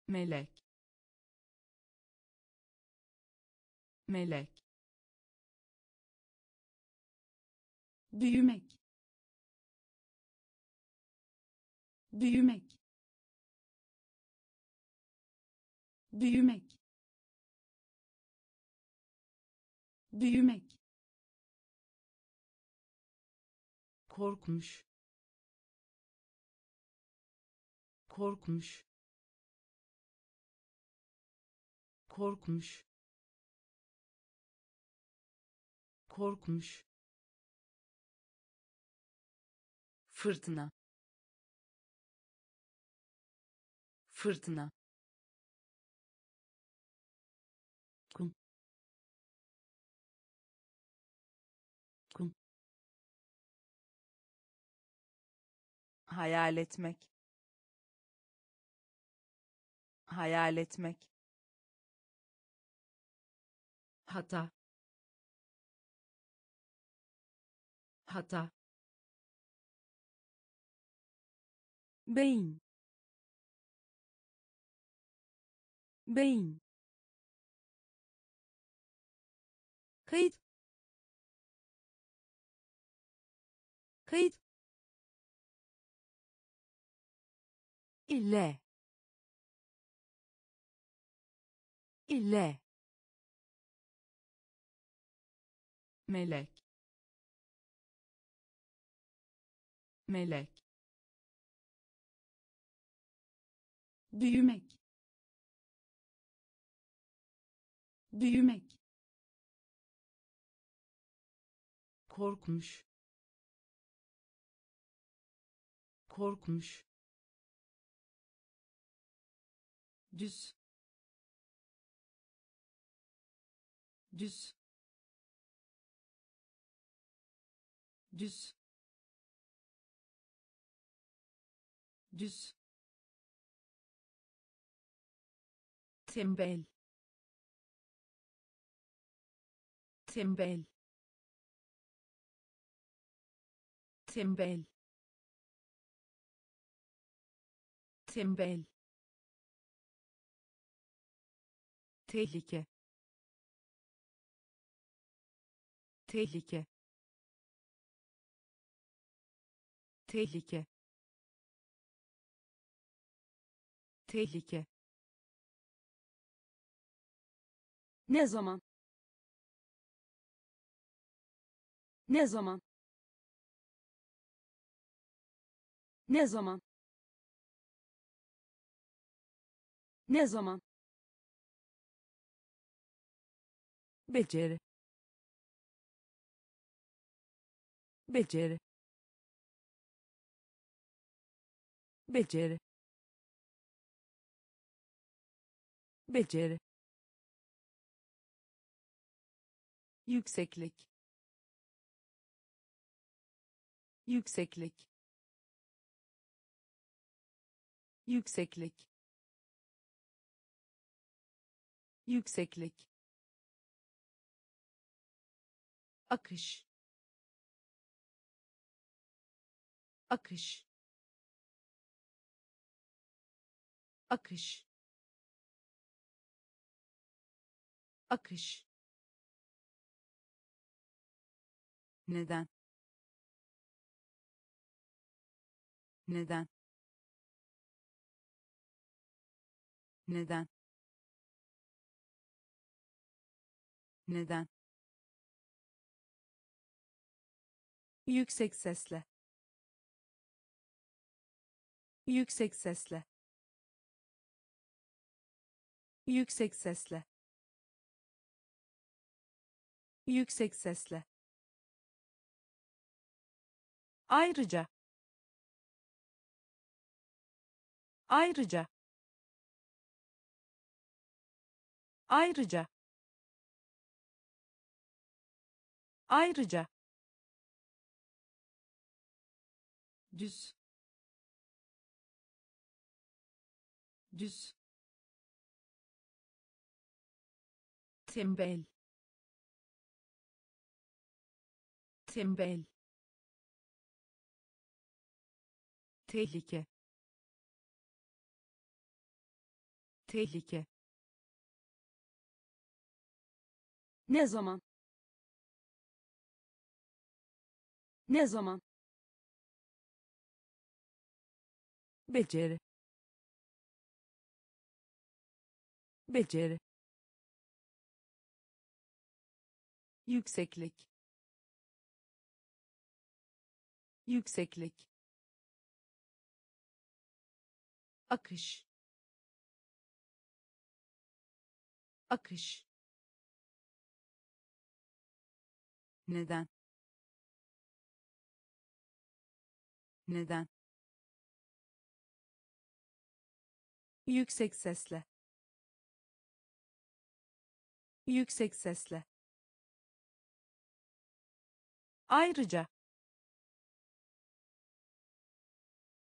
Melek. Melek. Büyümek. Büyümek büyümek. Büyümek. Korkmuş. Korkmuş. Korkmuş. Korkmuş. Fırtına. Fırtına hayal etmek. Hayal etmek. Hata. Hata. Beyin. Beyin. Kayıt. Kayıt ile ile melek. Melek. Büyümek. Büyümek. Korkmuş. Korkmuş düz. Düz. Düz. Düz. Tembel. Tembel. Tembel. Tembel tehlike tehlike tehlike tehlike Ne zaman? Ne zaman? Ne zaman? Ne zaman? Beceri. Beceri. Beceri. Beceri. yükseklik yükseklik yükseklik yükseklik akış. Akış. Akış. Akış. Neden? Neden? Neden? Neden yüksek sesle. Yüksek sesle. Yüksek sesle. Yüksek sesle. Ayrıca. Ayrıca. Ayrıca. Ayrıca düz. Düz. Tembel. Tembel. Tehlike. Tehlike. Ne zaman? Ne zaman? Beceri. Beceri. Yükseklik. Yükseklik. akış akış neden neden yüksek sesle. Yüksek sesle. Ayrıca.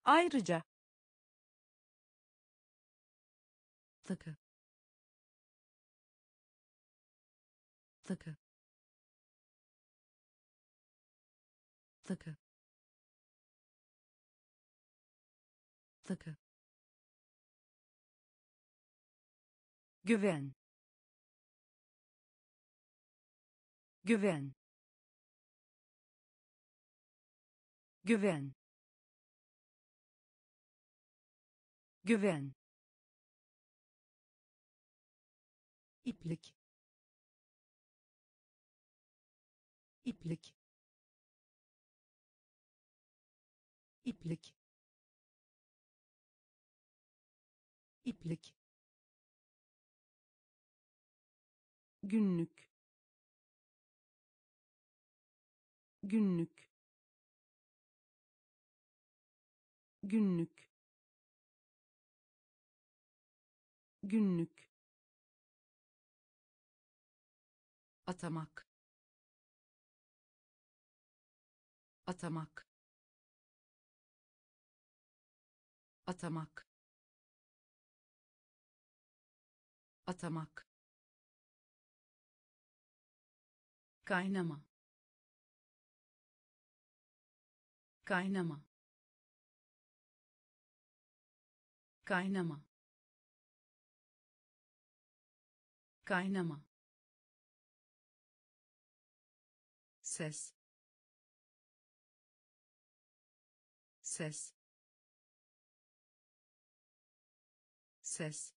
Ayrıca. Takı takı takı takı güven. Güven. Güven. Güven. İplik. İplik. İplik. İplik günlük. Günlük. Günlük. Günlük. Atamak. Atamak. Atamak. Atamak kaynama. Kaynama. Kaynama. Kaynama. Ses. Ses. Ses.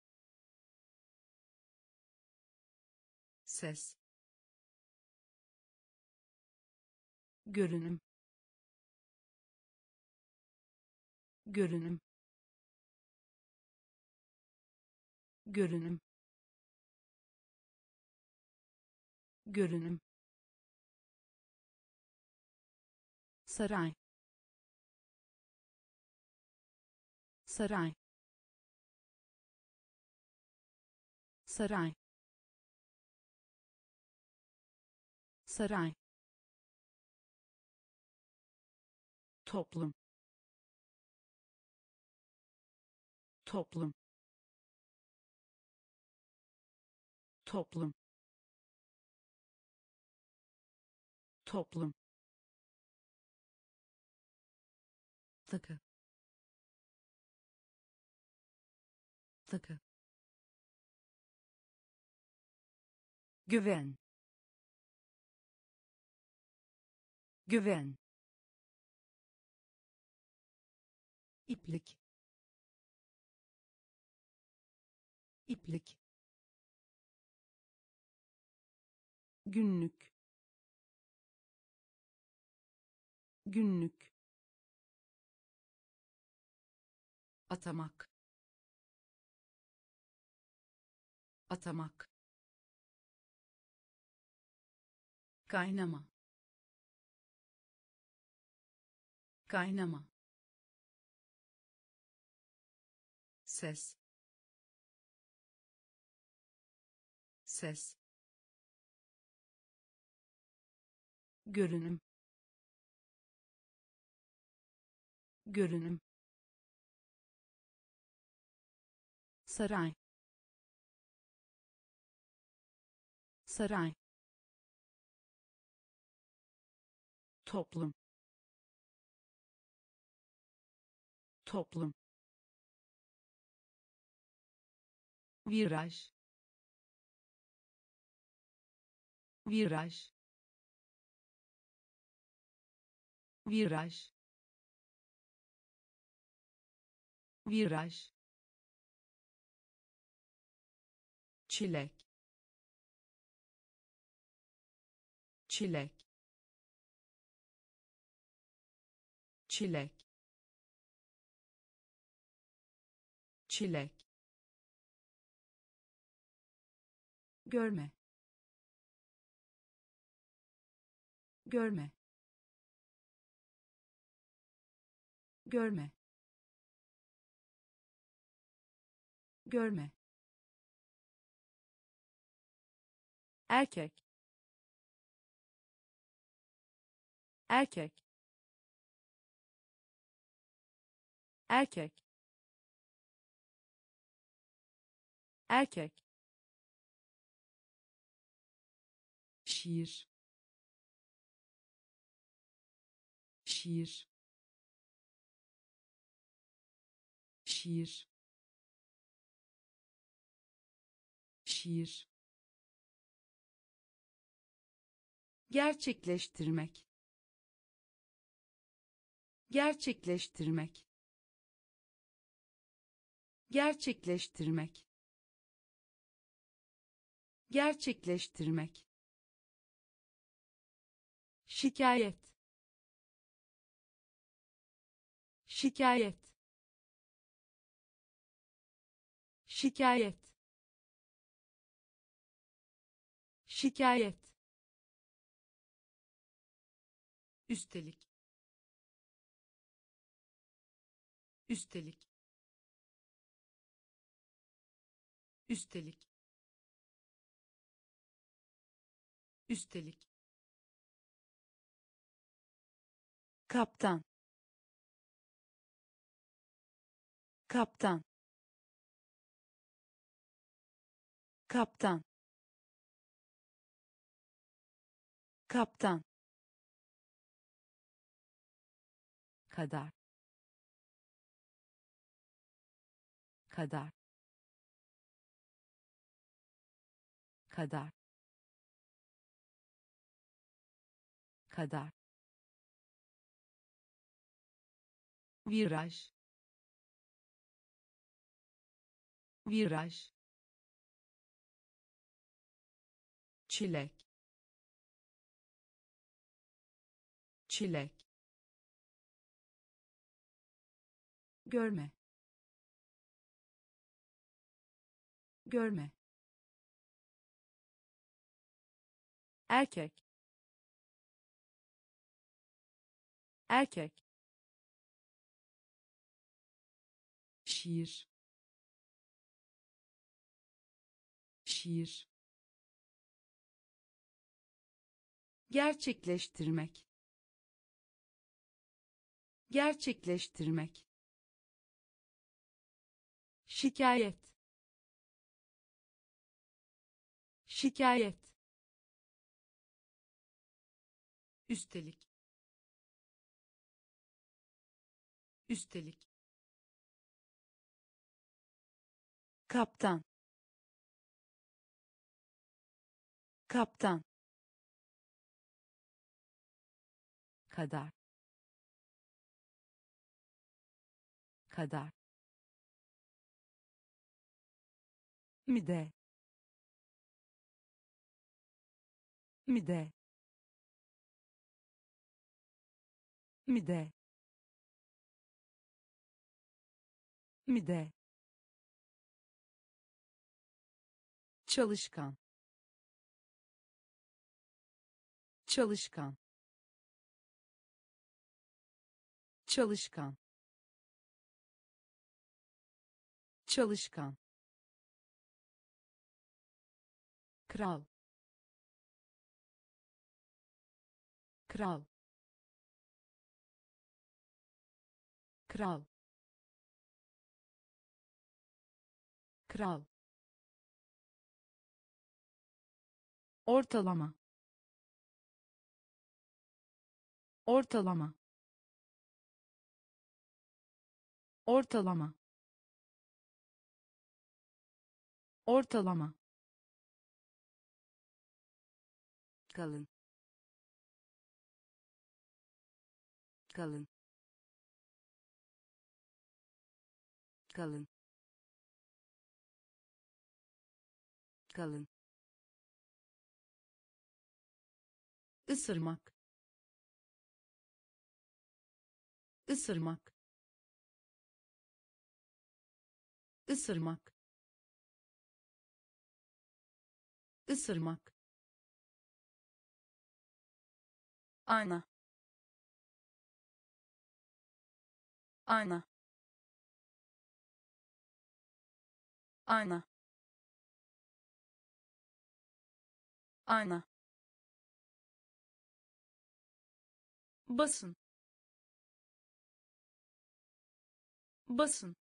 Ses görünüm. Görünüm. Görünüm. Görünüm. Saray. Saray. Saray. Saray toplum. Toplum. Toplum. Toplum. Takı takı güven. Güven iplik. İplik. Günlük. Günlük. Atamak. Atamak. Kaynama. Kaynama ses. Ses. Görünüm. Görünüm. Saray. Saray. Toplum. Toplum viraj. Viraj. Viraj. Viraj. Çilek. Çilek. Çilek. Çilek görme. Görme. Görme. Görme. Erkek. Erkek. Erkek. Erkek şiir. Şiir. Şiir. Şiir. Gerçekleştirmek. Gerçekleştirmek. Gerçekleştirmek. Gerçekleştirmek şikayet. Şikayet. Şikayet. Şikayet. Üstelik. Üstelik. Üstelik. Üstelik kaptan. Kaptan. Kaptan. Kaptan. Kadar. Kadar. Kadar. Kadar viraj. Viraj. Çilek. Çilek. Görme. Görme. Erkek. Erkek şiir. Şiir. Gerçekleştirmek. Gerçekleştirmek. Şikayet. Şikayet. Üstelik. Üstelik kaptan. Kaptan. Kadar. Kadar. Mide. Mide. Mide. Mide çalışkan. Çalışkan. Çalışkan. Çalışkan. Kral. Kral. Kral. Kral ortalama. Ortalama. Ortalama. Ortalama. Kalın. Kalın. Kalın. Kalın ısırmak ısırmak ısırmak ısırmak ayna. Ayna. Ayna. Ayna basın. Basın.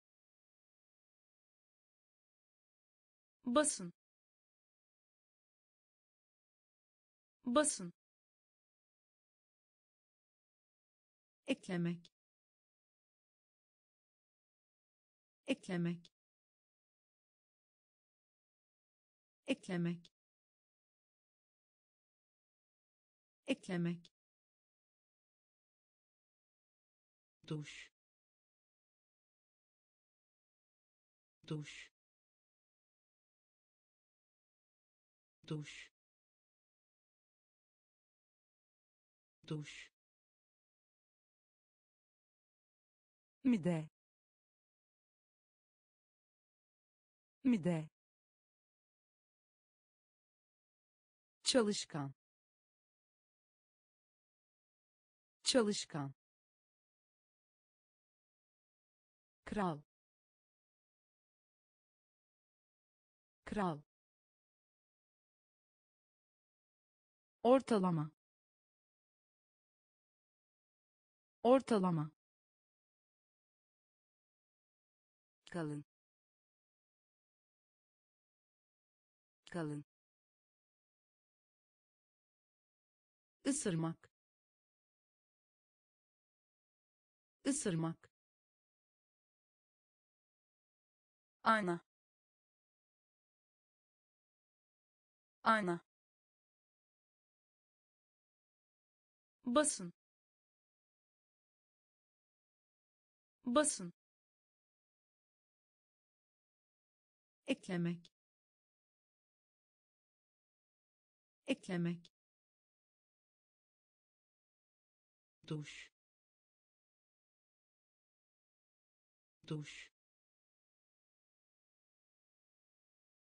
Basın. Basın. Eklemek. Eklemek. Eklemek. Eklemek duş. Duş. Duş. Duş. Mide. Mide. Çalışkan. Çalışkan kral. Kral. Ortalama. Ortalama. Kalın. Kalın. Isırmak ısırmak ayna ayna basın. Basın. Eklemek. Eklemek. Duş. Duş